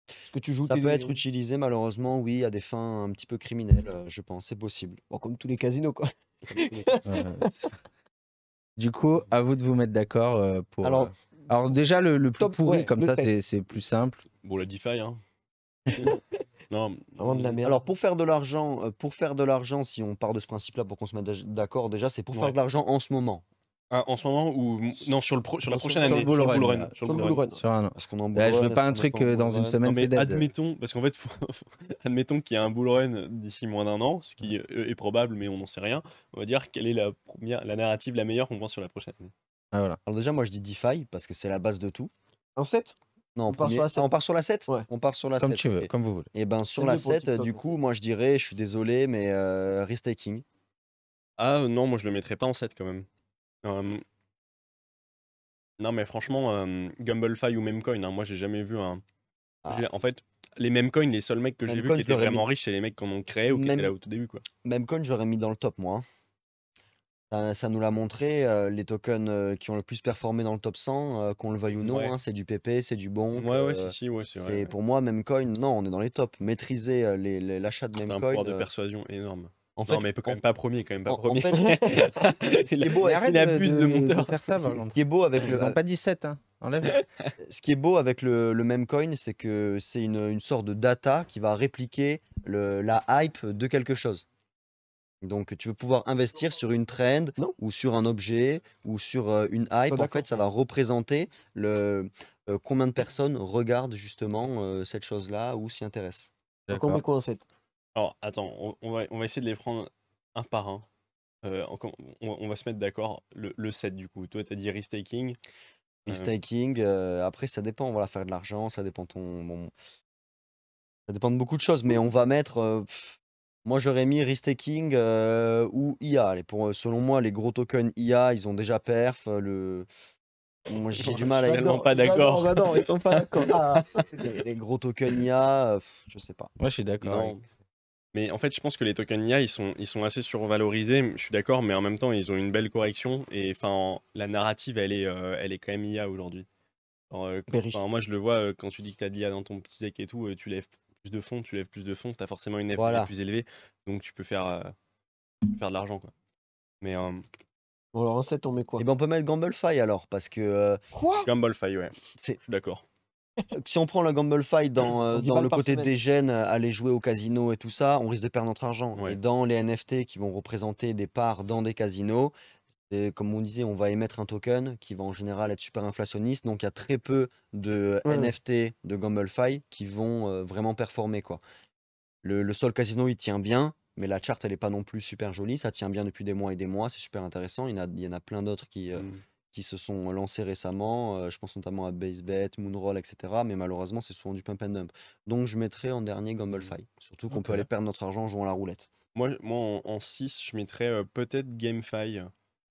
[SPEAKER 1] Parce que tu joues
[SPEAKER 2] Ça peut être utilisé malheureusement, oui, à des fins un petit peu criminelles, je pense, c'est possible.
[SPEAKER 1] Bon, comme tous les casinos quoi. *laughs*
[SPEAKER 3] Du coup, à vous de vous mettre d'accord pour.
[SPEAKER 1] Alors-
[SPEAKER 3] alors déjà le, le plus
[SPEAKER 1] Top,
[SPEAKER 3] pourri
[SPEAKER 1] ouais,
[SPEAKER 3] comme
[SPEAKER 1] le
[SPEAKER 3] ça, c'est plus simple.
[SPEAKER 4] Bon, la DeFi, hein. *laughs* non,
[SPEAKER 1] Vraiment de la merde.
[SPEAKER 2] Alors pour faire de l'argent, euh, pour faire de l'argent, si on part de ce principe-là pour qu'on se mette d'a- d'accord, déjà c'est pour faire de l'argent en ce moment.
[SPEAKER 4] Ah, en ce moment ou non sur le pro- sur la
[SPEAKER 1] Sur-
[SPEAKER 4] prochaine
[SPEAKER 3] sur le
[SPEAKER 4] année
[SPEAKER 3] bull run,
[SPEAKER 4] sur le bull run.
[SPEAKER 3] Sur un-
[SPEAKER 2] Parce qu'on en
[SPEAKER 3] Là, je veux pas un truc euh, dans une semaine,
[SPEAKER 4] Non, mais admettons, parce qu'en fait, faut- *laughs* admettons qu'il y a un bull run d'ici moins d'un an, ce qui euh, est probable, mais on n'en sait rien. On va dire quelle est la première, la narrative la meilleure qu'on pense sur la prochaine année.
[SPEAKER 3] Ah, voilà.
[SPEAKER 2] Alors déjà moi je dis DeFi parce que c'est la base de tout.
[SPEAKER 1] Un 7
[SPEAKER 2] Non,
[SPEAKER 1] On part
[SPEAKER 2] premier-
[SPEAKER 1] sur la
[SPEAKER 2] on part sur la 7
[SPEAKER 1] Ouais.
[SPEAKER 2] On part sur la
[SPEAKER 3] Comme
[SPEAKER 2] 7.
[SPEAKER 3] tu veux, comme vous voulez.
[SPEAKER 2] Et ben sur la
[SPEAKER 1] mieux pour
[SPEAKER 2] 7,
[SPEAKER 1] TikTok
[SPEAKER 2] du coup, moi je dirais, je suis désolé, mais euh, risk-taking.
[SPEAKER 4] Ah euh, non, moi je le mettrais pas en 7 quand même. Euh, Non, mais franchement, euh, Gumblefy ou Memecoin, hein, moi j'ai jamais vu un.
[SPEAKER 2] Ah.
[SPEAKER 4] En fait, les Memecoin, les seuls mecs que j'ai vus qui étaient vraiment
[SPEAKER 2] mis-
[SPEAKER 4] riches, c'est les mecs qui en ont créé ou qui
[SPEAKER 2] Même-
[SPEAKER 4] étaient là au tout début. quoi.
[SPEAKER 2] Même coin, j'aurais mis dans le top, moi. Ça, ça nous l'a montré, euh, les tokens euh, qui ont le plus performé dans le top 100, euh, qu'on le veuille ou non,
[SPEAKER 4] Ouais.
[SPEAKER 2] hein, c'est du PP, c'est du bon.
[SPEAKER 4] Ouais, ouais, si, si, ouais, c'est
[SPEAKER 2] c'est
[SPEAKER 4] vrai.
[SPEAKER 2] pour moi, Memecoin, non, on est dans les tops. Maîtriser euh, les- les- l'achat de
[SPEAKER 4] C'est un
[SPEAKER 2] Memecoin.
[SPEAKER 4] pouvoir de
[SPEAKER 2] euh,
[SPEAKER 4] persuasion énorme.
[SPEAKER 2] en
[SPEAKER 4] non, mais quand même pas premier, quand même pas
[SPEAKER 2] en- en
[SPEAKER 4] premier.
[SPEAKER 2] fait, *laughs* ce qui est beau
[SPEAKER 3] Mais
[SPEAKER 2] avec-
[SPEAKER 3] arrête
[SPEAKER 4] il
[SPEAKER 3] de,
[SPEAKER 4] abuse de monteur.
[SPEAKER 3] de faire ça, par *laughs* exemple.
[SPEAKER 2] ce qui est beau avec
[SPEAKER 3] Ils
[SPEAKER 2] le,
[SPEAKER 3] n'ont pas 17, hein. Enlève. *laughs*
[SPEAKER 2] ce qui est beau avec le, le Memecoin, c'est que c'est une, une sorte de data qui va répliquer le- la hype de quelque chose. Donc tu veux pouvoir investir sur une trend
[SPEAKER 1] Non.
[SPEAKER 2] ou sur un objet ou sur euh, une hype. En
[SPEAKER 1] d'accord.
[SPEAKER 2] fait, ça va représenter le, euh, combien de personnes regardent justement euh, cette chose-là ou s'y intéressent.
[SPEAKER 1] Donc on met quoi un 7
[SPEAKER 4] Alors, attends, on, on va, on va essayer de les prendre un par un. Euh, on, on va se mettre d'accord. Le, le 7, du coup. Toi, tu as dit risk-taking. Euh,
[SPEAKER 2] Risk-taking, euh, après ça dépend, on va faire de l'argent, ça dépend de ton... bon, ça dépend de beaucoup de choses, mais on va mettre... euh, pff, moi j'aurais mis risk-taking euh, ou IA. Allez, pour, euh, selon moi, les gros tokens IA, ils ont déjà perf. euh, Le... Moi j'ai du mal
[SPEAKER 4] suis
[SPEAKER 2] avec
[SPEAKER 4] tellement pas d'accord.
[SPEAKER 1] J'adore, ils sont pas *laughs* d'accord. Ah,
[SPEAKER 2] les, les gros tokens IA, euh, pff, je sais pas.
[SPEAKER 3] Moi, je suis d'accord.
[SPEAKER 4] Non. Mais en fait, je pense que les tokens IA, ils sont, ils sont assez survalorisés. Je suis d'accord, mais en même temps, ils ont une belle correction. Et enfin, la narrative, elle est, euh, elle est quand même IA aujourd'hui. Euh, moi, je le vois quand tu dis que tu as de l'IA dans ton petit deck et tout, tu lèves plus de fonds, tu lèves plus de fonds, tu as forcément une FP
[SPEAKER 2] Voilà.
[SPEAKER 4] plus élevée. Donc, tu peux faire, euh, faire de l'argent. quoi. Mais euh,
[SPEAKER 1] Bon, alors un 7, on met quoi?
[SPEAKER 2] Et ben on peut mettre Gamblefy alors, parce que euh,
[SPEAKER 1] Quoi?
[SPEAKER 4] Gumblefy, ouais.
[SPEAKER 2] C'est-
[SPEAKER 4] Je suis d'accord. *laughs*
[SPEAKER 2] si on prend le Gamblefy dans, euh,
[SPEAKER 1] 110
[SPEAKER 2] dans le côté
[SPEAKER 1] semaine.
[SPEAKER 2] des gènes, euh, aller jouer au casino et tout ça, on risque de perdre notre argent.
[SPEAKER 4] Ouais.
[SPEAKER 2] Et dans les NFT qui vont représenter des parts dans des casinos, comme on disait, on va émettre un token qui va en général être super inflationniste. Donc il y a très peu de
[SPEAKER 1] Ouais.
[SPEAKER 2] NFT de Gamblefy qui vont euh, vraiment performer. Quoi. Le, le sol casino, il tient bien, mais la charte, elle n'est pas non plus super jolie. Ça tient bien depuis des mois et des mois, c'est super intéressant. Il y en a, il y en a plein d'autres qui, euh,
[SPEAKER 4] Mm.
[SPEAKER 2] qui se sont lancés récemment. euh, je pense notamment à BaseBet, Moonroll, etc. Mais malheureusement, c'est souvent du pump and dump. Donc je mettrais en dernier Gamblefy. Surtout qu'on peut aller perdre notre argent en jouant à la roulette.
[SPEAKER 4] Moi, moi en, 6, je mettrais euh, peut-être GameFi.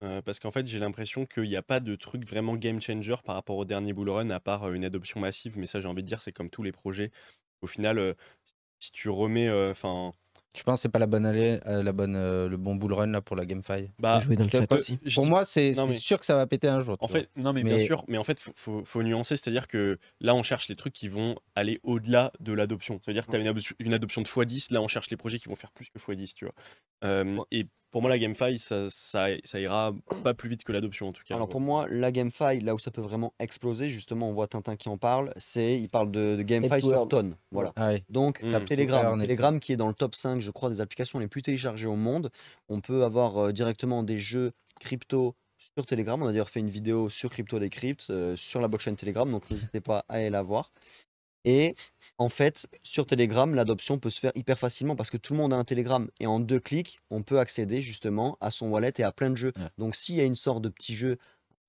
[SPEAKER 4] Euh, parce qu'en fait, j'ai l'impression qu'il n'y a pas de truc vraiment game changer par rapport au dernier bull run, à part euh, une adoption massive. Mais ça, j'ai envie de dire, c'est comme tous les projets. Au final, euh, si tu remets. Enfin.
[SPEAKER 3] Je pense que c'est pas la bonne allée, euh, la bonne, euh, le bon bull run là pour la GameFi?
[SPEAKER 4] bah,
[SPEAKER 1] Jouer dans le chat
[SPEAKER 3] pas,
[SPEAKER 1] aussi.
[SPEAKER 3] Pour
[SPEAKER 4] dis-
[SPEAKER 3] moi, c'est
[SPEAKER 4] mais-
[SPEAKER 3] sûr que ça va péter un jour.
[SPEAKER 4] En
[SPEAKER 3] tu vois.
[SPEAKER 4] fait, non, mais, bien sûr, mais en fait, faut, faut, faut nuancer, c'est-à-dire que là, on cherche les trucs qui vont aller au-delà de l'adoption. C'est-à-dire que tu as une, adoption- une adoption de x10, là, on cherche les projets qui vont faire plus que x10, tu vois. Euh,
[SPEAKER 2] Ouais.
[SPEAKER 4] Et pour moi, la GameFi, ça, ça, ça ira pas plus vite que l'adoption, en tout cas.
[SPEAKER 2] Alors pour moi, la GameFi, là où ça peut vraiment exploser, justement, on voit Tintin qui en parle, c'est il parle de, de GameFi sur tonne. Voilà.
[SPEAKER 3] Ah oui.
[SPEAKER 2] Donc,
[SPEAKER 4] Mm.
[SPEAKER 2] t'as Telegram. Telegram qui est dans le top 5, je crois, des applications les plus téléchargées au monde. On peut avoir euh, directement des jeux crypto sur Telegram. On a d'ailleurs fait une vidéo sur Crypto Decrypt euh, sur la blockchain Telegram, donc n'hésitez pas à aller la voir. Et en fait, sur Telegram, l'adoption peut se faire hyper facilement parce que tout le monde a un Telegram et en deux clics, on peut accéder justement à son wallet et à plein de jeux.
[SPEAKER 3] Ouais.
[SPEAKER 2] Donc s'il y a une sorte de petit jeu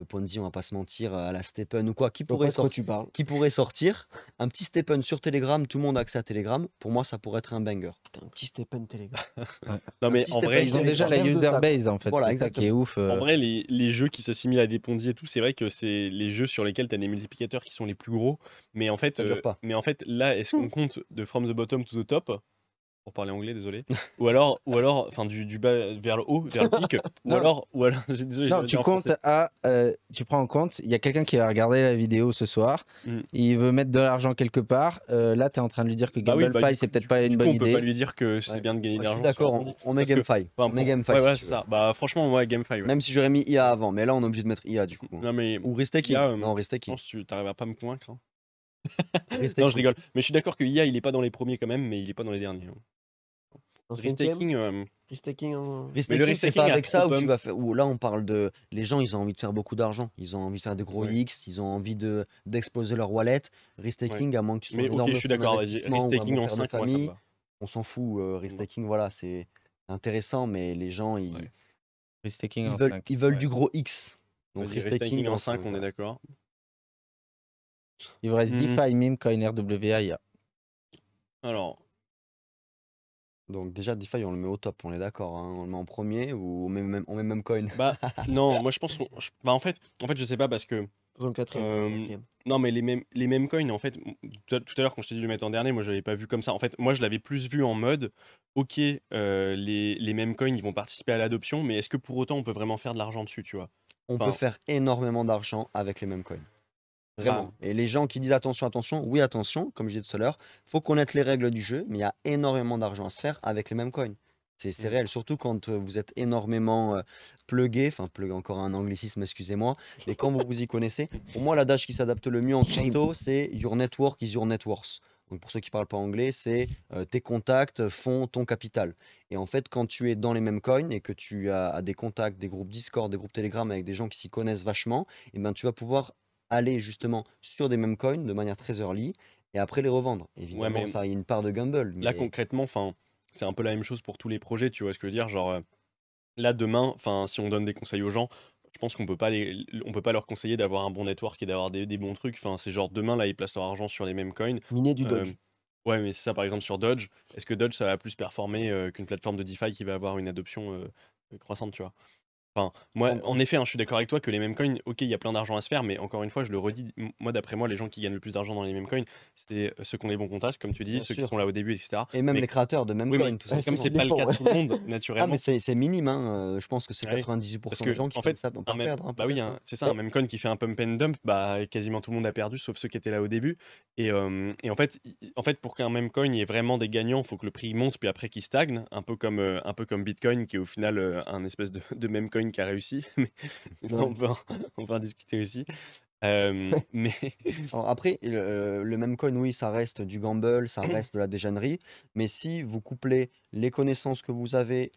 [SPEAKER 2] Ponzi, on va pas se mentir, à la Stepen ou quoi, qui pourrait,
[SPEAKER 1] pas de quoi
[SPEAKER 2] sor-
[SPEAKER 1] tu parles.
[SPEAKER 2] qui pourrait sortir, un petit Stepen sur Telegram, tout le monde a accès à Telegram, pour moi ça pourrait être un banger.
[SPEAKER 1] Putain, un petit Stephen Telegram. *laughs*
[SPEAKER 4] Non, mais en vrai,
[SPEAKER 3] Ils ont déjà la user base en fait.
[SPEAKER 2] Voilà,
[SPEAKER 3] c'est ça qui est ouf. euh.
[SPEAKER 4] En vrai, les, les jeux qui s'assimilent à des Ponzi et tout, c'est vrai que c'est les jeux sur lesquels tu as des multiplicateurs qui sont les plus gros. Mais en fait,
[SPEAKER 2] Ça dure
[SPEAKER 4] euh,
[SPEAKER 2] pas.
[SPEAKER 4] mais en fait là, est-ce qu'on compte de from the bottom to the top? Pour parler anglais, désolé. *laughs* Ou alors, ou alors, enfin du, du bas vers le haut, vers le pic. *laughs* ou alors, ou alors, *laughs* j'ai- désolé. je
[SPEAKER 3] Non, tu comptes à. euh, tu prends en compte, il y a quelqu'un qui va regarder la vidéo ce soir,
[SPEAKER 4] Mm.
[SPEAKER 3] il veut mettre de l'argent quelque part. euh, là, tu es en train de lui dire que
[SPEAKER 4] Bah oui,
[SPEAKER 3] GambleFi,
[SPEAKER 4] bah, du
[SPEAKER 3] c'est peut-être pas une
[SPEAKER 4] coup,
[SPEAKER 3] bonne
[SPEAKER 4] on peut
[SPEAKER 3] idée.
[SPEAKER 4] pas lui dire que c'est
[SPEAKER 2] Ouais.
[SPEAKER 4] bien de gagner de
[SPEAKER 2] Ouais, je
[SPEAKER 4] l'argent.
[SPEAKER 2] d'accord, on, on met GameFi.
[SPEAKER 4] Enfin,
[SPEAKER 2] on met GameFi.
[SPEAKER 4] Ouais,
[SPEAKER 2] si veux.
[SPEAKER 4] ça. Bah franchement, moi, GameFi. Ouais.
[SPEAKER 2] Même si j'aurais mis IA avant, mais là on est obligé de mettre IA du coup.
[SPEAKER 4] Non mais
[SPEAKER 2] Ou Restaking.
[SPEAKER 4] IA, euh,
[SPEAKER 2] non,
[SPEAKER 4] je
[SPEAKER 2] Restaking.
[SPEAKER 4] pense que tu n'arrives pas à me convaincre. hein. Non, je rigole. Mais je suis d'accord que IA, il est pas dans les premiers quand même, mais il est pas dans les derniers. Restaking, euh,
[SPEAKER 1] en...
[SPEAKER 4] Le
[SPEAKER 2] pas avec ça où tu vas faire. Où là, on parle de. Les gens, ils ont envie de faire beaucoup d'argent. Ils ont envie de faire des gros
[SPEAKER 4] Ouais.
[SPEAKER 2] X. Ils ont envie de d'exploser leur wallet. Restaking, à moins que tu sois
[SPEAKER 4] mais
[SPEAKER 2] énorme
[SPEAKER 4] je suis d'accord.
[SPEAKER 2] Bon
[SPEAKER 4] en
[SPEAKER 2] père de
[SPEAKER 4] 5, moi, ça me
[SPEAKER 2] famille. On s'en fout. euh, restaking, voilà, c'est intéressant, mais les gens, ils,
[SPEAKER 4] Ouais.
[SPEAKER 3] Restaking
[SPEAKER 2] ils
[SPEAKER 3] en
[SPEAKER 2] veulent,
[SPEAKER 3] cinq.
[SPEAKER 2] ils veulent
[SPEAKER 4] Ouais.
[SPEAKER 2] du gros X. Donc
[SPEAKER 4] Vas-y,
[SPEAKER 2] restaking,
[SPEAKER 4] Restaking en
[SPEAKER 2] en
[SPEAKER 4] 5,
[SPEAKER 2] cinq,
[SPEAKER 4] on est d'accord.
[SPEAKER 3] Il vous reste
[SPEAKER 4] Mhm.
[SPEAKER 3] DeFi, Meme, Coin, RWA, IA.
[SPEAKER 4] Alors,
[SPEAKER 2] Donc déjà, DeFi, on le met au top, on est d'accord. hein. On le met en premier ou on met même, on met même coin.
[SPEAKER 4] bah *laughs* non, moi je pense qu'on. je- Bah en fait, en fait, je sais pas parce que
[SPEAKER 1] Faisons quatrième.
[SPEAKER 4] Euh,
[SPEAKER 1] quatrième.
[SPEAKER 4] Non, mais les mêmes, les mêmes coins, en fait, m- tout à tout à l'heure, quand je t'ai dit de le mettre en dernier, moi, je l'avais pas vu comme ça. En fait, moi, je l'avais plus vu en mode, ok, euh, les, les mêmes coins, ils vont participer à l'adoption, mais est-ce que pour autant, on peut vraiment faire de l'argent dessus, tu vois?
[SPEAKER 2] On
[SPEAKER 4] Enfin-
[SPEAKER 2] peut faire énormément d'argent avec les mêmes coins. Vraiment. Et les gens qui disent attention, attention, oui, attention, comme je disais tout à l'heure, faut connaître les règles du jeu, mais il y a énormément d'argent à se faire avec les mêmes coins. C'est
[SPEAKER 4] Mm.
[SPEAKER 2] réel, surtout quand euh, vous êtes énormément euh, plugué, enfin plug encore un anglicisme, excusez-moi, mais quand vous vous y connaissez, pour moi l'adage qui s'adapte le mieux en crypto, c'est your network is your net worth. Donc pour ceux qui parlent pas anglais, c'est euh, tes contacts font ton capital. Et en fait, quand tu es dans les mêmes coins et que tu as, as des contacts, des groupes Discord, des groupes Telegram avec des gens qui s'y connaissent vachement, et ben tu vas pouvoir aller justement sur des mêmes coins de manière très early et après les revendre. Évidemment,
[SPEAKER 4] mais
[SPEAKER 2] ça a une part de gamble.
[SPEAKER 4] Là, concrètement, c'est un peu la même chose pour tous les projets, tu vois ce que je veux dire Genre, euh, là, demain, si on donne des conseils aux gens, je pense qu'on peut pas les, on peut pas leur conseiller d'avoir un bon network et d'avoir des, des bons trucs. Enfin, c'est genre demain, là, ils placent leur argent sur les mêmes coins.
[SPEAKER 1] Miner du
[SPEAKER 4] Euh,
[SPEAKER 1] Dodge.
[SPEAKER 4] ouais, mais c'est ça, par exemple, sur Dodge. Est-ce que Dodge, ça va plus performer euh, qu'une plateforme de DeFi qui va avoir une adoption euh, croissante, tu vois? Enfin, moi,
[SPEAKER 2] En-
[SPEAKER 4] effet, hein, je suis d'accord avec toi que les mêmes coins, ok, il y a plein d'argent à se faire, mais encore une fois, je le redis, moi, d'après moi, les gens qui gagnent le plus d'argent dans les mêmes coins, c'est ceux qui ont les bons contacts, comme tu dis,
[SPEAKER 2] Bien
[SPEAKER 4] ceux
[SPEAKER 2] sûr.
[SPEAKER 4] qui sont là au début, etc.
[SPEAKER 2] Et même
[SPEAKER 4] mais-
[SPEAKER 2] les créateurs de même
[SPEAKER 4] Oui,
[SPEAKER 2] coin, tout
[SPEAKER 1] Ouais,
[SPEAKER 4] comme c'est pas le cas de tout le monde, *laughs*
[SPEAKER 2] Ah,
[SPEAKER 4] naturellement.
[SPEAKER 2] mais c'est minime, hein, euh, je pense que c'est
[SPEAKER 4] Ouais.
[SPEAKER 2] 98%
[SPEAKER 4] Parce
[SPEAKER 2] des
[SPEAKER 4] que,
[SPEAKER 2] gens qui
[SPEAKER 4] en
[SPEAKER 2] font
[SPEAKER 4] fait,
[SPEAKER 2] ça pour pas
[SPEAKER 4] même-
[SPEAKER 2] perdre. hein,
[SPEAKER 4] bah oui,
[SPEAKER 2] hein.
[SPEAKER 4] c'est ça, un même coin qui fait un pump and dump, bah quasiment tout le monde a perdu, sauf ceux qui étaient là au début. Et, euh, et en, fait, en fait, pour qu'un même coin ait vraiment des gagnants, il faut que le prix monte, puis après qu'il stagne, un peu comme, euh, un peu comme Bitcoin, qui est au final euh, un espèce de, de même coin qui a réussi. *laughs* Mais ça, on, peut en, on peut en discuter aussi. Euh, *laughs* mais
[SPEAKER 2] après, le, le même coin, oui, ça reste du gamble, ça *clears throat* reste de la dégénérie, mais si vous couplez les connaissances que vous avez,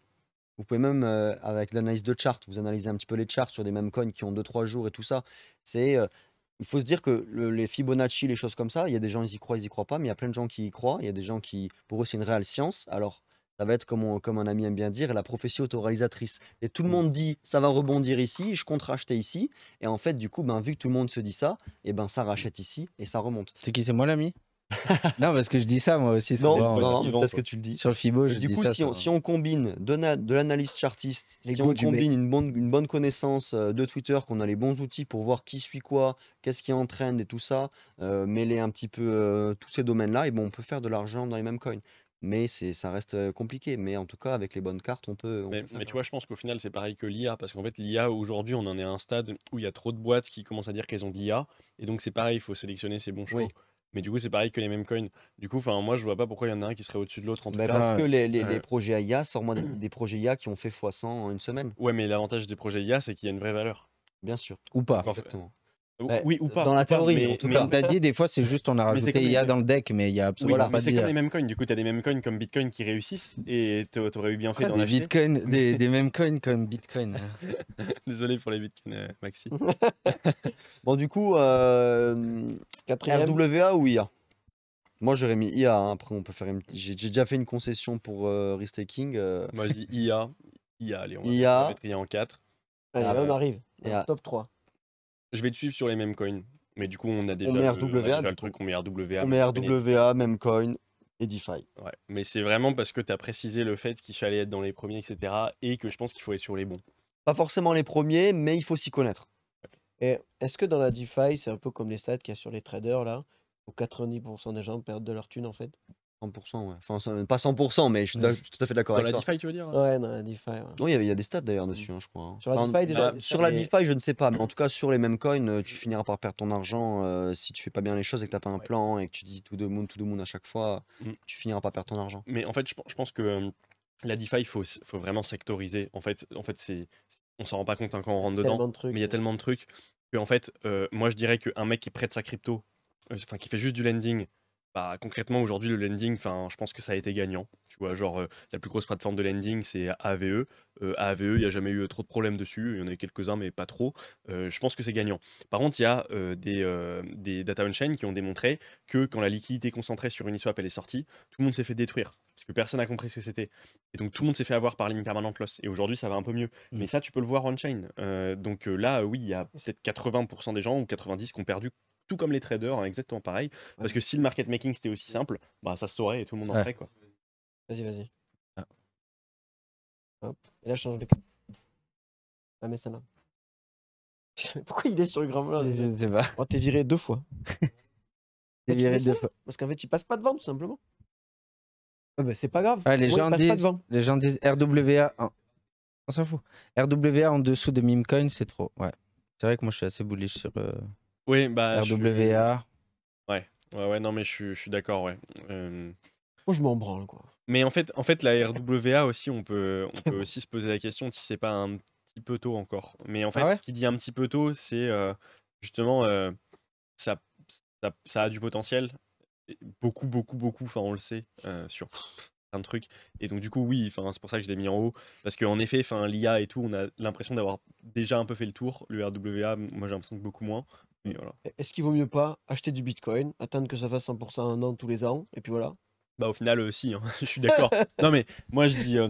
[SPEAKER 2] vous pouvez même, euh, avec l'analyse de chart, vous analysez un petit peu les charts sur des mêmes coins qui ont 2-3 jours et tout ça, c'est... euh, il faut se dire que le- les Fibonacci, les choses comme ça, il y a des gens, ils y croient, ils y croient pas, mais il y a plein de gens qui y croient. Il y a des gens qui, pour eux, c'est une réelle science. Alors, ça va être, comme, on- comme un ami aime bien dire, la prophétie autoréalisatrice. Et tout le monde dit, ça va rebondir ici, je compte racheter ici. Et en fait, du coup, ben, vu que tout le monde se dit ça, et ben, ça rachète ici et ça remonte.
[SPEAKER 3] C'est qui, c'est moi l'ami? Non, parce que je dis ça moi aussi
[SPEAKER 2] Non,
[SPEAKER 3] souvent.
[SPEAKER 2] non,
[SPEAKER 3] euh,
[SPEAKER 2] non,
[SPEAKER 4] Yvan,
[SPEAKER 2] peut-être que tu le dis.
[SPEAKER 3] Sur le Fibo, je
[SPEAKER 2] du
[SPEAKER 3] dis
[SPEAKER 2] coup,
[SPEAKER 3] ça.
[SPEAKER 2] si, on, si on combine de, de l'analyse chartiste,
[SPEAKER 1] Les
[SPEAKER 2] si on combine une bonne, une bonne connaissance euh, de Twitter, qu'on a les bons outils pour voir qui suit quoi, qu'est-ce qui est en trend et tout ça, euh, mêler un petit peu euh, tous ces domaines-là, et bon, on peut faire de l'argent dans les mêmes coins. Mais c'est, ça reste compliqué. Mais en tout cas, avec les bonnes cartes, on peut. on
[SPEAKER 4] Mais,
[SPEAKER 2] peut faire
[SPEAKER 4] mais
[SPEAKER 2] de
[SPEAKER 4] tu vois, je pense qu'au final, c'est pareil que l'IA, parce qu'en fait, l'IA, aujourd'hui, on en est à un stade où il y a trop de boîtes qui commencent à dire qu'elles ont de l'IA, et donc c'est pareil, il faut sélectionner ses bons choix.
[SPEAKER 2] Oui.
[SPEAKER 4] Mais du coup, c'est pareil que les mêmes coins. Du coup, enfin, moi, je vois pas pourquoi il y en a un qui serait au-dessus de l'autre, en tout
[SPEAKER 2] Bah,
[SPEAKER 4] cas.
[SPEAKER 2] parce que les, les- les
[SPEAKER 4] Ouais.
[SPEAKER 2] projets IA, sors-moi des, des projets IA qui ont fait x100 en une semaine.
[SPEAKER 4] Ouais, mais l'avantage des projets IA, c'est qu'il y a une vraie valeur.
[SPEAKER 2] Bien sûr.
[SPEAKER 3] Ou pas.
[SPEAKER 4] Donc, en fait-
[SPEAKER 2] Exactement. Ouais,
[SPEAKER 4] oui ou pas.
[SPEAKER 2] dans la théorie,
[SPEAKER 4] mais-
[SPEAKER 2] en tout
[SPEAKER 4] mais-
[SPEAKER 2] cas.
[SPEAKER 3] Comme tu as dit, des fois, c'est juste on a rajouté IA dans le deck, mais il y a
[SPEAKER 4] Oui,
[SPEAKER 3] absolument
[SPEAKER 2] Voilà,
[SPEAKER 3] pas
[SPEAKER 4] mais c'est comme les mêmes coins. Du coup, tu as des mêmes coins comme Bitcoin qui réussissent et t'a- t'aurais eu bien fait
[SPEAKER 3] Ah,
[SPEAKER 4] d'en
[SPEAKER 3] des
[SPEAKER 4] acheter.
[SPEAKER 3] bitcoins, *laughs* des, des mêmes coins comme Bitcoin. *laughs*
[SPEAKER 4] Désolé pour les Bitcoins, euh, Maxi. *laughs*
[SPEAKER 2] Bon, du coup, euh,
[SPEAKER 1] Quatrième.
[SPEAKER 2] RWA ou IA Moi, j'aurais mis IA. hein. Après, on peut faire une. J'ai j'ai déjà fait une concession pour euh, Restaking. euh,
[SPEAKER 4] Moi, je dis IA. IA, allez, on va,
[SPEAKER 2] IA.
[SPEAKER 4] mettre IA en 4.
[SPEAKER 1] Allez,
[SPEAKER 2] Ah,
[SPEAKER 1] là, on arrive. Top 3.
[SPEAKER 4] Je vais te suivre sur les mêmes coins. Mais du coup, on a déjà,
[SPEAKER 2] met
[SPEAKER 4] le, on a
[SPEAKER 2] RWA,
[SPEAKER 4] déjà
[SPEAKER 2] du
[SPEAKER 4] le truc, on met RWA.
[SPEAKER 2] On met RWA, même coin et DeFi.
[SPEAKER 4] Ouais. Mais c'est vraiment parce que tu as précisé le fait qu'il fallait être dans les premiers, etc. Et que je pense qu'il faut être sur les bons.
[SPEAKER 2] Pas forcément les premiers, mais il faut s'y connaître.
[SPEAKER 1] Et est-ce que dans la DeFi, c'est un peu comme les stats qu'il y a sur les traders là, où 90% des gens perdent de leur thune en fait?
[SPEAKER 2] 100%, ouais. Enfin, pas 100%, mais je suis, tout à fait d'accord
[SPEAKER 4] Dans
[SPEAKER 2] avec
[SPEAKER 4] la
[SPEAKER 2] toi.
[SPEAKER 4] DeFi, tu veux dire
[SPEAKER 1] Ouais, dans la DeFi. ouais.
[SPEAKER 2] Oui, il y a- il y, a des stats d'ailleurs dessus, hein, je crois. hein.
[SPEAKER 1] Sur la
[SPEAKER 2] Enfin,
[SPEAKER 1] DeFi, déjà,
[SPEAKER 2] bah, sur la
[SPEAKER 1] mais-
[SPEAKER 2] DeFi, je ne sais pas, mais en tout cas, sur les mêmes coins, euh, tu finiras par perdre ton argent euh, si tu fais pas bien les choses et que tu pas un
[SPEAKER 4] Ouais.
[SPEAKER 2] plan et que tu dis tout de moon, tout de moon à chaque fois,
[SPEAKER 4] Mm.
[SPEAKER 2] tu finiras par perdre ton argent.
[SPEAKER 4] Mais en fait, je, pen- je pense que euh, la DeFi, il faut, faut vraiment sectoriser. En fait, en fait c'est, on s'en rend pas compte hein, quand on rentre dedans.
[SPEAKER 1] Tellement de trucs.
[SPEAKER 4] Mais il y a tellement de trucs que, en fait, euh, moi, je dirais qu'un mec qui prête sa crypto, euh, enfin, qui fait juste du lending, bah, concrètement, aujourd'hui, le lending, enfin, je pense que ça a été gagnant. Tu vois, genre, euh, la plus grosse plateforme de lending, c'est AVE. Euh, AVE, il n'y a jamais eu trop de problèmes dessus. Il y en a eu quelques-uns, mais pas trop. Euh, je pense que c'est gagnant. Par contre, il y a des, des data on-chain qui ont démontré que quand la liquidité concentrée sur Uniswap elle est sortie, tout le monde s'est fait détruire. Parce que personne n'a compris ce que c'était. Et donc tout le monde s'est fait avoir par ligne permanente loss. Et aujourd'hui, ça va un peu mieux.
[SPEAKER 3] Mm.
[SPEAKER 4] Mais ça, tu peux le voir on-chain. Donc là, oui, il y a peut-être 80% des gens ou 90% qui ont perdu, tout comme les traders, hein, exactement pareil. Parce
[SPEAKER 1] Ouais.
[SPEAKER 4] que si le market making c'était aussi simple, bah ça se saurait et tout le monde en
[SPEAKER 3] Ouais.
[SPEAKER 4] ferait quoi.
[SPEAKER 1] Vas-y, vas-y.
[SPEAKER 3] Ah.
[SPEAKER 1] Hop. Et là, je change de. Ah, mais ça n'a. *laughs* Pourquoi il est sur le grand blanc
[SPEAKER 3] Je
[SPEAKER 1] déjà
[SPEAKER 3] ne sais pas.
[SPEAKER 1] Oh, t'es viré deux fois. *laughs*
[SPEAKER 3] T'es viré deux fois.
[SPEAKER 1] Parce qu'en fait, il passe pas devant, tout simplement. Ah bah, c'est pas grave.
[SPEAKER 3] Ah, les,
[SPEAKER 1] Moi,
[SPEAKER 3] gens
[SPEAKER 1] pas
[SPEAKER 3] disent,
[SPEAKER 1] devant.
[SPEAKER 3] les gens disent RWA. en- On s'en fout. RWA en dessous de Memecoin, c'est trop. Ouais. C'est vrai que moi, je suis assez bullish sur euh,
[SPEAKER 4] Oui, bah. suis-
[SPEAKER 3] RWA.
[SPEAKER 4] Ouais, ouais, non, mais je suis, je suis d'accord, ouais. Euh,
[SPEAKER 1] Moi, je m'en branle, quoi.
[SPEAKER 4] Mais en fait, en fait, la RWA aussi, on peut, on *laughs* peut aussi se poser la question si c'est pas un petit peu tôt encore. Mais en fait,
[SPEAKER 3] Ah ouais
[SPEAKER 4] qui dit un petit peu tôt, c'est euh, justement euh, ça, ça, ça a du potentiel, beaucoup, beaucoup, beaucoup. Enfin, on le sait euh, sur plein de trucs. Et donc du coup, oui, enfin, c'est pour ça que je l'ai mis en haut, parce qu'en effet, enfin, l'IA et tout, on a l'impression d'avoir déjà un peu fait le tour. Le RWA, moi, j'ai l'impression que beaucoup moins. Voilà.
[SPEAKER 1] Est-ce qu'il vaut mieux pas acheter du bitcoin, attendre que ça fasse 100% un an tous les ans, et puis voilà?
[SPEAKER 4] Bah au final aussi, hein, *laughs* je suis d'accord. non mais moi je dis, euh,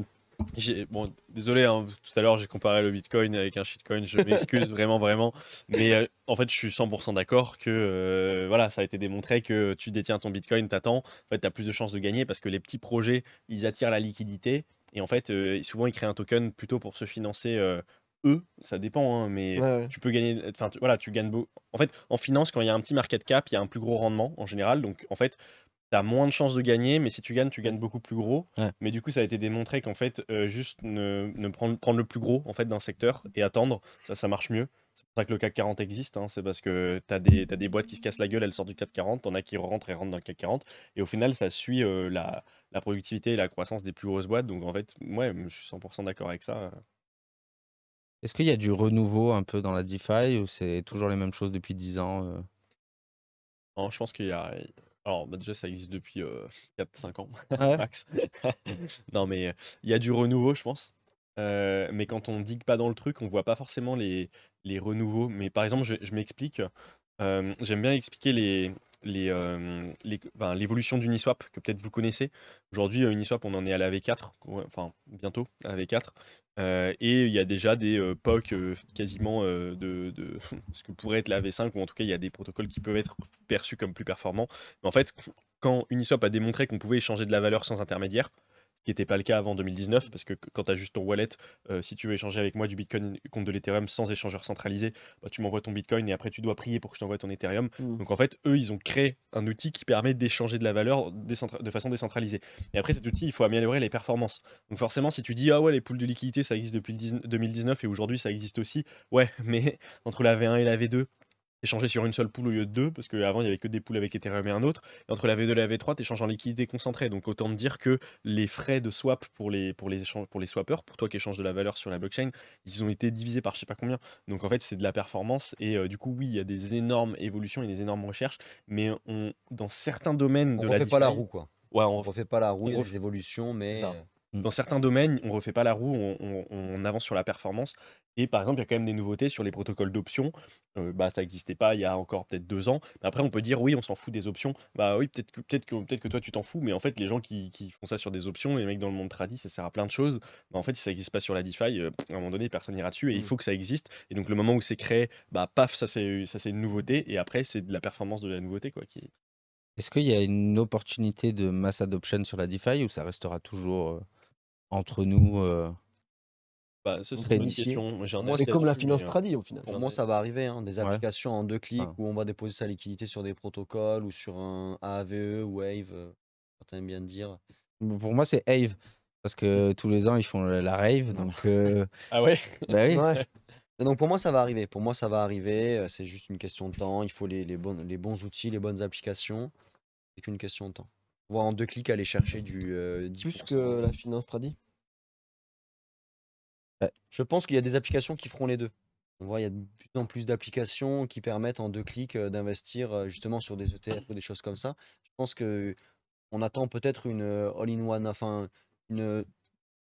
[SPEAKER 4] bon désolé, hein, tout à l'heure j'ai comparé le Bitcoin avec un shitcoin, je m'excuse *laughs* vraiment vraiment, mais euh, en fait je suis 100% d'accord que euh, voilà ça a été démontré que tu détiens ton Bitcoin, t'attends, en fait t'as plus de chances de gagner parce que les petits projets ils attirent la liquidité et en fait euh, souvent ils créent un token plutôt pour se financer euh, eux, ça dépend, hein, mais
[SPEAKER 1] Ouais, ouais.
[SPEAKER 4] tu peux gagner, enfin tu- voilà, tu gagnes beau. En fait, en finance, quand il y a un petit market cap, il y a un plus gros rendement en général. Donc en fait, tu as moins de chances de gagner, mais si tu gagnes, tu gagnes beaucoup plus gros.
[SPEAKER 3] Ouais.
[SPEAKER 4] Mais du coup, ça a été démontré qu'en fait, euh, juste ne, ne prendre, prendre le plus gros en fait d'un secteur et attendre, ça, ça marche mieux. C'est pour ça que le CAC 40 existe, hein, c'est parce que tu as des, t'as des boîtes qui se cassent la gueule, elles sortent du CAC 40, t'en as qui rentrent et rentrent dans le CAC 40, et au final, ça suit euh, la, la productivité et la croissance des plus grosses boîtes. Donc en fait, ouais, je suis 100% d'accord avec ça.
[SPEAKER 3] Est-ce qu'il y a du renouveau un peu dans la DeFi ou c'est toujours les mêmes choses depuis 10 ans euh?
[SPEAKER 4] Non, je pense qu'il y a. Alors, bah, déjà, ça existe depuis 4-5 ans, *laughs*
[SPEAKER 3] Ouais.
[SPEAKER 4] max. non, mais euh, il y a du renouveau, je pense. Euh, mais quand on digue pas dans le truc, on voit pas forcément les, les renouveaux. Mais par exemple, je, je m'explique. euh, J'aime bien expliquer les, les, euh, les- ben, l'évolution d'Uniswap que peut-être vous connaissez. Aujourd'hui, euh, Uniswap, on en est à la V4, ouais, enfin bientôt à la V4. Euh, et il y a déjà des euh, POC euh, quasiment de, *laughs* ce que pourrait être la V5, ou en tout cas, il y a des protocoles qui peuvent être perçus comme plus performants. Mais en fait, quand Uniswap a démontré qu'on pouvait échanger de la valeur sans intermédiaire, qui n'était pas le cas avant 2019, parce que quand tu as juste ton wallet, euh, si tu veux échanger avec moi du Bitcoin contre de l'Ethereum sans échangeur centralisé, bah, tu m'envoies ton Bitcoin et après tu dois prier pour que je t'envoie ton Ethereum.
[SPEAKER 1] Mm.
[SPEAKER 4] Donc en fait, eux, ils ont créé un outil qui permet d'échanger de la valeur de façon décentralisée. Et après cet outil, il faut améliorer les performances. Donc forcément, si tu dis, ah ouais, les poules de liquidité, ça existe depuis le 10 2019 et aujourd'hui, ça existe aussi, ouais, *laughs* mais entre la V1 et la V2, échanger sur une seule poule au lieu de deux, parce qu'avant il y avait que des poules avec Ethereum et un autre, et entre la V2 et la V3, tu échanges en liquidité concentrée, donc autant te dire que les frais de swap pour les, pour les, échanges, pour les swappers, pour toi qui échanges de la valeur sur la blockchain, ils ont été divisés par je sais pas combien, donc en fait c'est de la performance, et euh, du coup oui, il y a des énormes évolutions et des énormes recherches, mais on, dans certains domaines
[SPEAKER 2] On
[SPEAKER 4] de
[SPEAKER 2] ne
[SPEAKER 4] la
[SPEAKER 2] refait pas la roue, quoi.
[SPEAKER 4] Ouais,
[SPEAKER 2] On
[SPEAKER 4] on
[SPEAKER 2] refait pas la roue, il y a
[SPEAKER 4] on
[SPEAKER 2] des évolutions, mais
[SPEAKER 4] Dans certains domaines, on refait pas la roue, on, on- on avance sur la performance. Et par exemple, il y a quand même des nouveautés sur les protocoles d'options. Euh, bah, ça n'existait pas il y a encore peut-être deux ans. Mais après, on peut dire oui, on s'en fout des options. Bah oui, peut-être que, peut-être que, peut-être que toi, tu t'en fous. Mais en fait, les gens qui, qui font ça sur des options, les mecs dans le monde tradi, ça sert à plein de choses. Bah, en fait, si ça n'existe pas sur la DeFi, euh, à un moment donné, personne n'ira dessus. Et il
[SPEAKER 1] Mm.
[SPEAKER 4] faut que ça existe. Et donc, le moment où c'est créé, bah paf, ça c'est ça, c'est une nouveauté. Et après, c'est de la performance de la nouveauté. quoi. Qui...
[SPEAKER 3] Est-ce qu'il y a une opportunité de mass adoption sur la DeFi ou ça restera toujours euh, entre nous euh,
[SPEAKER 4] Bah, ça, c'est une bonne question. Moi, j'ai un
[SPEAKER 2] Moi,
[SPEAKER 4] avis
[SPEAKER 1] C'est comme la
[SPEAKER 4] là-dessus,
[SPEAKER 1] finance
[SPEAKER 4] mais, euh,
[SPEAKER 1] tradie au final.
[SPEAKER 2] Pour
[SPEAKER 4] J'en
[SPEAKER 2] moi,
[SPEAKER 4] ai-
[SPEAKER 2] ça va arriver, hein, des
[SPEAKER 3] Ouais.
[SPEAKER 2] applications en deux clics
[SPEAKER 3] Ah.
[SPEAKER 2] où on va déposer sa liquidité sur des protocoles ou sur un AAVE, Wave, euh, certains aiment bien dire.
[SPEAKER 3] Pour moi, c'est Ave. Parce que tous les ans, ils font la la rave. Donc, euh,
[SPEAKER 4] Ah ouais?
[SPEAKER 3] bah oui.
[SPEAKER 1] Ouais. *laughs*
[SPEAKER 2] Et donc pour moi, ça va arriver. Pour moi, ça va arriver. euh, C'est juste une question de temps. Il faut les, les, bonnes, les bons outils, les bonnes applications. C'est qu'une question de temps. On va en deux clics aller chercher du euh, 10%.
[SPEAKER 1] Plus que la finance tradie?
[SPEAKER 2] Je pense qu'il y a des applications qui feront les deux. On voit, il y a de plus en plus d'applications qui permettent en deux clics d'investir justement sur des ETF ou des choses comme ça. Je pense que on attend peut-être une all-in-one, enfin une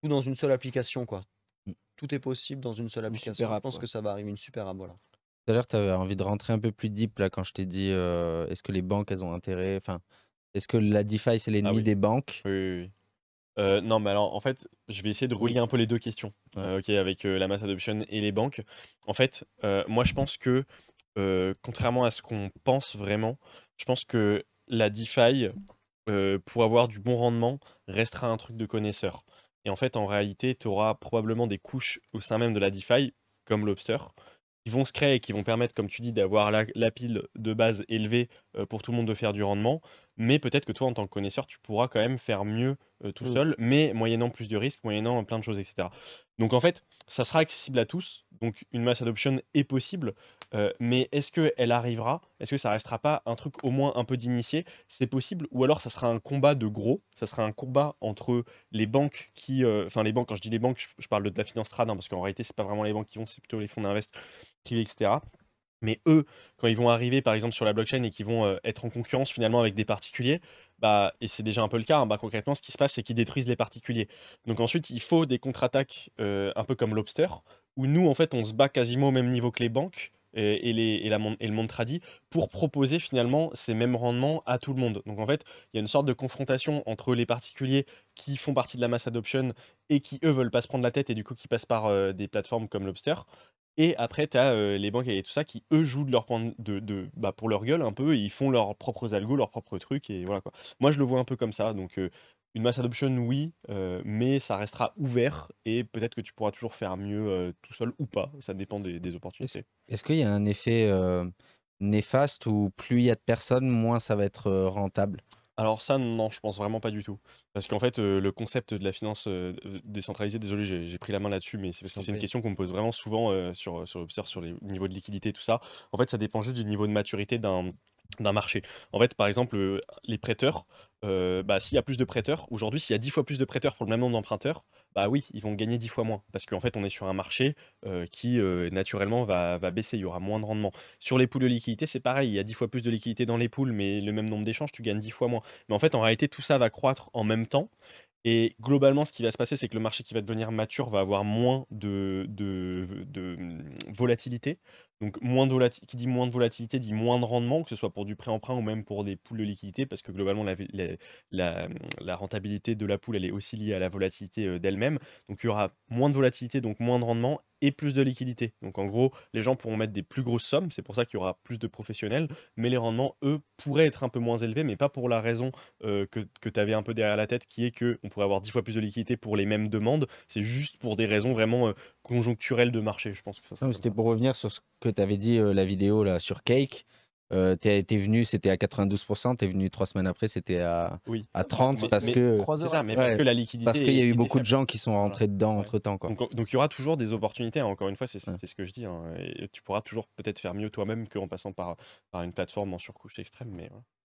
[SPEAKER 2] tout dans une seule application quoi.
[SPEAKER 3] Mm.
[SPEAKER 2] Tout est possible dans une seule
[SPEAKER 1] Une
[SPEAKER 2] application. Je pense que ça va arriver une super app, voilà.
[SPEAKER 3] Tout à l'heure, tu avais envie de rentrer un peu plus deep là quand je t'ai dit euh, est-ce que les banques, elles ont intérêt Enfin, est-ce que la DeFi, c'est l'ennemi
[SPEAKER 4] oui.
[SPEAKER 3] des banques?
[SPEAKER 4] Oui, oui, oui. Euh, non, mais alors, en fait, je vais essayer de relier un peu les deux questions,
[SPEAKER 3] Ouais.
[SPEAKER 4] euh, ok, avec euh, la mass adoption et les banques. En fait, moi, je pense que, contrairement à ce qu'on pense vraiment, je pense que la DeFi, pour avoir du bon rendement, restera un truc de connaisseur. Et en fait, en réalité, tu auras probablement des couches au sein même de la DeFi, comme Lobster, qui vont se créer et qui vont permettre, comme tu dis, d'avoir la, la pile de base élevée pour tout le monde de faire du rendement. Mais peut-être que toi, en tant que connaisseur, tu pourras quand même faire mieux euh, tout
[SPEAKER 1] Mm.
[SPEAKER 4] seul, mais moyennant plus de risques, moyennant plein de choses, etc. Donc en fait, ça sera accessible à tous. Donc une mass adoption est possible, euh, mais est-ce qu'elle arrivera? Est-ce que ça restera pas un truc au moins un peu d'initié? C'est possible, ou alors ça sera un combat de gros. Ça sera un combat entre les banques qui, euh, enfin les banques. Quand je dis les banques, je, je parle de, de la finance trad, hein, parce qu'en réalité, c'est pas vraiment les banques qui vont, c'est plutôt les fonds d'invest privés, etc. Mais eux, quand ils vont arriver par exemple sur la blockchain et qu'ils vont euh, être en concurrence finalement avec des particuliers, bah, et c'est déjà un peu le cas, hein, bah, concrètement ce qui se passe c'est qu'ils détruisent les particuliers. Donc ensuite il faut des contre-attaques euh, un peu comme Lobster, où nous en fait on se bat quasiment au même niveau que les banques et, et les, et, et le monde tradi pour proposer finalement ces mêmes rendements à tout le monde. Donc en fait il y a une sorte de confrontation entre les particuliers qui font partie de la mass adoption et qui eux veulent pas se prendre la tête et du coup qui passent par euh, des plateformes comme Lobster. Et après, tu as les banques et tout ça qui, eux, jouent de leur point de, de- bah, pour leur gueule un peu, et ils font leurs propres algos, leurs propres trucs, et voilà quoi. Moi, je le vois un peu comme ça. Donc, euh, une mass adoption, oui, euh, mais ça restera ouvert, et peut-être que tu pourras toujours faire mieux euh, tout seul ou pas. Ça dépend des, des opportunités.
[SPEAKER 3] Est-ce qu'il y a un effet euh, néfaste où plus il y a de personnes, moins ça va être euh, rentable?
[SPEAKER 4] Alors ça, non, je pense vraiment pas du tout. Parce qu'en fait, euh, le concept de la finance euh, décentralisée, désolé, j'ai j'ai pris la main là-dessus, mais c'est parce que c'est une question qu'on me pose vraiment souvent euh, sur, sur Observe, sur les niveaux de liquidité, tout ça. En fait, ça dépend juste du niveau de maturité d'un d'un marché. En fait, par exemple, euh, les prêteurs, euh, bah, s'il y a plus de prêteurs, aujourd'hui, s'il y a 10 fois plus de prêteurs pour le même nombre d'emprunteurs, bah oui, ils vont gagner 10 fois moins. Parce qu'en fait, on est sur un marché euh, qui, euh, naturellement, va, va baisser. Il y aura moins de rendement. Sur les poules de liquidité, c'est pareil. Il y a 10 fois plus de liquidité dans les poules, mais le même nombre d'échanges, tu gagnes 10 fois moins. Mais en fait, en réalité, tout ça va croître en même temps. Et globalement, ce qui va se passer, c'est que le marché qui va devenir mature va avoir moins de, hum, volatilité. Donc, moins qui dit moins de volatilité dit moins de rendement, que ce soit pour du prêt-emprunt ou même pour des poules de liquidité, parce que globalement, la, la, la- rentabilité de la poule, elle est aussi liée à la volatilité d'elle-même. Donc, il y aura moins de volatilité, donc moins de rendement et plus de liquidité. Donc, en gros, les gens pourront mettre des plus grosses sommes, c'est pour ça qu'il y aura plus de professionnels, mais les rendements, eux, pourraient être un peu moins élevés, mais pas pour la raison euh, que, que tu avais un peu derrière la tête, qui est qu'on pourrait avoir 10 fois plus de liquidité pour les mêmes demandes. C'est juste pour des raisons vraiment euh, conjoncturelles de marché, je pense que ça
[SPEAKER 3] C'était pour revenir sur ce que tu avais dit, euh, la vidéo là sur Cake. Euh, t'es t'es venu, c'était à 92%, t'es venu trois semaines après, c'était à,
[SPEAKER 4] Oui.
[SPEAKER 3] à 30
[SPEAKER 4] Mais-
[SPEAKER 3] parce
[SPEAKER 4] mais
[SPEAKER 3] que
[SPEAKER 4] ça, mais parce
[SPEAKER 3] Ouais,
[SPEAKER 4] que la liquidité.
[SPEAKER 3] parce qu'il y a eu beaucoup de gens qui sont rentrés dedans
[SPEAKER 4] Ouais.
[SPEAKER 3] entre temps quoi.
[SPEAKER 4] Donc, donc il y aura toujours des opportunités, hein, encore une fois, c'est
[SPEAKER 3] Ouais.
[SPEAKER 4] ce que je dis. hein, et tu pourras toujours peut-être faire mieux toi-même qu'en passant par, par une plateforme en surcouche extrême. Mais.